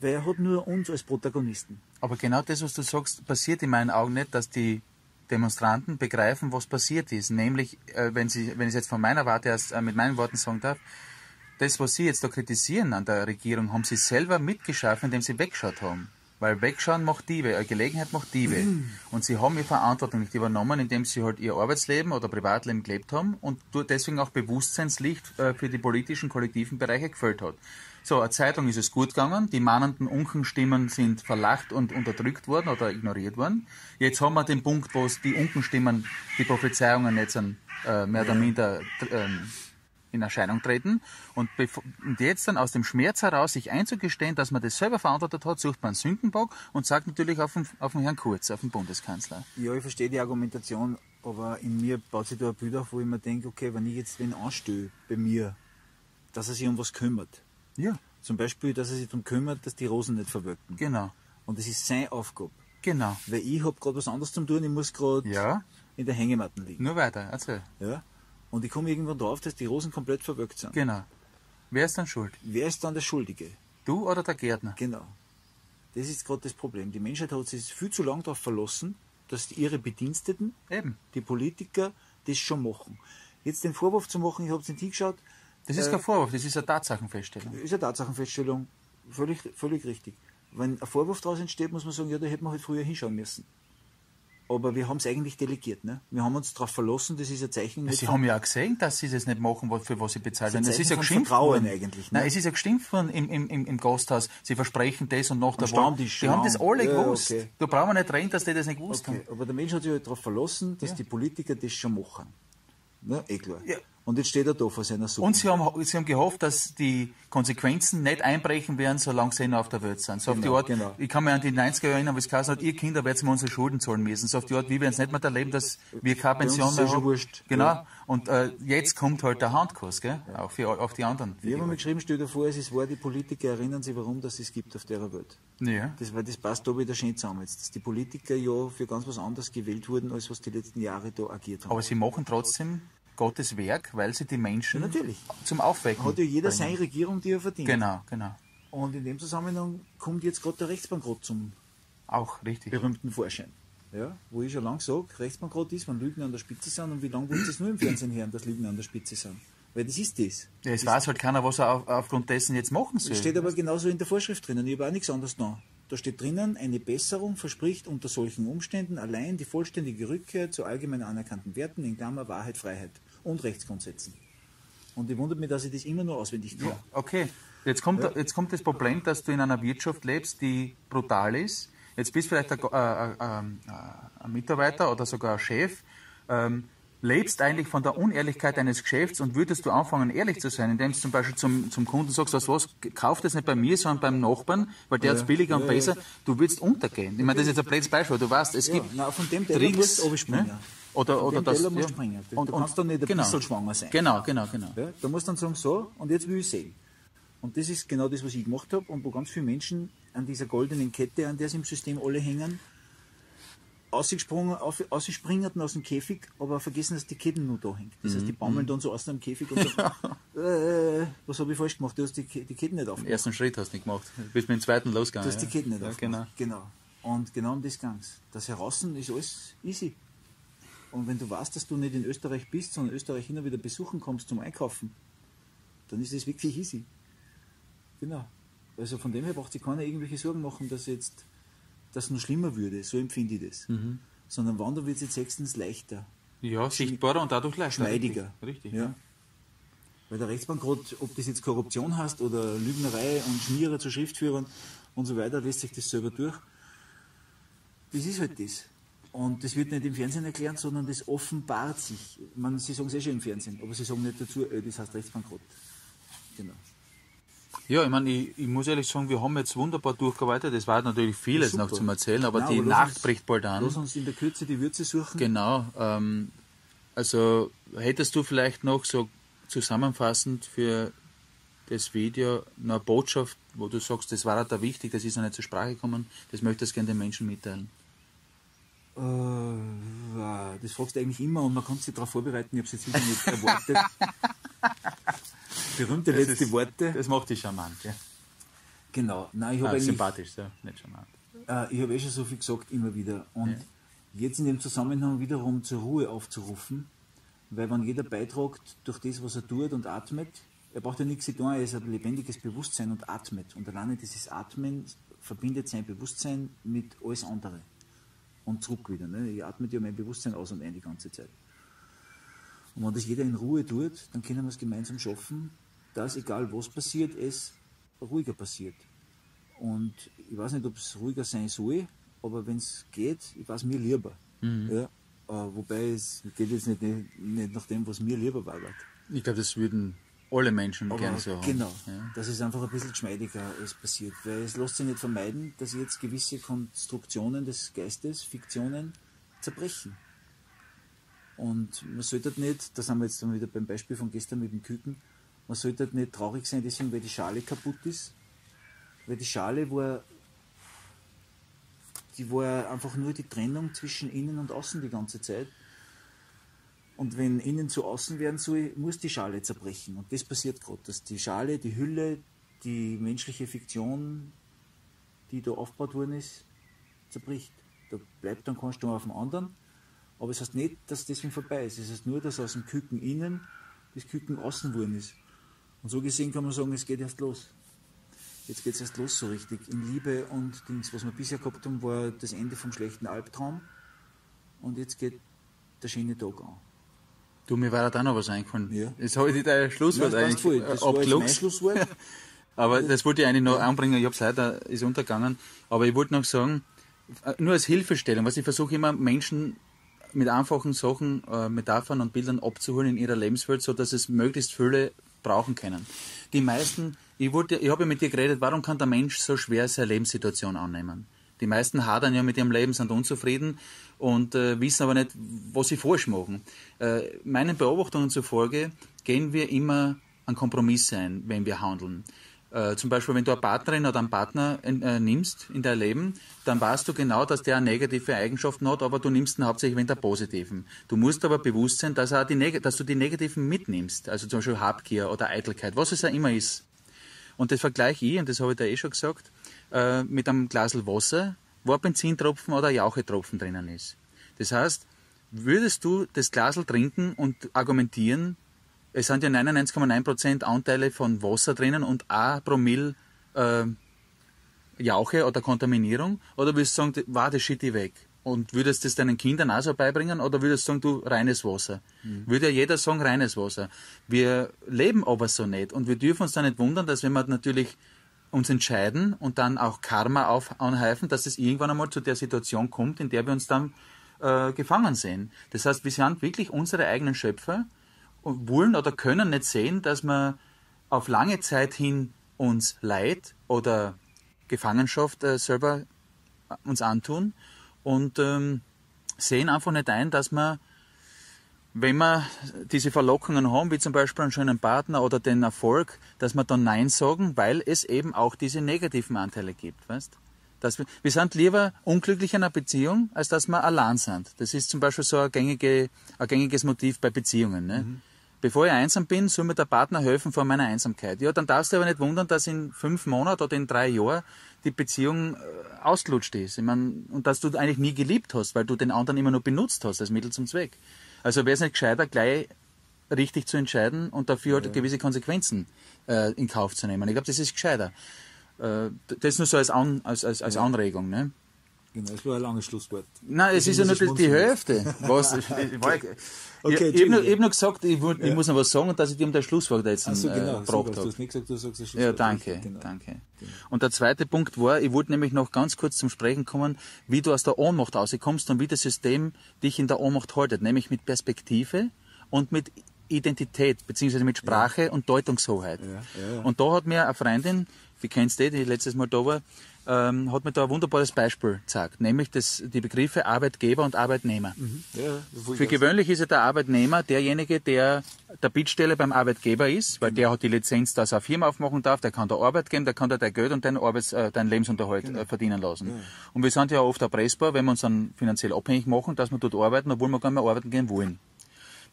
weil er hat nur uns als Protagonisten.
Aber genau das, was du sagst, passiert in meinen Augen nicht, dass die Demonstranten begreifen, was passiert ist. Nämlich, äh, wenn, sie, wenn ich es jetzt von meiner Warte aus äh, mit meinen Worten sagen darf, das, was sie jetzt da kritisieren an der Regierung, haben sie selber mitgeschaffen, indem sie weggeschaut haben. Weil wegschauen macht Diebe, eine Gelegenheit macht Diebe. Und sie haben ihre Verantwortung nicht übernommen, indem sie halt ihr Arbeitsleben oder Privatleben gelebt haben und deswegen auch Bewusstseinslicht äh, für die politischen kollektiven Bereiche gefüllt hat. So, eine Zeitung ist es gut gegangen, die mahnenden Unkenstimmen sind verlacht und unterdrückt worden oder ignoriert worden. Jetzt haben wir den Punkt, wo die Unkenstimmen, die Prophezeiungen jetzt äh, mehr oder minder ähm, in Erscheinung treten. Und, und, jetzt dann aus dem Schmerz heraus sich einzugestehen, dass man das selber verantwortet hat, sucht man einen Sündenbock und sagt natürlich auf den, auf den Herrn Kurz, auf den Bundeskanzler.
Ja, ich verstehe die Argumentation, aber in mir baut sich da ein Bild auf, wo ich mir denke, okay, wenn ich jetzt wen anstelle bei mir, dass er sich um was kümmert.
Ja.
Zum Beispiel, dass er sich darum kümmert, dass die Rosen nicht verwirken.
Genau.
Und das ist seine Aufgabe.
Genau.
Weil ich habe gerade was anderes zu tun, ich muss gerade
ja.
in der Hängematte liegen.
Nur weiter, erzähl.
Ja. Und ich komme irgendwann drauf, dass die Rosen komplett verwirkt sind.
Genau. Wer ist dann schuld?
Wer ist dann der Schuldige?
Du oder der Gärtner?
Genau. Das ist gerade das Problem. Die Menschheit hat sich viel zu lange darauf verlassen, dass ihre Bediensteten,
Eben.
die Politiker, das schon machen. Jetzt den Vorwurf zu machen, ich habe es nicht hingeschaut.
Das ist
äh,
kein Vorwurf, das ist eine Tatsachenfeststellung.
Ist eine Tatsachenfeststellung. Völlig, völlig richtig. Wenn ein Vorwurf daraus entsteht, muss man sagen, ja, da hätte man halt früher hinschauen müssen. Aber wir haben es eigentlich delegiert. Ne? Wir haben uns darauf verlassen, das ist ein Zeichen.
Ja, sie haben ja auch gesehen, dass sie das nicht machen, für was sie bezahlt werden.
Das
ist ja
geschimpft worden. Eigentlich,
ne? Nein, es ist ja geschimpft worden im, im, im, im Gasthaus. Sie versprechen das und nach der
Wahl.
Die haben das alle
ja,
gewusst.
Okay.
Da brauchen wir nicht reden, dass die das nicht gewusst
okay.
haben.
Aber der Mensch hat sich halt darauf verlassen, dass
Ja.
die Politiker das schon machen. Ne? Eh klar.
Ja.
Und jetzt steht er da vor seiner Suppe.
Und sie haben, sie haben gehofft, dass die Konsequenzen nicht einbrechen werden, solange sie noch auf der Welt sind. So auf
Genau,
die Art,
genau.
ich kann mich an die 90er erinnern, wo es geheißen hat, ihr Kinder werdet mir unsere Schulden zahlen müssen. So auf die Art, wie wir es nicht mehr erleben, dass wir keine Pension mehr
eh
haben.
wurscht.
Genau.
Ja.
Und äh, jetzt kommt halt der Handkurs, gell? Auch für, auf die anderen.
Ich habe mir geschrieben, stell dir vor, es ist wahr, die Politiker erinnern sich, warum das es gibt auf der Welt.
Ja.
Das, weil das passt da wieder schön zusammen jetzt. Dass die Politiker ja für ganz was anderes gewählt wurden, als was die letzten Jahre da agiert haben.
Aber sie machen trotzdem Gottes Werk, weil sie die Menschen
natürlich.
zum Aufwecken
hat ja jeder
bringen.
seine Regierung, die er verdient.
Genau, genau.
Und in dem Zusammenhang kommt jetzt gerade der Rechtsbankrott zum
Auch richtig.
berühmten Vorschein. Ja, wo ich schon lange sage, Rechtsbankrott ist, wenn Lügen an der Spitze sind und wie lange ihr es nur im Fernsehen hören, dass Lügen an der Spitze sind? Weil das ist das.
Ja, es weiß halt keiner, was er auf, aufgrund dessen jetzt machen soll.
Das steht aber genauso in der Vorschrift drinnen. Ich habe auch nichts anderes da. Da steht drinnen, eine Besserung verspricht unter solchen Umständen allein die vollständige Rückkehr zu allgemein anerkannten Werten, in Klammer Wahrheit, Freiheit und Rechtsgrundsätzen. Und ich wundert mich, dass ich das immer nur auswendig kann.
Okay, jetzt kommt, jetzt kommt das Problem, dass du in einer Wirtschaft lebst, die brutal ist. Jetzt bist du vielleicht ein, äh, äh, äh, ein Mitarbeiter oder sogar ein Chef, ähm, lebst eigentlich von der Unehrlichkeit deines Geschäfts und würdest du anfangen, ehrlich zu sein, indem du zum Beispiel zum, zum Kunden sagst, was, was, kauf das nicht bei mir, sondern beim Nachbarn, weil der hat es billiger und besser, du würdest untergehen. Ich meine, das ist jetzt ein blödes Beispiel, du weißt, es
Ja,
gibt
nein, von dem
Tricks,
musst du
ne? Oder, oder das,
Teller musst
ja.
du springen. Du-
Und-
du
und-
kannst da nicht ein
genau.
bisschen schwanger sein.
Genau, genau, genau.
Ja, da musst du dann sagen, so, und jetzt will ich sehen. Und das ist genau das, was ich gemacht habe und wo ganz viele Menschen an dieser goldenen Kette, an der sie im System alle hängen, ausgesprungen, auf- aus dem Käfig, aber vergessen, dass die Kette nur da hängt. Das heißt,
Mhm.
die baumeln dann so aus dem Käfig und sagen, äh, was habe ich falsch gemacht? Du hast die, die Kette nicht
Den
aufgemacht.
ersten Schritt hast du nicht gemacht. Du bist mit dem zweiten
Du
losgegangen.
hast die
ja.
Kette nicht
ja,
aufgemacht.
genau.
genau. Und genau um das ging's. Das Herassen ist alles easy. Und wenn du weißt, dass du nicht in Österreich bist, sondern Österreich hin und wieder besuchen kommst zum Einkaufen, dann ist das wirklich easy. Genau. Also von dem her braucht sich keiner irgendwelche Sorgen machen, dass jetzt das noch schlimmer würde. So empfinde ich das.
Mhm.
Sondern wann wird es jetzt sechstens leichter,
Ja, sichtbarer und dadurch leichter.
schmeidiger.
Richtig. richtig
Ja. Weil der Rechtsbankrott, ob das jetzt Korruption heißt oder Lügnerei und Schmierer zu Schriftführern und so weiter, lässt sich das selber durch. Das ist halt das. Und das wird nicht im Fernsehen erklärt, sondern das offenbart sich. Man, sie sagen es eh schon im Fernsehen, aber sie sagen nicht dazu, äh, das heißt Rechtsbankrott. Genau.
Ja, ich meine, ich, ich muss ehrlich sagen, wir haben jetzt wunderbar durchgearbeitet. Es war natürlich vieles noch zum Erzählen, aber
Nein,
die
aber
Nacht
uns-
bricht bald an.
Lass uns in der Kürze die Würze suchen.
Genau. Ähm, also hättest du vielleicht noch so zusammenfassend für das Video eine Botschaft, wo du sagst, das war da wichtig, das ist noch nicht zur Sprache gekommen, das möchtest du gerne den Menschen mitteilen.
Äh, das fragst du eigentlich immer und man kann sich darauf vorbereiten. Ich habe es jetzt wieder nicht erwartet. Berühmte letzte
ist-
Worte.
Das macht dich charmant, ja.
Genau. Nein, ich habe
Ah,
eigentlich
sympathisch, ja, nicht charmant.
Äh, ich habe eh schon so viel gesagt, immer wieder. Und ja. jetzt in dem Zusammenhang wiederum zur Ruhe aufzurufen, weil wenn jeder beiträgt durch das, was er tut und atmet, er braucht ja nichts zu tun, er ist ein lebendiges Bewusstsein und atmet. Und alleine dieses Atmen verbindet sein Bewusstsein mit alles andere. Und zurück wieder. Ne? Ich atme ja mein Bewusstsein aus und ein die ganze Zeit. Und wenn das jeder in Ruhe tut, dann können wir es gemeinsam schaffen, dass egal was passiert, es ruhiger passiert. Und ich weiß nicht, ob es ruhiger sein soll, aber wenn es geht, ich weiß mir lieber. Mhm. Ja, äh, wobei es geht jetzt nicht, nicht, nicht nach dem, was mir lieber war.
Ich glaube, das würden alle Menschen aber gerne so haben.
Genau, ja. dass es einfach ein bisschen geschmeidiger alles passiert. Weil es lässt sich nicht vermeiden, dass jetzt gewisse Konstruktionen des Geistes, Fiktionen zerbrechen. Und man sollte nicht, da sind wir jetzt dann wieder beim Beispiel von gestern mit dem Küken, man sollte nicht traurig sein, deswegen, weil die Schale kaputt ist. Weil die Schale war, die war einfach nur die Trennung zwischen innen und außen die ganze Zeit. Und wenn innen zu außen werden soll, muss die Schale zerbrechen. Und das passiert gerade, dass die Schale, die Hülle, die menschliche Fiktion, die da aufgebaut worden ist, zerbricht. Da bleibt dann kein Sturm auf dem anderen. Aber es heißt nicht, dass deswegen vorbei ist. Es heißt nur, dass aus dem Küken innen das Küken außen worden ist. Und so gesehen kann man sagen, es geht erst los. Jetzt geht es erst los so richtig. In Liebe und Dings. Was wir bisher gehabt haben, war das Ende vom schlechten Albtraum. Und jetzt geht der schöne Tag an.
Du, mir war da noch was eingefallen. Ja. Jetzt habe ich dein Schlusswort ja, eigentlich voll. Das war mein Schlusswort. aber das wollte ich eigentlich noch anbringen. Ich habe es leider, ist untergegangen. Aber ich wollte noch sagen, äh, nur als Hilfestellung, was ich versuche immer Menschen mit einfachen Sachen, äh, Metaphern und Bildern abzuholen in ihrer Lebenswelt, so dass es möglichst viele brauchen können. Die meisten, ich, wollte, ich habe ja mit dir geredet, warum kann der Mensch so schwer seine Lebenssituation annehmen? Die meisten hadern ja mit ihrem Leben, sind unzufrieden und äh, wissen aber nicht, was sie falsch machen. Äh, meinen Beobachtungen zufolge gehen wir immer an Kompromisse ein, wenn wir handeln. Äh, zum Beispiel, wenn du eine Partnerin oder einen Partner äh, nimmst in dein Leben, dann weißt du genau, dass der negative Eigenschaften hat, aber du nimmst ihn hauptsächlich wegen der positiven. Du musst aber bewusst sein, dass, dass du die negativen mitnimmst, also zum Beispiel Habgier oder Eitelkeit, was es ja immer ist. Und das vergleiche ich, und das habe ich da eh schon gesagt, äh, mit einem Glas Wasser, wo ein Benzintropfen oder ein Jauchetropfen drinnen ist. Das heißt, würdest du das Glas trinken und argumentieren, es sind ja 99,9% Anteile von Wasser drinnen und ein Promille äh, Jauche oder Kontaminierung, oder würdest du sagen, war das Shitty weg? Und würdest du das deinen Kindern auch so beibringen oder würdest du sagen, du, reines Wasser? Mhm. Würde ja jeder sagen, reines Wasser. Wir leben aber so nicht und wir dürfen uns da nicht wundern, dass wenn man natürlich uns entscheiden und dann auch Karma auf, anhäufen, dass es irgendwann einmal zu der Situation kommt, in der wir uns dann äh, gefangen sehen. Das heißt, wir sind wirklich unsere eigenen Schöpfer und wollen oder können nicht sehen, dass wir auf lange Zeit hin uns Leid oder Gefangenschaft äh, selber uns antun und ähm, sehen einfach nicht ein, dass wir wenn wir diese Verlockungen haben, wie zum Beispiel einen schönen Partner oder den Erfolg, dass wir dann Nein sagen, weil es eben auch diese negativen Anteile gibt, weißt? Dass wir, wir sind lieber unglücklich in einer Beziehung, als dass wir allein sind. Das ist zum Beispiel so ein, gängige, ein gängiges Motiv bei Beziehungen. Ne? Mhm. Bevor ich einsam bin, soll mir der Partner helfen vor meiner Einsamkeit. Ja, dann darfst du aber nicht wundern, dass in fünf Monaten oder in drei Jahren die Beziehung äh, ausgelutscht ist. Ich mein, und dass du eigentlich nie geliebt hast, weil du den anderen immer nur benutzt hast als Mittel zum Zweck. Also wäre es nicht gescheiter, gleich richtig zu entscheiden und dafür halt ja. gewisse Konsequenzen äh, in Kauf zu nehmen. Ich glaube, das ist gescheiter. Äh, das nur so als, An, als, als, als ja. Anregung. Ne?
Genau, das war ein langes Schlusswort.
Nein, es ist ja nur die, Hälfte. Was, okay. Okay, ich, ich habe nur, gesagt, ich, ja. ich, muss noch was sagen, dass ich dir um das Schlusswort jetzt Ach so, genau, äh, gebracht habe. Du hast nicht gesagt, du sagst das Schlusswort. Ja, danke, genau. danke. Genau. Und der zweite Punkt war, ich wollte nämlich noch ganz kurz zum Sprechen kommen, wie du aus der Ohnmacht rauskommst und wie das System dich in der Ohnmacht haltet, nämlich mit Perspektive und mit Identität, beziehungsweise mit Sprache ja. und Deutungshoheit. Ja, und da hat mir eine Freundin, wie kennst du die, letztes Mal da war, ähm, hat mir da ein wunderbares Beispiel gezeigt, nämlich das, die Begriffe Arbeitgeber und Arbeitnehmer. Mhm. Ja, Für gewöhnlich ist ja der Arbeitnehmer derjenige, der der Bittsteller beim Arbeitgeber ist, weil genau. der hat die Lizenz, dass er eine Firma aufmachen darf, der kann da Arbeit geben, der kann da dein Geld und deinen, Arbeits-, äh, deinen Lebensunterhalt genau. äh, verdienen lassen. Ja. Und wir sind ja oft erpressbar, wenn wir uns dann finanziell abhängig machen, dass wir dort arbeiten, obwohl wir gar nicht mehr arbeiten gehen wollen.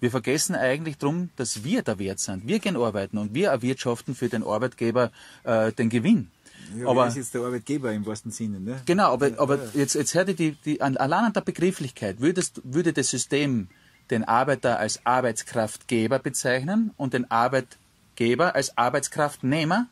Wir vergessen eigentlich darum, dass wir der Wert sind. Wir gehen arbeiten und wir erwirtschaften für den Arbeitgeber äh, den Gewinn.
Ja,
aber
ist jetzt der Arbeitgeber im wahrsten Sinne, ne?
Genau, aber, aber jetzt, jetzt dir die, die, allein an der Begrifflichkeit, würdest, würde das System den Arbeiter als Arbeitskraftgeber bezeichnen und den Arbeitgeber als Arbeitskraftnehmer,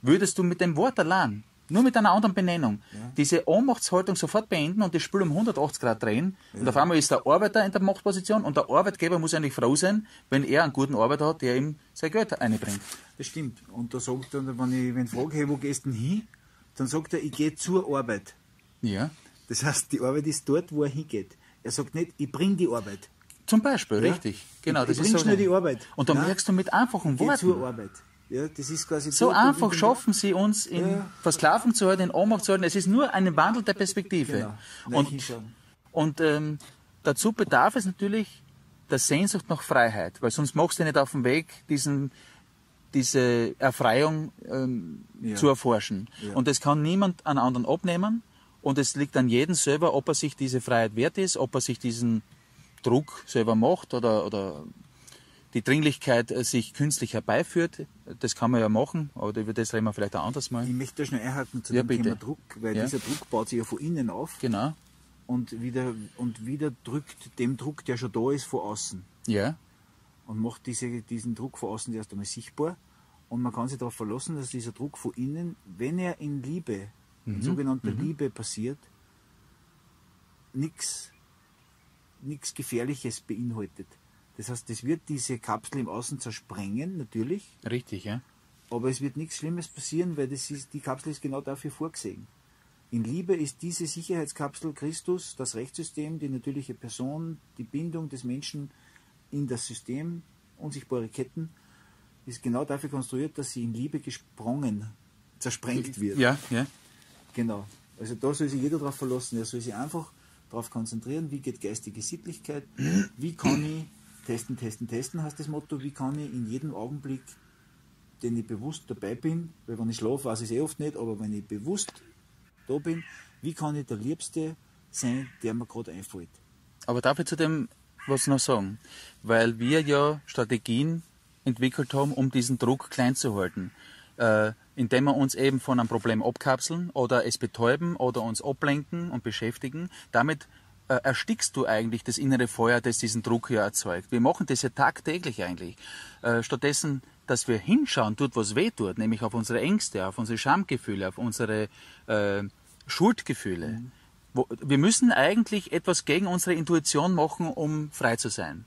würdest du mit dem Wort allein, nur mit einer anderen Benennung, diese Ohnmachtshaltung sofort beenden und das Spiel um 180 Grad drehen und auf einmal ist der Arbeiter in der Machtposition und der Arbeitgeber muss eigentlich froh sein, wenn er einen guten Arbeiter hat, der ihm sein Geld einbringt.
Das stimmt. Und da sagt er, wenn ich wenn ich frage, hey, wo gehst du denn hin? Dann sagt er, ich gehe zur Arbeit.
Ja.
Das heißt, die Arbeit ist dort, wo er hingeht. Er sagt nicht, ich bringe die Arbeit.
Zum Beispiel,
Ja.
richtig. Genau,
Ich-
das
ich
ist so.
schnell die Arbeit.
Und da
Nein.
merkst du mit einfachen Worten.
zur Arbeit. Ja, das ist quasi
So einfach schaffen sie uns in
Ja.
Versklavung zu halten, in Ohnmacht zu halten. Es ist nur ein Wandel der Perspektive.
Genau.
Und, und ähm, dazu bedarf es natürlich der Sehnsucht nach Freiheit, weil sonst machst du nicht auf dem Weg, diesen, diese Erfreiung ähm,
Ja.
zu erforschen.
Ja.
Und das kann niemand an anderen abnehmen. Und es liegt an jedem selber, ob er sich diese Freiheit wert ist, ob er sich diesen Druck selber macht oder, oder die Dringlichkeit äh, sich künstlich herbeiführt. Das kann man ja machen, aber über das reden wir vielleicht ein anderes Mal.
Ich möchte da schnell einhaken zu
Ja,
dem
bitte.
Thema Druck, weil
Ja.
dieser Druck baut sich ja von innen auf
Genau.
und wieder, und wieder drückt dem Druck, der schon da ist, von außen.
Ja.
und macht diese, diesen Druck von außen erst einmal sichtbar. Und man kann sich darauf verlassen, dass dieser Druck von innen, wenn er in Liebe, in sogenannter Liebe passiert, nichts nichts Gefährliches beinhaltet. Das heißt, es wird diese Kapsel im Außen zersprengen, natürlich,
Richtig, ja.
aber es wird nichts Schlimmes passieren, weil das ist, die Kapsel ist genau dafür vorgesehen. In Liebe ist diese Sicherheitskapsel Christus, das Rechtssystem, die natürliche Person, die Bindung des Menschen in das System, unsichtbare Ketten, ist genau dafür konstruiert, dass sie in Liebe gesprungen, zersprengt wird.
Ja, ja.
Genau. Also da soll sich jeder darauf verlassen. Er soll sich einfach darauf konzentrieren, wie geht geistige Sittlichkeit, wie kann ich testen, testen, testen, heißt das Motto, wie kann ich in jedem Augenblick, den ich bewusst dabei bin, weil wenn ich schlafe, weiß ich es eh oft nicht, aber wenn ich bewusst da bin, wie kann ich der Liebste sein, der mir gerade einfällt.
Aber darf ich zu dem was noch sagen? Weil wir ja Strategien entwickelt haben, um diesen Druck klein zu halten. Äh, indem wir uns eben von einem Problem abkapseln oder es betäuben oder uns ablenken und beschäftigen. Damit äh, erstickst du eigentlich das innere Feuer, das diesen Druck ja erzeugt. Wir machen das ja tagtäglich eigentlich. Äh, stattdessen, dass wir hinschauen, tut was weh tut, nämlich auf unsere Ängste, auf unsere Schamgefühle, auf unsere äh, Schuldgefühle. Wo, wir müssen eigentlich etwas gegen unsere Intuition machen, um frei zu sein.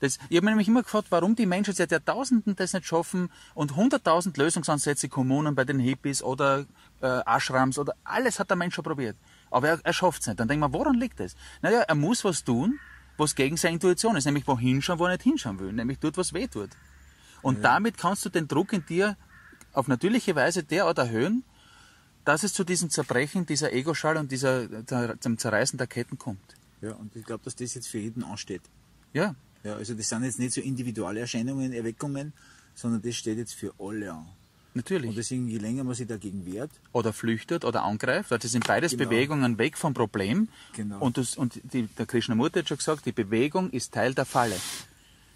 Das, ich habe mir nämlich immer gefragt, warum die Menschen seit Jahrtausenden das nicht schaffen und hunderttausend Lösungsansätze, Kommunen bei den Hippies oder äh, Ashrams oder alles hat der Mensch schon probiert. Aber er, er schafft es nicht. Dann denkt man, woran liegt das? Naja, er muss was tun, was gegen seine Intuition ist, nämlich wohin schauen, wo er nicht hinschauen will, nämlich dort, was weh tut. Und damit kannst du den Druck in dir auf natürliche Weise derart erhöhen, dass es zu diesem Zerbrechen dieser Ego-Schale und dieser, zum Zerreißen der Ketten kommt.
Ja, und ich glaube, dass das jetzt für jeden ansteht.
Ja,
Ja, also das sind jetzt nicht so individuelle Erscheinungen, Erweckungen, sondern das steht jetzt für alle an.
Natürlich.
Und deswegen, je länger man sich dagegen wehrt,
oder flüchtet oder angreift. Das sind beides
Genau.
Bewegungen weg vom Problem.
Genau.
Und, das, und die, der Krishnamurti hat schon gesagt, die Bewegung ist Teil der Falle.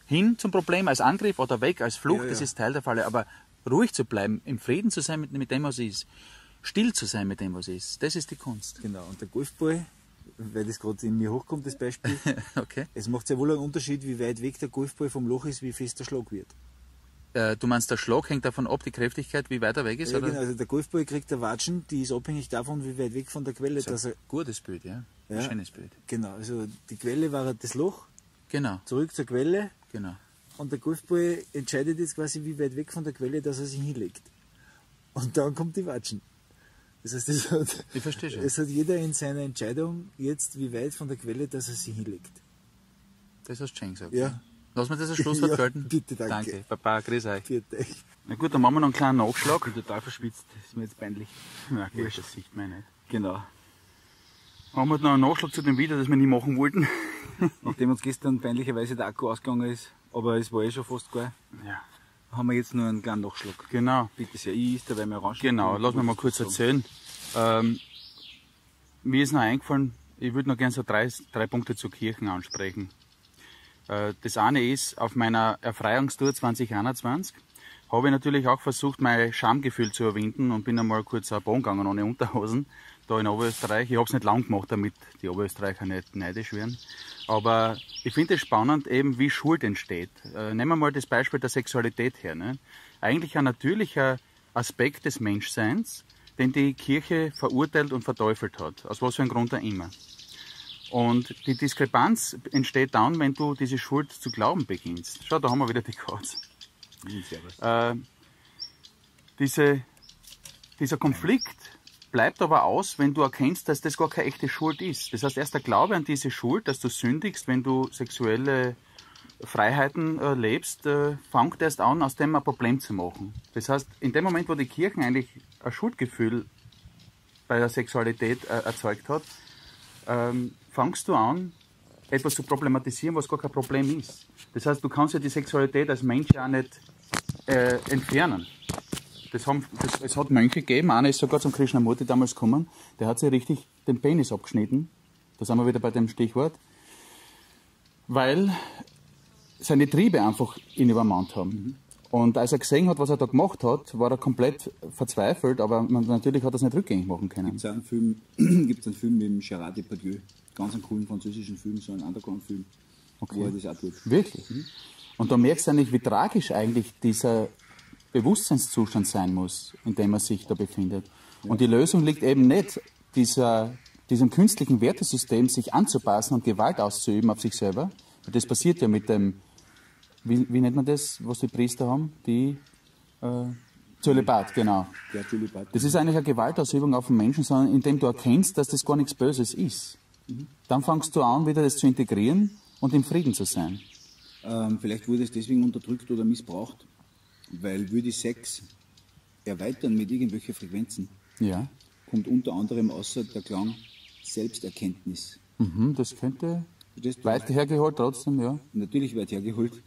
Hin zum Problem als Angriff oder weg als Flucht,
Ja,
das
ja.
ist Teil der Falle. Aber ruhig zu bleiben, im Frieden zu sein mit, mit dem, was ist. Still zu sein mit dem, was ist. Das ist die Kunst.
genau, und der Golfball, weil das gerade in mir hochkommt, das Beispiel,
okay.
es macht sehr wohl einen Unterschied, wie weit weg der Golfball vom Loch ist, wie fest der Schlag wird.
Äh, du meinst, der Schlag hängt davon ab, die Kräftigkeit, wie weit er weg ist?
Ja,
oder?
genau, also der Golfball kriegt der Watschen, die ist abhängig davon, wie weit weg von der Quelle, dass er,
Gutes Bild, ja. Ein
Ja.
schönes Bild.
genau, also die Quelle war das Loch,
Genau,
zurück zur Quelle
genau.
und der Golfball entscheidet jetzt quasi, wie weit weg von der Quelle, dass er sich hinlegt. Und dann kommt die Watschen. Das heißt, es hat,
Ich verstehe schon.
es hat jeder in seiner Entscheidung jetzt, wie weit von der Quelle, dass er sich hinlegt.
Das hast du schön gesagt.
Ja.
Lass mir das als Schlusswort
Ja,
gelten.
bitte, danke.
Danke. Papa, grüß euch.
Euch.
Na gut, dann machen wir noch einen kleinen Nachschlag.
bin total verschwitzt. Das ist mir jetzt peinlich.
Ja, okay, das sieht man nicht.
Genau.
Haben wir noch einen Nachschlag zu dem Video, das wir nie machen wollten?
Nachdem uns gestern peinlicherweise der Akku ausgegangen ist, aber es war eh schon fast geil,
Ja.
haben wir jetzt nur einen kleinen Nachschlag.
Genau.
Bitte sehr, ich ist dabei mir orange.
Genau, lass mich mal kurz erzählen. Ähm, mir ist noch eingefallen, ich würde noch gerne so drei, drei Punkte zur Kirchen ansprechen. Äh, das eine ist, auf meiner Erfreiungstour 2021 habe ich natürlich auch versucht, mein Schamgefühl zu überwinden und bin einmal kurz auf Bahn gegangen ohne Unterhosen, da in Oberösterreich. Ich habe es nicht lang gemacht, damit die Oberösterreicher nicht neidisch werden. Aber ich finde es spannend, eben wie Schuld entsteht. Äh, nehmen wir mal das Beispiel der Sexualität her. Ne? Eigentlich ein natürlicher Aspekt des Menschseins, den die Kirche verurteilt und verteufelt hat. Aus was für einem Grund auch immer. Und die Diskrepanz entsteht dann, wenn du diese Schuld zu glauben beginnst. Schau, da haben wir wieder die Katze. Äh, diese, dieser Konflikt bleibt aber aus, wenn du erkennst, dass das gar keine echte Schuld ist. Das heißt, erst der Glaube an diese Schuld, dass du sündigst, wenn du sexuelle Freiheiten äh, lebst, äh, fängt erst an, aus dem ein Problem zu machen. Das heißt, in dem Moment, wo die Kirche eigentlich ein Schuldgefühl bei der Sexualität äh, erzeugt hat, ähm, fangst du an, etwas zu problematisieren, was gar kein Problem ist. Das heißt, du kannst ja die Sexualität als Mensch ja nicht äh, entfernen. Das haben, das, es hat Mönche gegeben, einer ist sogar zum Krishnamurti damals gekommen, der hat sich richtig den Penis abgeschnitten. Da sind wir wieder bei dem Stichwort. Weil seine Triebe einfach ihn übermannt haben. Und als er gesehen hat, was er da gemacht hat, war er komplett verzweifelt, aber man, natürlich hat er es nicht rückgängig machen können.
Gibt es einen Film, einen Film mit Gerard Depardieu, ganz einen coolen französischen Film, so einen Underground-Film, okay. wo er das auch tut.
Wirklich? Mhm. Und da merkst du eigentlich, wie tragisch eigentlich dieser Bewusstseinszustand sein muss, in dem er sich da befindet. Ja. Und die Lösung liegt eben nicht, dieser, diesem künstlichen Wertesystem sich anzupassen und Gewalt auszuüben auf sich selber. Das passiert ja mit dem wie, wie nennt man das, was die Priester haben? Die äh, Zölibat, genau. Das ist eigentlich eine Gewaltausübung auf den Menschen, sondern indem du erkennst, dass das gar nichts Böses ist. Dann fangst du an, wieder das zu integrieren und im Frieden zu sein.
Ähm, vielleicht wurde es deswegen unterdrückt oder missbraucht, weil würde Sex erweitern mit irgendwelchen Frequenzen,
ja.
kommt unter anderem außer der Klang Selbsterkenntnis.
Mhm, das könnte weit hergeholt trotzdem, ja.
Natürlich weit hergeholt.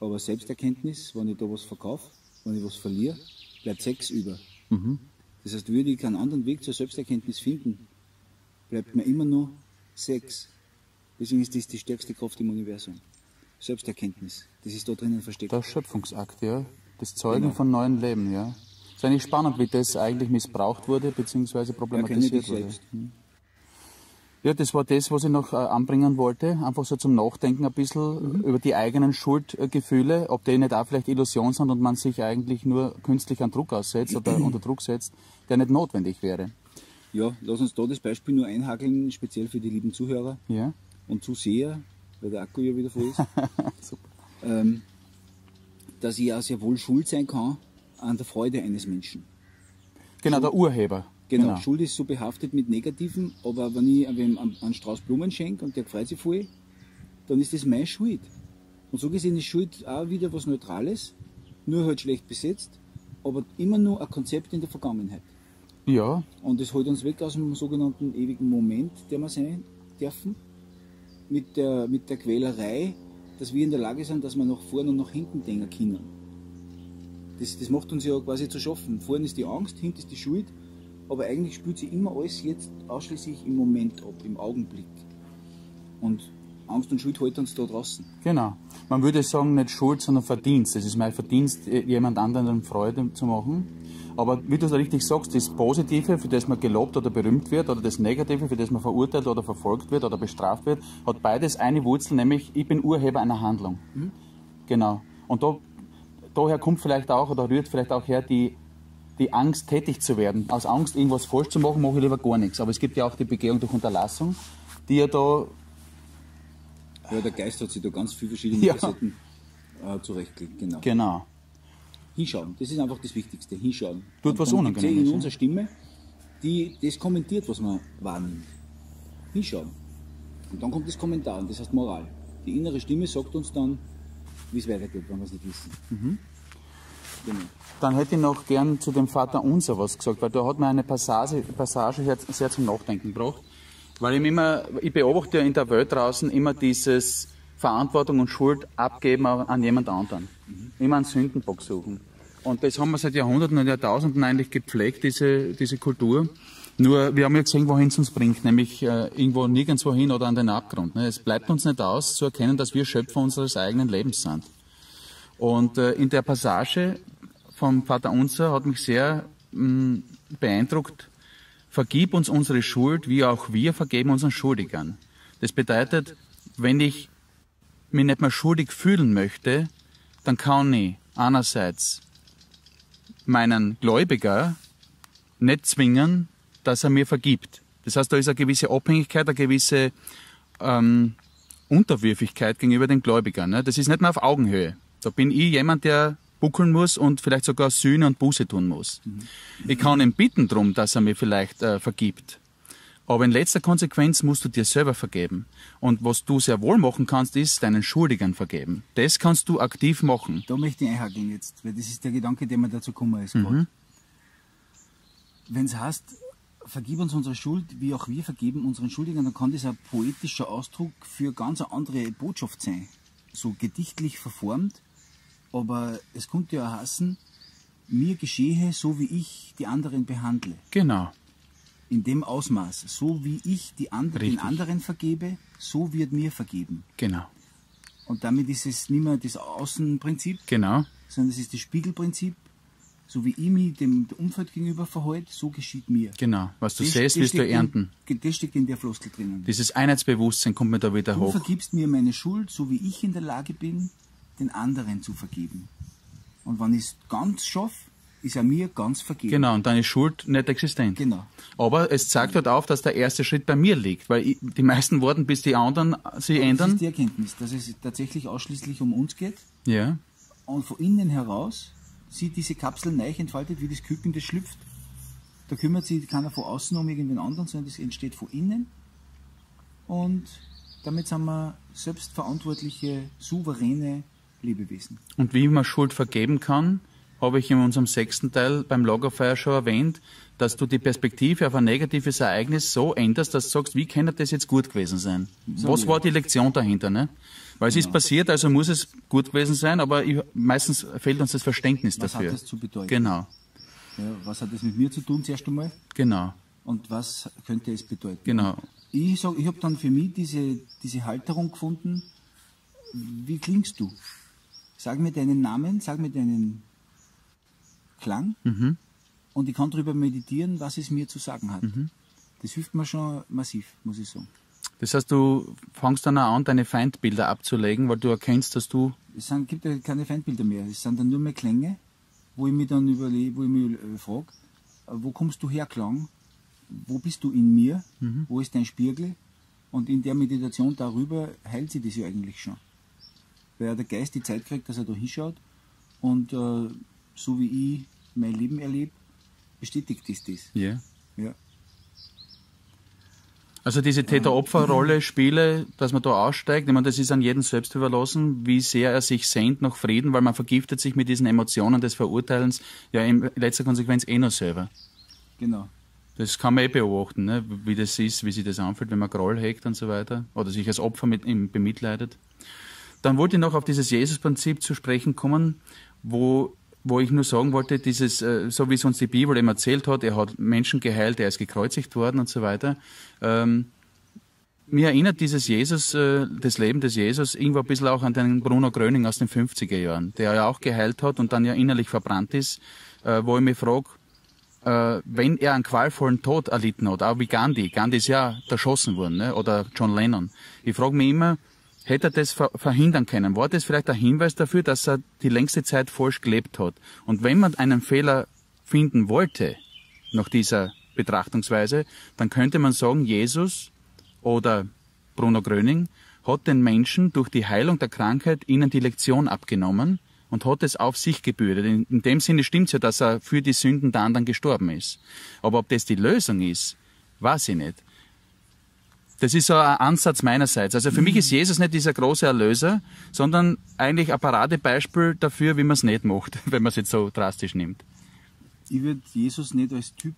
Aber Selbsterkenntnis, wenn ich da was verkaufe, wenn ich was verliere, bleibt Sex über. Mhm. Das heißt, würde ich keinen anderen Weg zur Selbsterkenntnis finden, bleibt mir immer nur Sex. Deswegen ist das die stärkste Kraft im Universum. Selbsterkenntnis. Das ist da drinnen versteckt.
Der Schöpfungsakt, ja. Das Zeugen genau. von neuen Leben, ja. Es ist eigentlich spannend, wie das eigentlich missbraucht wurde, beziehungsweise problematisiert wurde. Hm. Ja, das war das, was ich noch äh, anbringen wollte. Einfach so zum Nachdenken ein bisschen mhm. über die eigenen Schuldgefühle, ob die nicht auch vielleicht Illusion sind und man sich eigentlich nur künstlich an Druck aussetzt oder unter Druck setzt, der nicht notwendig wäre.
Ja, lass uns da das Beispiel nur einhakeln, speziell für die lieben Zuhörer
ja.
und Zuseher, weil der Akku ja wieder voll ist. Super. Ähm, dass ich auch sehr wohl schuld sein kann an der Freude eines Menschen.
Genau, der Urheber.
Genau, genau, Schuld ist so behaftet mit Negativen, aber wenn ich wem einen Strauß Blumen schenke und der freut sich voll, dann ist das meine Schuld. Und so gesehen ist Schuld auch wieder was Neutrales, nur halt schlecht besetzt, aber immer nur ein Konzept in der Vergangenheit.
Ja.
Und das holt uns weg aus dem sogenannten ewigen Moment, der wir sein dürfen, mit der, mit der Quälerei, dass wir in der Lage sind, dass wir nach vorne und nach hinten denken können. Das, das macht uns ja quasi zu schaffen. Vorne ist die Angst, hinten ist die Schuld aber eigentlich spielt sie immer alles jetzt ausschließlich im Moment ab, im Augenblick. Und Angst und Schuld halten uns da draußen.
Genau. Man würde sagen, nicht Schuld, sondern Verdienst. Es ist mein Verdienst, jemand anderen Freude zu machen. Aber wie du es richtig sagst, das Positive, für das man gelobt oder berühmt wird, oder das Negative, für das man verurteilt oder verfolgt wird oder bestraft wird, hat beides eine Wurzel, nämlich ich bin Urheber einer Handlung. Mhm. Genau. Und da, daher kommt vielleicht auch, oder rührt vielleicht auch her die die Angst, tätig zu werden. Aus Angst, irgendwas falsch zu machen, mache ich lieber gar nichts. Aber es gibt ja auch die Begehung durch Unterlassung, die ja da.
Ja, der Geist hat sich da ganz viele verschiedene ja. Facetten äh, zurechtgelegt. Genau.
genau.
Hinschauen, das ist einfach das Wichtigste. Hinschauen.
Tut was unangenehm.
in unserer Stimme, die das kommentiert, was man wahrnimmt. Hinschauen. Und dann kommt das Kommentar, und das heißt Moral. Die innere Stimme sagt uns dann, wie es weitergeht, wenn wir es nicht wissen. Mhm.
Genau. Dann hätte ich noch gern zu dem Vater Unser was gesagt, weil da hat mir eine Passage, Passage sehr zum Nachdenken gebracht. Weil ich immer, ich beobachte ja in der Welt draußen immer dieses Verantwortung und Schuld abgeben an jemand anderen. Mhm. Immer einen Sündenbock suchen. Und das haben wir seit Jahrhunderten und Jahrtausenden eigentlich gepflegt, diese, diese Kultur. Nur, wir haben ja gesehen, wohin es uns bringt, nämlich äh, irgendwo nirgendwo hin oder an den Abgrund. Ne? Es bleibt uns nicht aus, zu erkennen, dass wir Schöpfer unseres eigenen Lebens sind. Und äh, in der Passage vom Vater Unser hat mich sehr mh, beeindruckt. Vergib uns unsere Schuld, wie auch wir vergeben unseren Schuldigern. Das bedeutet, wenn ich mich nicht mehr schuldig fühlen möchte, dann kann ich einerseits meinen Gläubiger nicht zwingen, dass er mir vergibt. Das heißt, da ist eine gewisse Abhängigkeit, eine gewisse ähm, Unterwürfigkeit gegenüber dem Gläubiger. Ne? Das ist nicht mehr auf Augenhöhe. Da bin ich jemand, der buckeln muss und vielleicht sogar Sühne und Buße tun muss. Mhm. Ich kann ihn bitten darum, dass er mir vielleicht äh, vergibt. Aber in letzter Konsequenz musst du dir selber vergeben. Und was du sehr wohl machen kannst, ist deinen Schuldigern vergeben. Das kannst du aktiv machen.
Da möchte ich einhaken jetzt, weil das ist der Gedanke, der mir dazu gekommen ist. Mhm. Wenn es heißt, vergib uns unsere Schuld, wie auch wir vergeben unseren Schuldigern, dann kann das ein poetischer Ausdruck für ganz eine andere Botschaft sein. So gedichtlich verformt, aber es könnte ja heißen, mir geschehe, so wie ich die anderen behandle.
Genau.
In dem Ausmaß, so wie ich die and den anderen vergebe, so wird mir vergeben.
Genau.
Und damit ist es nicht mehr das Außenprinzip,
genau.
sondern es ist das Spiegelprinzip. So wie ich mich dem Umfeld gegenüber verhalte, so geschieht mir.
Genau. Was du das, siehst, wirst du ernten.
In, das steckt in der Floskel drinnen.
Dieses Einheitsbewusstsein kommt mir da wieder
du
hoch.
Du vergibst mir meine Schuld, so wie ich in der Lage bin, den anderen zu vergeben. Und wenn ich es ganz schaffe, ist er mir ganz vergeben.
Genau, und dann ist Schuld nicht existent.
Genau.
Aber es zeigt halt auf, dass der erste Schritt bei mir liegt, weil ich, die meisten warten, bis die anderen sich ändern.
Das ist die Erkenntnis, dass es tatsächlich ausschließlich um uns geht.
Ja.
Und von innen heraus sieht diese Kapsel neu entfaltet, wie das Küken, das schlüpft. Da kümmert sich keiner von außen um irgendwen anderen, sondern das entsteht von innen. Und damit sind wir selbstverantwortliche, souveräne Lebewesen.
Und wie man Schuld vergeben kann, habe ich in unserem sechsten Teil beim Lagerfeuer schon erwähnt, dass du die Perspektive auf ein negatives Ereignis so änderst, dass du sagst, wie kann das jetzt gut gewesen sein? So Was war die Lektion dahinter? Ne? Weil es genau. ist passiert, also muss es gut gewesen sein, aber ich, meistens fehlt uns das Verständnis
was
dafür.
Was hat das zu bedeuten?
Genau.
Ja, was hat das mit mir zu tun zuerst einmal?
Genau.
Und was könnte es bedeuten?
Genau.
Ich, sag, ich habe dann für mich diese, diese Halterung gefunden, wie klingst du? Sag mir deinen Namen, sag mir deinen Klang mhm. und ich kann darüber meditieren, was es mir zu sagen hat. Mhm. Das hilft mir schon massiv, muss ich sagen.
Das heißt, du fängst dann auch an, deine Feindbilder abzulegen, weil du erkennst, dass du.
Es sind, gibt ja keine Feindbilder mehr. Es sind dann nur mehr Klänge, wo ich mich dann überlege, wo ich mich äh, frage, wo kommst du her, Klang? Wo bist du in mir? Mhm. Wo ist dein Spiegel? Und in der Meditation darüber heilt sie das ja eigentlich schon weil der Geist die Zeit kriegt, dass er da hinschaut und äh, so wie ich mein Leben erlebe, bestätigt ist das.
Ja.
ja.
Also diese Täter-Opfer-Rolle, Spiele, dass man da aussteigt, ich meine, das ist an jedem selbst überlassen, wie sehr er sich sehnt nach Frieden, weil man vergiftet sich mit diesen Emotionen des Verurteilens ja in letzter Konsequenz eh noch selber.
Genau.
Das kann man eh beobachten, ne? wie das ist, wie sich das anfühlt, wenn man Groll hegt und so weiter. Oder sich als Opfer mit ihm bemitleidet. Dann wollte ich noch auf dieses Jesus-Prinzip zu sprechen kommen, wo, wo ich nur sagen wollte, dieses, äh, so wie es uns die Bibel eben erzählt hat, er hat Menschen geheilt, er ist gekreuzigt worden und so weiter. Ähm, mir erinnert dieses Jesus, äh, das Leben des Jesus, irgendwo ein bisschen auch an den Bruno Gröning aus den 50er Jahren, der ja auch geheilt hat und dann ja innerlich verbrannt ist, äh, wo ich mich frage, wenn er einen qualvollen Tod erlitten hat, auch wie Gandhi, Gandhi ist ja erschossen worden, ne? oder John Lennon. Ich frage mich immer, Hätte er das verhindern können? War das vielleicht ein Hinweis dafür, dass er die längste Zeit falsch gelebt hat? Und wenn man einen Fehler finden wollte, nach dieser Betrachtungsweise, dann könnte man sagen, Jesus oder Bruno Gröning hat den Menschen durch die Heilung der Krankheit ihnen die Lektion abgenommen und hat es auf sich gebürdet. In, in dem Sinne stimmt es ja, dass er für die Sünden der anderen gestorben ist. Aber ob das die Lösung ist, weiß ich nicht. Das ist so ein Ansatz meinerseits. Also für mich ist Jesus nicht dieser große Erlöser, sondern eigentlich ein Paradebeispiel dafür, wie man es nicht macht, wenn man es jetzt so drastisch nimmt.
Ich würde Jesus nicht als Typ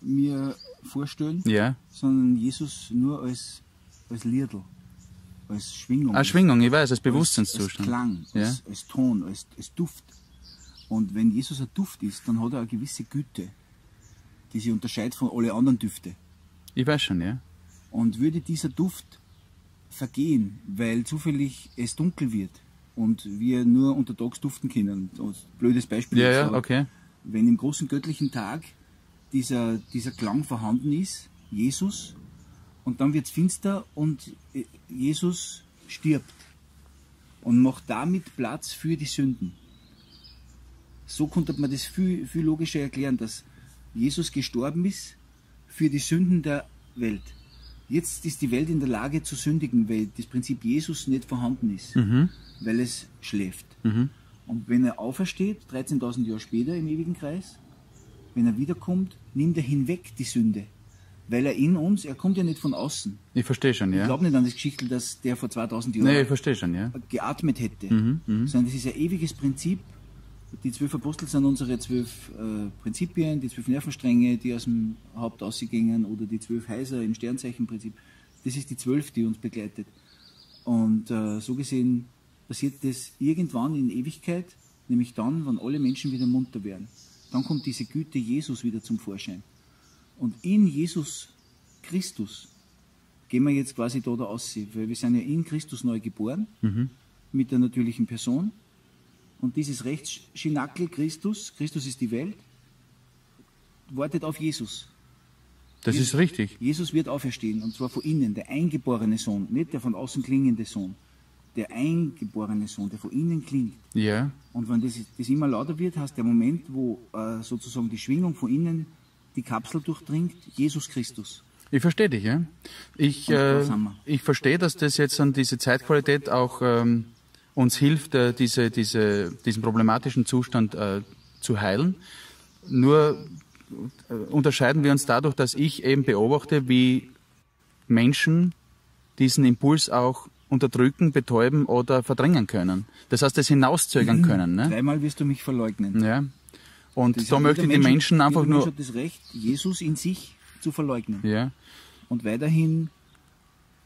mir vorstellen,
ja.
sondern Jesus nur als, als Liedl, als Schwingung.
Als Schwingung, ich weiß, als Bewusstseinszustand.
Als, Klang, ja. als, als, Ton, als, als Duft. Und wenn Jesus ein Duft ist, dann hat er eine gewisse Güte, die sich unterscheidet von allen anderen Düften.
Ich weiß schon, ja.
Und würde dieser Duft vergehen, weil zufällig es dunkel wird, und wir nur untertags duften können. Blödes Beispiel.
Ja, ja, okay.
Wenn im großen göttlichen Tag dieser, dieser Klang vorhanden ist, Jesus, und dann wird's finster und äh, Jesus stirbt und macht damit Platz für die Sünden. So konnte man das viel, viel logischer erklären, dass Jesus gestorben ist für die Sünden der Welt. Jetzt ist die Welt in der Lage zu sündigen, weil das Prinzip Jesus nicht vorhanden ist, weil es schläft. Und wenn er aufersteht, 13.000 Jahre später im ewigen Kreis, wenn er wiederkommt, nimmt er hinweg die Sünde. Weil er in uns, er kommt ja nicht von außen.
Ich verstehe schon,
Ich
ja.
glaube nicht an das Geschichtel, dass der vor 2000 Jahren
Nee, ich schon, ja.
geatmet hätte,
Mhm,
sondern das ist ein ewiges Prinzip. Die zwölf Apostel sind unsere zwölf äh, Prinzipien, die zwölf Nervenstränge, die aus dem Haupt ausgingen, oder die zwölf Häuser im Sternzeichenprinzip. Das ist die zwölf, die uns begleitet. Und äh, so gesehen passiert das irgendwann in Ewigkeit, nämlich dann, wenn alle Menschen wieder munter werden. Dann kommt diese Güte Jesus wieder zum Vorschein. Und in Jesus Christus gehen wir jetzt quasi da da aus, weil wir sind ja in Christus neu geboren, mit der natürlichen Person. Und dieses Rechtsschinackel Christus, Christus ist die Welt, wartet auf Jesus.
Das ist richtig.
Jesus wird auferstehen, und zwar von innen, der eingeborene Sohn, nicht der von außen klingende Sohn. Der eingeborene Sohn, der von innen klingt.
Ja.
Und wenn das, das immer lauter wird, heißt der Moment, wo äh, sozusagen die Schwingung von innen die Kapsel durchdringt, Jesus Christus.
Ich verstehe dich, ja. Ich, äh, ich verstehe, dass das jetzt an diese Zeitqualität auch ähm, uns hilft, äh, diese, diese, diesen problematischen Zustand äh, zu heilen. Nur äh, unterscheiden wir uns dadurch, dass ich eben beobachte, wie Menschen diesen Impuls auch unterdrücken, betäuben oder verdrängen können. Das heißt, das hinauszögern können. Ne?
Dreimal wirst du mich verleugnen.
Ja. Und
Das
da möchte ich die
Mensch-
Menschen einfach
jeder Mensch
nur.
hat das Recht, Jesus in sich zu verleugnen
Ja,
und weiterhin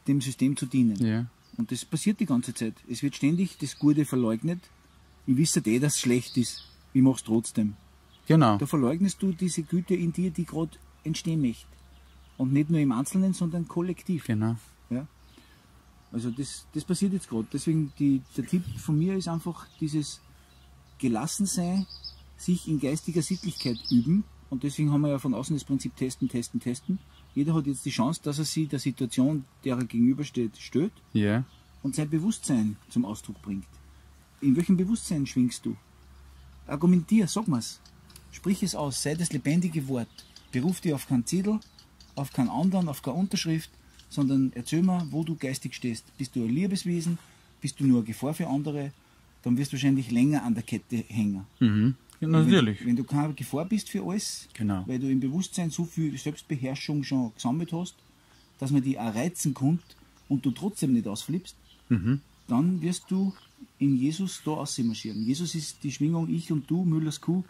dem System zu dienen.
ja.
Und das passiert die ganze Zeit. Es wird ständig das Gute verleugnet. Ich wisse eh, dass es schlecht ist. Ich mach's trotzdem.
Genau.
Da verleugnest du diese Güte in dir, die gerade entstehen möchte. Und nicht nur im Einzelnen, sondern kollektiv.
Genau.
Ja? Also das, das passiert jetzt gerade. Deswegen die, der Tipp von mir ist einfach dieses Gelassensein, sich in geistiger Sittlichkeit üben. Und deswegen haben wir ja von außen das Prinzip testen, testen, testen. Jeder hat jetzt die Chance, dass er sich der Situation, der er gegenübersteht, stellt
Ja.
und sein Bewusstsein zum Ausdruck bringt. In welchem Bewusstsein schwingst du? Argumentier, sag mal's. Sprich es aus, sei das lebendige Wort. Beruf dich auf keinen Zettel, auf keinen anderen, auf keine Unterschrift, sondern erzähl mir, wo du geistig stehst. Bist du ein Liebeswesen? Bist du nur eine Gefahr für andere? Dann wirst du wahrscheinlich länger an der Kette hängen.
Mhm. Ja, natürlich.
Wenn, wenn du keine Gefahr bist für alles,
Genau.
weil du im Bewusstsein so viel Selbstbeherrschung schon gesammelt hast, dass man die auch reizen kann und du trotzdem nicht ausflippst, dann wirst du in Jesus da marschieren. Jesus ist die Schwingung Ich und Du, Müllers Kuh,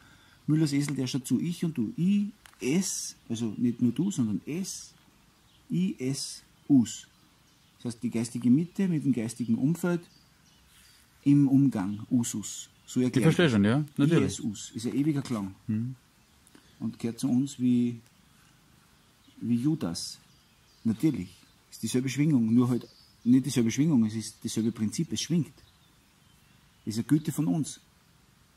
Müllers Esel, der schaut zu Ich und Du. I, S, also nicht nur du, sondern S, I, S, Us. Das heißt, die geistige Mitte mit dem geistigen Umfeld im Umgang, Usus. So
Ich
erklärt
verstehe schon, ja. Natürlich.
Jesus ist ein ewiger Klang. Und gehört zu uns wie, wie Judas. Natürlich. Ist dieselbe Schwingung, nur halt nicht dieselbe Schwingung, es ist dasselbe Prinzip, es schwingt. ist eine Güte von uns.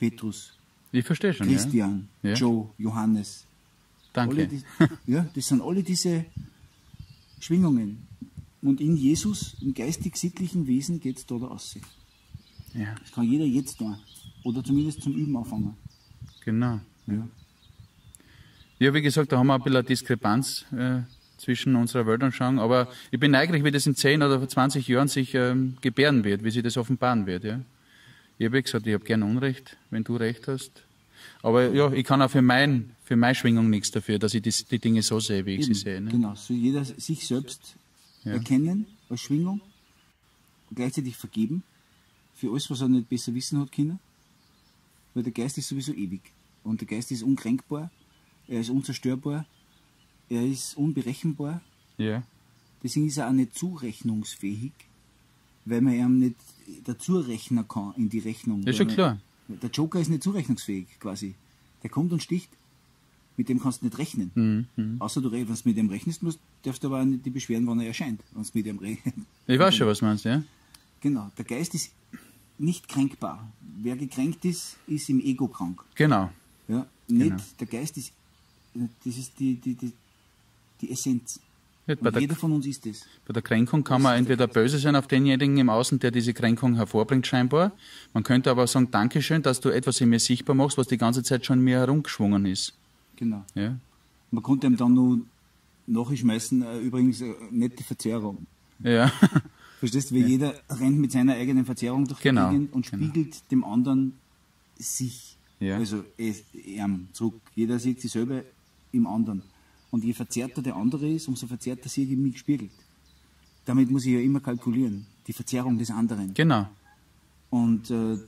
Petrus,
Ich verstehe schon,
Christian,
Ja.
Joe, Johannes.
ja. Danke.
die, ja, das sind alle diese Schwingungen. Und in Jesus, im geistig-sittlichen Wesen, geht es da da raus.
Ja,
Das kann jeder jetzt tun. Oder zumindest zum Üben anfangen.
genau.
Ja.
Ja, wie gesagt, da haben wir ein bisschen eine Diskrepanz äh, zwischen unserer Weltanschauung, aber ich bin neugierig, wie das in 10 oder 20 Jahren sich ähm, gebären wird, wie sich das offenbaren wird. Ja. Ich habe gesagt, ich habe gerne Unrecht, wenn du Recht hast. Aber ja, ich kann auch für, mein, für meine Schwingung nichts dafür, dass ich die, die Dinge so sehe, wie ich
Eben,
sie sehe. Ne?
Genau, so jeder sich selbst
Ja.
erkennen als Schwingung und gleichzeitig vergeben für alles, was er nicht besser wissen hat können. Weil der Geist ist sowieso ewig. Und der Geist ist unkränkbar, er ist unzerstörbar, er ist unberechenbar.
Ja,
Deswegen ist er auch nicht zurechnungsfähig, weil man ihm nicht dazu rechnen kann in die Rechnung.
ist schon klar.
Der Joker ist nicht zurechnungsfähig quasi. Der kommt und sticht. Mit dem kannst du nicht rechnen.
Mhm, mhm.
Außer du, wenn du mit dem rechnest, musst, darfst du aber auch nicht die beschweren, wann er erscheint. Wenn du mit dem rechnest.
Ich weiß schon, was du meinst, ja?
Genau. Der Geist ist nicht kränkbar. Wer gekränkt ist, ist im Ego krank.
Genau.
Ja? Nicht,
Genau.
der Geist ist, das ist die, die, die, die Essenz.
Bei
Und
der,
jeder von uns ist es.
bei der Kränkung kann man entweder böse sein auf denjenigen im Außen, der diese Kränkung hervorbringt, scheinbar. Man könnte aber sagen, Dankeschön, dass du etwas in mir sichtbar machst, was die ganze Zeit schon in mir herumgeschwungen ist.
Genau.
Ja?
Man konnte ihm dann nur nachschmeißen, äh, übrigens äh, die Verzerrung.
Ja.
Verstehst du, weil jeder rennt mit seiner eigenen Verzerrung durch
Genau,
die Gegend und
genau.
spiegelt dem anderen sich.
Ja.
Also es- ihm zurück. Jeder sieht sich selber im anderen. Und je verzerrter der andere ist, umso verzerrter sehe ich mich gespiegelt. Damit muss ich ja immer kalkulieren. Die Verzerrung des anderen.
Genau.
Und äh,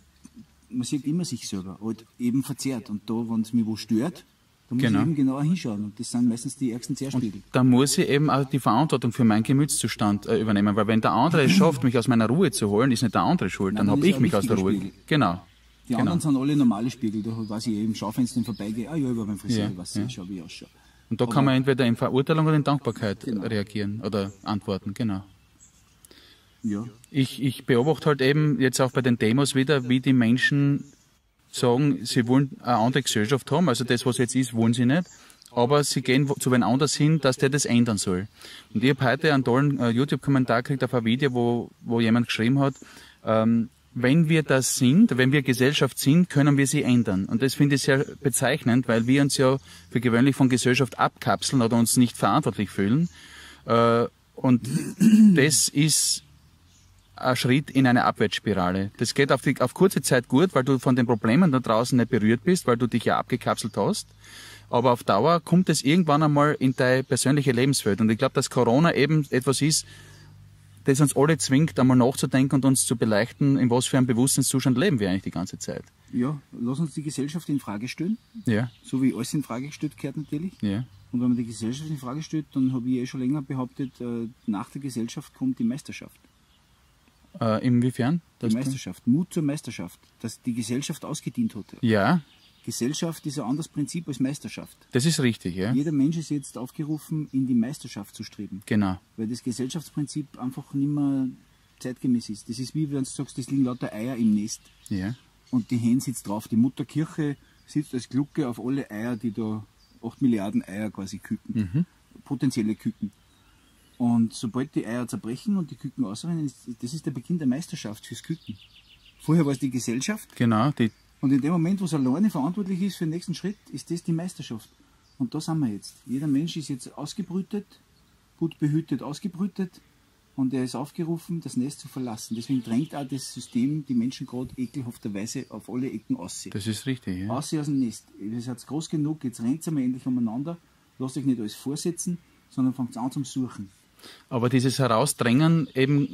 man sieht immer sich selber, halt eben verzerrt. Und da, wenn es mich wo stört, dann muss
Genau.
ich eben genauer hinschauen. Und das sind meistens die ärgsten Zerspiegel.
Da muss ich eben auch die Verantwortung für meinen Gemütszustand äh, übernehmen, weil wenn der andere es schafft, mich aus meiner Ruhe zu holen, ist nicht der andere schuld,
Nein,
dann
dann
habe ich mich aus der Ruhe.
Spiegel.
Genau.
Die
genau.
anderen sind alle normale Spiegel. Da weiß ich eben Schaufenster vorbeigehe, ah ja, über meinen Friseur,
Ja,
weiß
ja.
schau, wie ich ausschaue.
Und da kann man entweder in Verurteilung oder in Dankbarkeit
Genau.
reagieren oder antworten, genau.
Ja.
Ich, ich beobachte halt eben jetzt auch bei den Demos wieder, wie die Menschen sagen, sie wollen eine andere Gesellschaft haben, also das, was jetzt ist, wollen sie nicht, aber sie gehen zu wen anders hin, dass der das ändern soll. Und ich habe heute einen tollen äh, YouTube-Kommentar gekriegt auf ein Video, wo, wo jemand geschrieben hat, ähm, wenn wir das sind, wenn wir Gesellschaft sind, können wir sie ändern. Und das finde ich sehr bezeichnend, weil wir uns ja für gewöhnlich von Gesellschaft abkapseln oder uns nicht verantwortlich fühlen. Äh, und das ist Schritt in eine Abwärtsspirale. Das geht auf, die, auf kurze Zeit gut, weil du von den Problemen da draußen nicht berührt bist, weil du dich ja abgekapselt hast. Aber auf Dauer kommt es irgendwann einmal in deine persönliche Lebenswelt. Und ich glaube, dass Corona eben etwas ist, das uns alle zwingt, einmal nachzudenken und uns zu beleuchten, in was für einem Bewusstseinszustand leben wir eigentlich die ganze Zeit.
ja, lass uns die Gesellschaft in Frage stellen.
Ja,
So wie alles in Frage gestellt gehört natürlich.
ja.
Und wenn man die Gesellschaft in Frage stellt, dann habe ich eh schon länger behauptet, äh, nach der Gesellschaft kommt die Meisterschaft.
Äh, inwiefern?
Die Meisterschaft, Mut zur Meisterschaft, dass die Gesellschaft ausgedient hat.
Ja,
Gesellschaft ist ein anderes Prinzip als Meisterschaft.
das ist richtig, ja.
Jeder Mensch ist jetzt aufgerufen, in die Meisterschaft zu streben,
Genau.
weil das Gesellschaftsprinzip einfach nicht mehr zeitgemäß ist. Das ist wie wenn du sagst, es liegen lauter Eier im Nest
Ja.
und die Hen sitzt drauf. Die Mutterkirche sitzt als Glucke auf alle Eier, die da 8 Milliarden Eier quasi küken, potenzielle Küken. Und sobald die Eier zerbrechen und die Küken ausrennen, das ist der Beginn der Meisterschaft fürs Küken. Vorher war es die Gesellschaft
Genau, die,
und in dem Moment, wo es alleine verantwortlich ist für den nächsten Schritt, ist das die Meisterschaft. Und da sind wir jetzt. Jeder Mensch ist jetzt ausgebrütet, gut behütet, ausgebrütet und er ist aufgerufen, das Nest zu verlassen. Deswegen drängt auch das System die Menschen gerade ekelhafterweise auf alle Ecken aussehen.
das ist richtig, ja.
Aussehen aus dem Nest. Ihr seid groß genug, jetzt rennt einmal endlich umeinander, lasst euch nicht alles vorsetzen, sondern fangt an zum Suchen.
Aber dieses Herausdrängen eben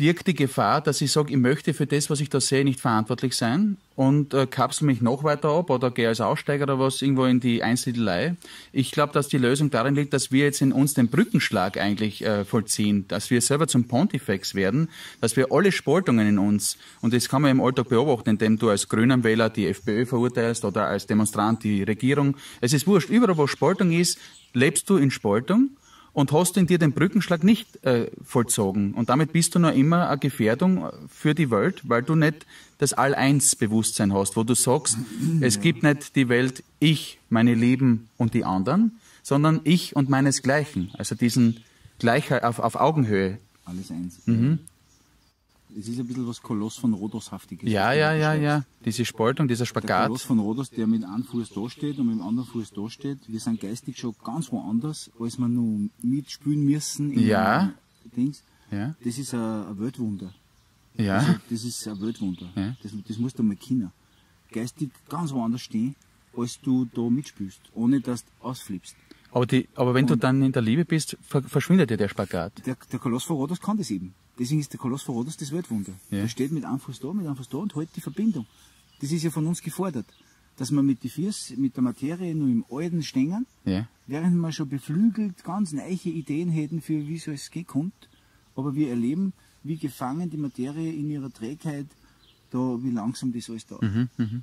birgt die Gefahr, dass ich sage, ich möchte für das, was ich da sehe, nicht verantwortlich sein. Und äh, kapsel mich noch weiter ab oder gehe als Aussteiger oder was irgendwo in die Einsiedelei. Ich glaube, dass die Lösung darin liegt, dass wir jetzt in uns den Brückenschlag eigentlich äh, vollziehen, dass wir selber zum Pontifex werden, dass wir alle Spaltungen in uns, und das kann man im Alltag beobachten, indem du als grünen Wähler die FPÖ verurteilst oder als Demonstrant die Regierung. Es ist wurscht, überall wo Spaltung ist, lebst du in Spaltung und hast in dir den Brückenschlag nicht äh, vollzogen. Und damit bist du noch immer eine Gefährdung für die Welt, weil du nicht das All-Eins-Bewusstsein hast, wo du sagst, es gibt nicht die Welt ich, meine Lieben und die anderen, sondern ich und meinesgleichen. Also diesen Gleichheit auf, auf Augenhöhe.
Alles eins.
Mhm.
Es ist ein bisschen was Koloss von Rhodoshaftiges.
Ja, ja, ja, ja. Diese Spaltung, dieser
Der
Spagat.
Koloss von Rhodos, der mit einem Fuß da steht und mit dem anderen Fuß da steht, wir sind geistig schon ganz woanders, als wir nur mitspielen müssen. in
Ja.
Dings.
Ja,
Das ist ein, Weltwunder. Also,
ja,
das ist ein Weltwunder.
Ja.
Das, das musst du mal kennen. Geistig ganz woanders stehen, als du da mitspielst, ohne dass du ausflippst.
aber, die, aber wenn du dann in der Liebe bist, ver verschwindet dir der Spagat.
Der, der Koloss von Rhodos kann das eben. Deswegen ist der Koloss von Rhodos das Weltwunder.
Ja.
Der steht mit Fuß da, mit Fuß da und hält die Verbindung. Das ist ja von uns gefordert. Dass wir mit die Füße, mit der Materie nur im Alten stehen,
Ja,
während wir schon beflügelt ganz neue Ideen hätten für wie so es gehen kommt. Aber wir erleben, wie gefangen die Materie in ihrer Trägheit, da, wie langsam das alles da.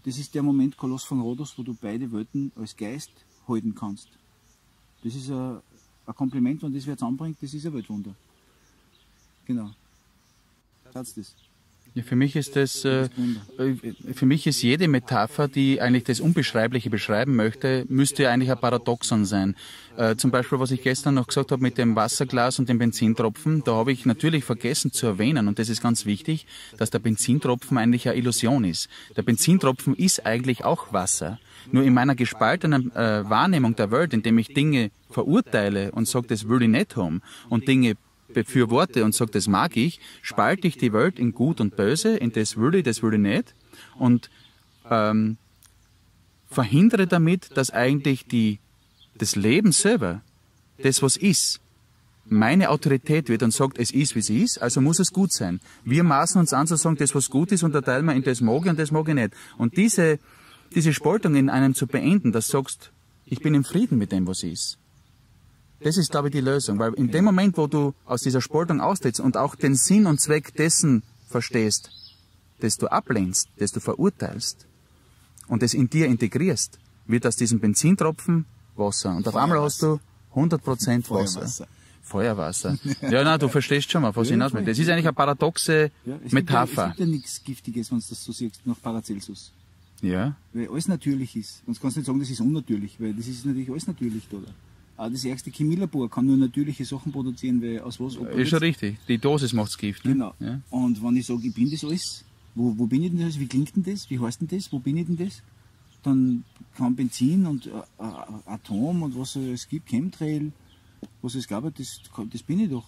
Das ist der Moment Koloss von Rhodos, wo du beide Welten als Geist halten kannst. Das ist ein, ein Kompliment, wenn das wer zusammenbringt, das ist ein Weltwunder. Genau.
Ja, für mich ist das, äh, für mich ist jede Metapher, die eigentlich das Unbeschreibliche beschreiben möchte, müsste eigentlich ein Paradoxon sein. Äh, zum Beispiel, was ich gestern noch gesagt habe mit dem Wasserglas und dem Benzintropfen, da habe ich natürlich vergessen zu erwähnen, und das ist ganz wichtig, dass der Benzintropfen eigentlich eine Illusion ist. Der Benzintropfen ist eigentlich auch Wasser. Nur in meiner gespaltenen äh, Wahrnehmung der Welt, indem ich Dinge verurteile und sage, das will ich nicht haben, und Dinge befürworte und sage, das mag ich, spalte ich die Welt in Gut und Böse, in das will ich, das will ich nicht, und ähm, verhindere damit, dass eigentlich die, das Leben selber, das was ist, meine Autorität wird und sagt, es ist, wie es ist, also muss es gut sein. Wir maßen uns an zu sagen, das, was gut ist, unterteilen wir in das mag ich und das mag ich nicht. Und diese, diese Spaltung in einem zu beenden, dass du sagst, ich bin im Frieden mit dem, was ist. Das ist, glaube ich, die Lösung. Weil in dem Moment, wo du aus dieser Spaltung austrittst und auch den Sinn und Zweck dessen verstehst, das du ablehnst, das du verurteilst und das in dir integrierst, wird aus diesem Benzintropfen Wasser. Und auf einmal hast du 100% Wasser. Feuerwasser. ja, nein, du verstehst schon mal, was ich hinaus will. Das ist eigentlich eine paradoxe
Ja, es
Metapher.
Gibt ja, es gibt ja nichts Giftiges, wenn du das so siehst, nach Paracelsus.
Ja.
Weil alles natürlich ist. Und du kannst nicht sagen, das ist unnatürlich, weil das ist natürlich alles natürlich, oder? Auch das ärgste Chemielabor kann nur natürliche Sachen produzieren, weil aus was
Ist schon richtig. Die Dosis macht's Gift. Ne?
Genau.
Ja.
Und wenn ich sage, ich bin das alles, wo, wo bin ich denn das? Wie klingt denn das? Wie heißt denn das? Wo bin ich denn das? Dann kann Benzin und äh, äh, Atom und was es gibt, Chemtrail, was es gab, das, das bin ich doch.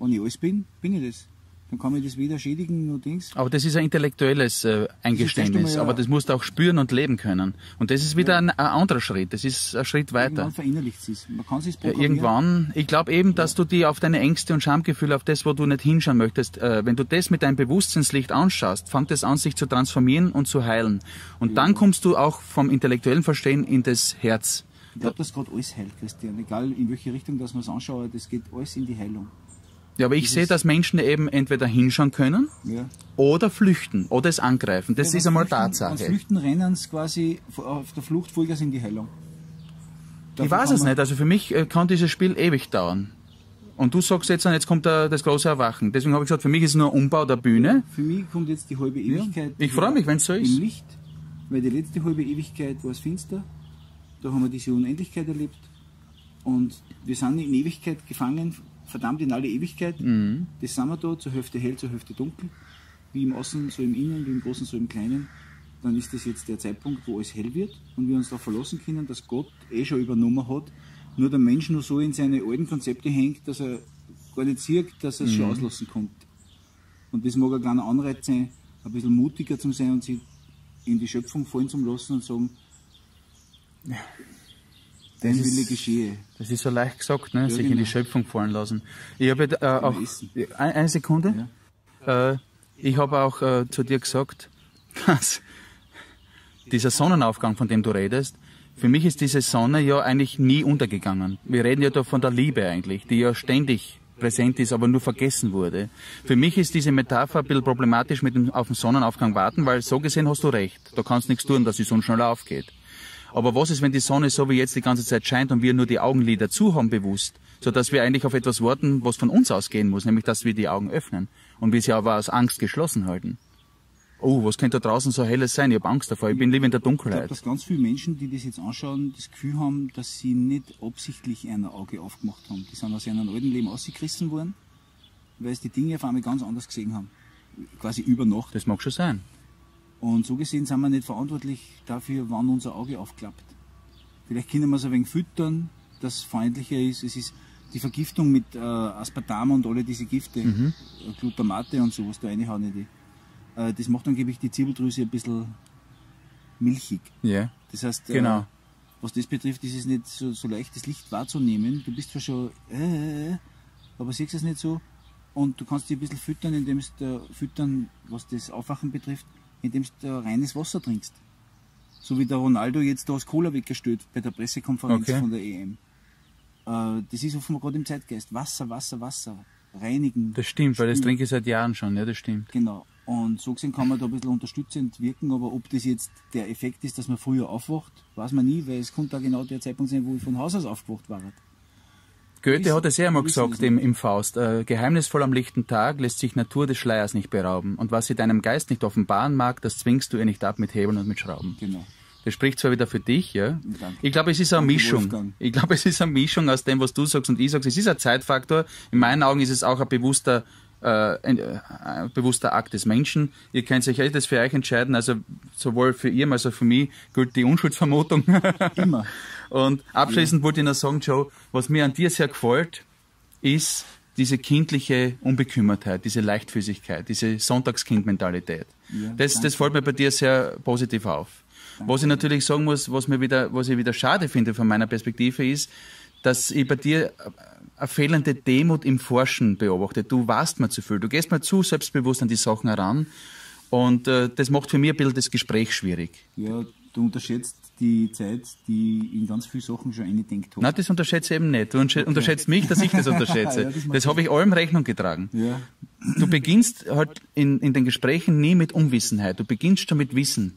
Wenn ich alles bin, bin ich das. Dann kann ich das weder schädigen noch Dings.
Aber das ist ein intellektuelles äh, Eingeständnis.
einmal, ja.
Aber das musst du auch spüren und leben können. Und das ist wieder ein, ein anderer Schritt. Das ist ein Schritt weiter.
Irgendwann verinnerlicht es. Man kann es
Ja, irgendwann, ich glaube eben, dass du die auf deine Ängste und Schamgefühle, auf das, wo du nicht hinschauen möchtest, äh, wenn du das mit deinem Bewusstseinslicht anschaust, fängt es an, sich zu transformieren und zu heilen. Und dann kommst du auch vom intellektuellen Verstehen in das Herz.
Ich glaube, dass gerade alles heilt, Christian. Egal in welche Richtung dass man es anschaut, das geht alles in die Heilung.
Ja, aber ich sehe, dass Menschen eben entweder hinschauen können
Ja.
oder flüchten oder es angreifen. Das
Ja,
ist
wenn
einmal
flüchten, Wenn
Tatsache.
flüchten, rennen sie quasi auf der Flucht Vollgas in die Heilung.
Ich
Dafür
weiß
kann
es nicht. Also für mich äh, kann dieses Spiel ewig dauern. Und du sagst jetzt, jetzt kommt der, das große Erwachen. Deswegen habe ich gesagt, für mich ist es nur ein Umbau der Bühne.
Für mich kommt jetzt die halbe Ewigkeit.
Ich freue mich, wenn es so ist.
Im Licht, weil die letzte halbe Ewigkeit war es finster. Da haben wir diese Unendlichkeit erlebt. Und wir sind in Ewigkeit gefangen, verdammt in alle Ewigkeit.
Mhm.
Das sind wir da, zur Hälfte hell, zur Hälfte dunkel. Wie im Außen, so im Innen, wie im Großen, so im Kleinen. Dann ist das jetzt der Zeitpunkt, wo alles hell wird und wir uns darauf verlassen können, dass Gott eh schon übernommen hat. Nur der Mensch nur so in seine alten Konzepte hängt, dass er gar nicht sieht, dass er es schon auslassen kommt. Und das mag ein kleiner Anreiz sein, ein bisschen mutiger zu sein und sich in die Schöpfung fallen zu lassen und sagen, dein
Das ist-
geschehe.
Das ist so leicht gesagt, ne? sich in
genau.
die Schöpfung fallen lassen. Ich habe äh, auch eine, eine Sekunde. Äh, ich habe auch äh, zu dir gesagt, dass dieser Sonnenaufgang, von dem du redest, für mich ist diese Sonne ja eigentlich nie untergegangen. Wir reden ja da von der Liebe eigentlich, die ja ständig präsent ist, aber nur vergessen wurde. Für mich ist diese Metapher ein bisschen problematisch mit dem auf den Sonnenaufgang warten, weil so gesehen hast du recht. Da kannst nichts tun, dass die Sonne schneller aufgeht. Aber was ist, wenn die Sonne so wie jetzt die ganze Zeit scheint und wir nur die Augenlider zu haben bewusst, so dass wir eigentlich auf etwas warten, was von uns ausgehen muss, nämlich dass wir die Augen öffnen und wir sie aber aus Angst geschlossen halten. Oh, was könnte da draußen so helles sein? Ich habe Angst davor. Ich bin lieber in der
Ich glaube,
Dunkelheit.
dass ganz viele Menschen, die das jetzt anschauen, das Gefühl haben, dass sie nicht absichtlich ein Auge aufgemacht haben. Die sind aus ihrem alten Leben ausgerissen worden, weil sie die Dinge auf einmal ganz anders gesehen haben. Quasi über Nacht.
Das mag schon sein.
Und so gesehen sind wir nicht verantwortlich dafür, wann unser Auge aufklappt. Vielleicht können wir es ein wenig füttern, dass es freundlicher ist. Es ist die Vergiftung mit äh, Aspartam und alle diese Gifte,
Mhm.
äh, Glutamate und sowas, da reinhauen nicht. Äh, das macht dann, gebe ich, die Zirbeldrüse ein bisschen milchig.
Ja.
Das heißt,
Genau.
äh, was das betrifft, ist es nicht so, so leicht, das Licht wahrzunehmen. Du bist zwar schon, äh, aber siehst es nicht so. Und du kannst dich ein bisschen füttern, indem da füttern, was das Aufwachen betrifft, indem du da reines Wasser trinkst. So wie der Ronaldo jetzt da aus Cola weggestellt bei der Pressekonferenz
Okay.
von der EM. Äh, das ist offenbar gerade im Zeitgeist. Wasser, Wasser, Wasser. Reinigen.
Das stimmt, weil das trinke ich seit Jahren schon. Ja, das stimmt.
Genau. Und so gesehen kann man da ein bisschen unterstützend wirken, aber ob das jetzt der Effekt ist, dass man früher aufwacht, weiß man nie, weil es könnte auch genau der Zeitpunkt sein, wo ich von Haus aus aufgewacht war.
Goethe hat es ja einmal gesagt
es
im, im Faust, äh, geheimnisvoll am lichten Tag lässt sich Natur des Schleiers nicht berauben. Und was sie deinem Geist nicht offenbaren mag, das zwingst du ihr nicht ab mit Hebeln und mit Schrauben.
Genau.
Das spricht zwar wieder für dich, ja.
Danke.
Ich glaube, es ist eine
Danke,
Mischung.
Wolfgang.
Ich glaube, es ist eine Mischung aus dem, was du sagst und ich sagst. Es ist ein Zeitfaktor. In meinen Augen ist es auch ein bewusster, ein, äh, ein bewusster Akt des Menschen. Ihr könnt euch das für euch entscheiden. Also sowohl für ihr als auch für mich gilt die Unschuldsvermutung.
Immer.
Und abschließend wollte ich noch sagen, Joe, was mir an dir sehr gefällt, ist diese kindliche Unbekümmertheit, diese Leichtfüßigkeit, diese Sonntagskind-Mentalität.
Ja,
das,
danke.
das fällt mir bei dir sehr positiv auf. Was ich natürlich sagen muss, was mir wieder, was ich wieder schade finde von meiner Perspektive ist, dass ich bei dir eine fehlende Demut im Forschen beobachte. Du warst mir zu viel. Du gehst mir zu selbstbewusst an die Sachen heran. Und äh, das macht für mich ein bisschen das Gespräch schwierig.
Ja, du unterschätzt die Zeit, die in ganz viele Sachen schon eingedenkt habe.
Nein, das unterschätze ich eben nicht. Du unterschätzt mich, dass ich das unterschätze.
Ja, das
das habe ich allem Rechnung getragen.
Ja,
Du beginnst halt in, in den Gesprächen nie mit Unwissenheit. Du beginnst schon mit Wissen.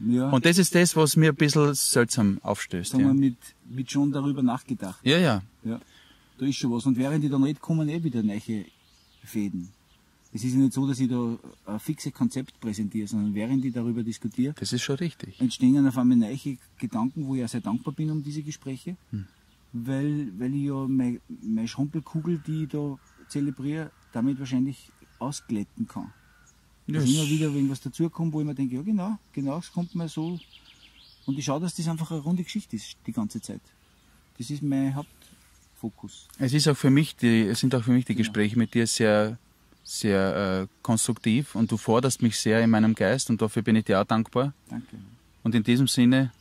ja.
Und das ist das, was mir ein bisschen seltsam aufstößt.
sagen wir
Ja,
mit, mit schon darüber nachgedacht.
ja. ja.
Ja, da ist schon was. Und während ich dann rede, kommen eh wieder neue Fäden. Es ist ja nicht so, dass ich da ein fixes Konzept präsentiere, sondern während ich darüber diskutiere,
Das ist schon richtig.
entstehen dann auf einmal neue Gedanken, wo ich auch sehr dankbar bin um diese Gespräche, weil, weil ich ja meine, meine Schrumpelkugel, die ich da zelebriere, damit wahrscheinlich ausglätten kann.
Ja,
Dass immer wieder irgendwas dazukommt, wo ich mir denke, ja genau, genau, es kommt mir so. Und ich schaue, dass das einfach eine runde Geschichte ist, die ganze Zeit. Das ist mein Hauptfokus.
Es ist auch für mich, die, es sind auch für mich die Gespräche mit dir sehr, sehr äh, konstruktiv und du forderst mich sehr in meinem Geist und dafür bin ich dir auch dankbar.
Danke.
Und in diesem Sinne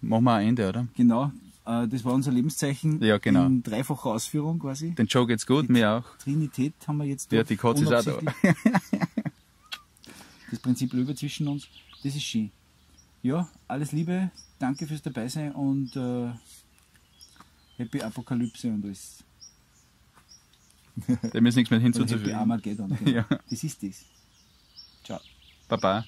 machen wir ein Ende, oder?
Genau, äh, das war unser Lebenszeichen
Ja, genau.
in dreifacher Ausführung quasi.
Den Joe geht's gut, mir auch.
Trinität haben wir jetzt
Ja, die Katze ist auch da.
Das Prinzip Löwe zwischen uns, das ist schön. Ja, alles Liebe, danke fürs Dabeisein und äh, Happy Apokalypse und alles.
Dem ist nichts mehr
Oder Happy
hinzuzufügen.
Armageddon. Genau.
Ja.
Das ist das. Ciao.
Baba.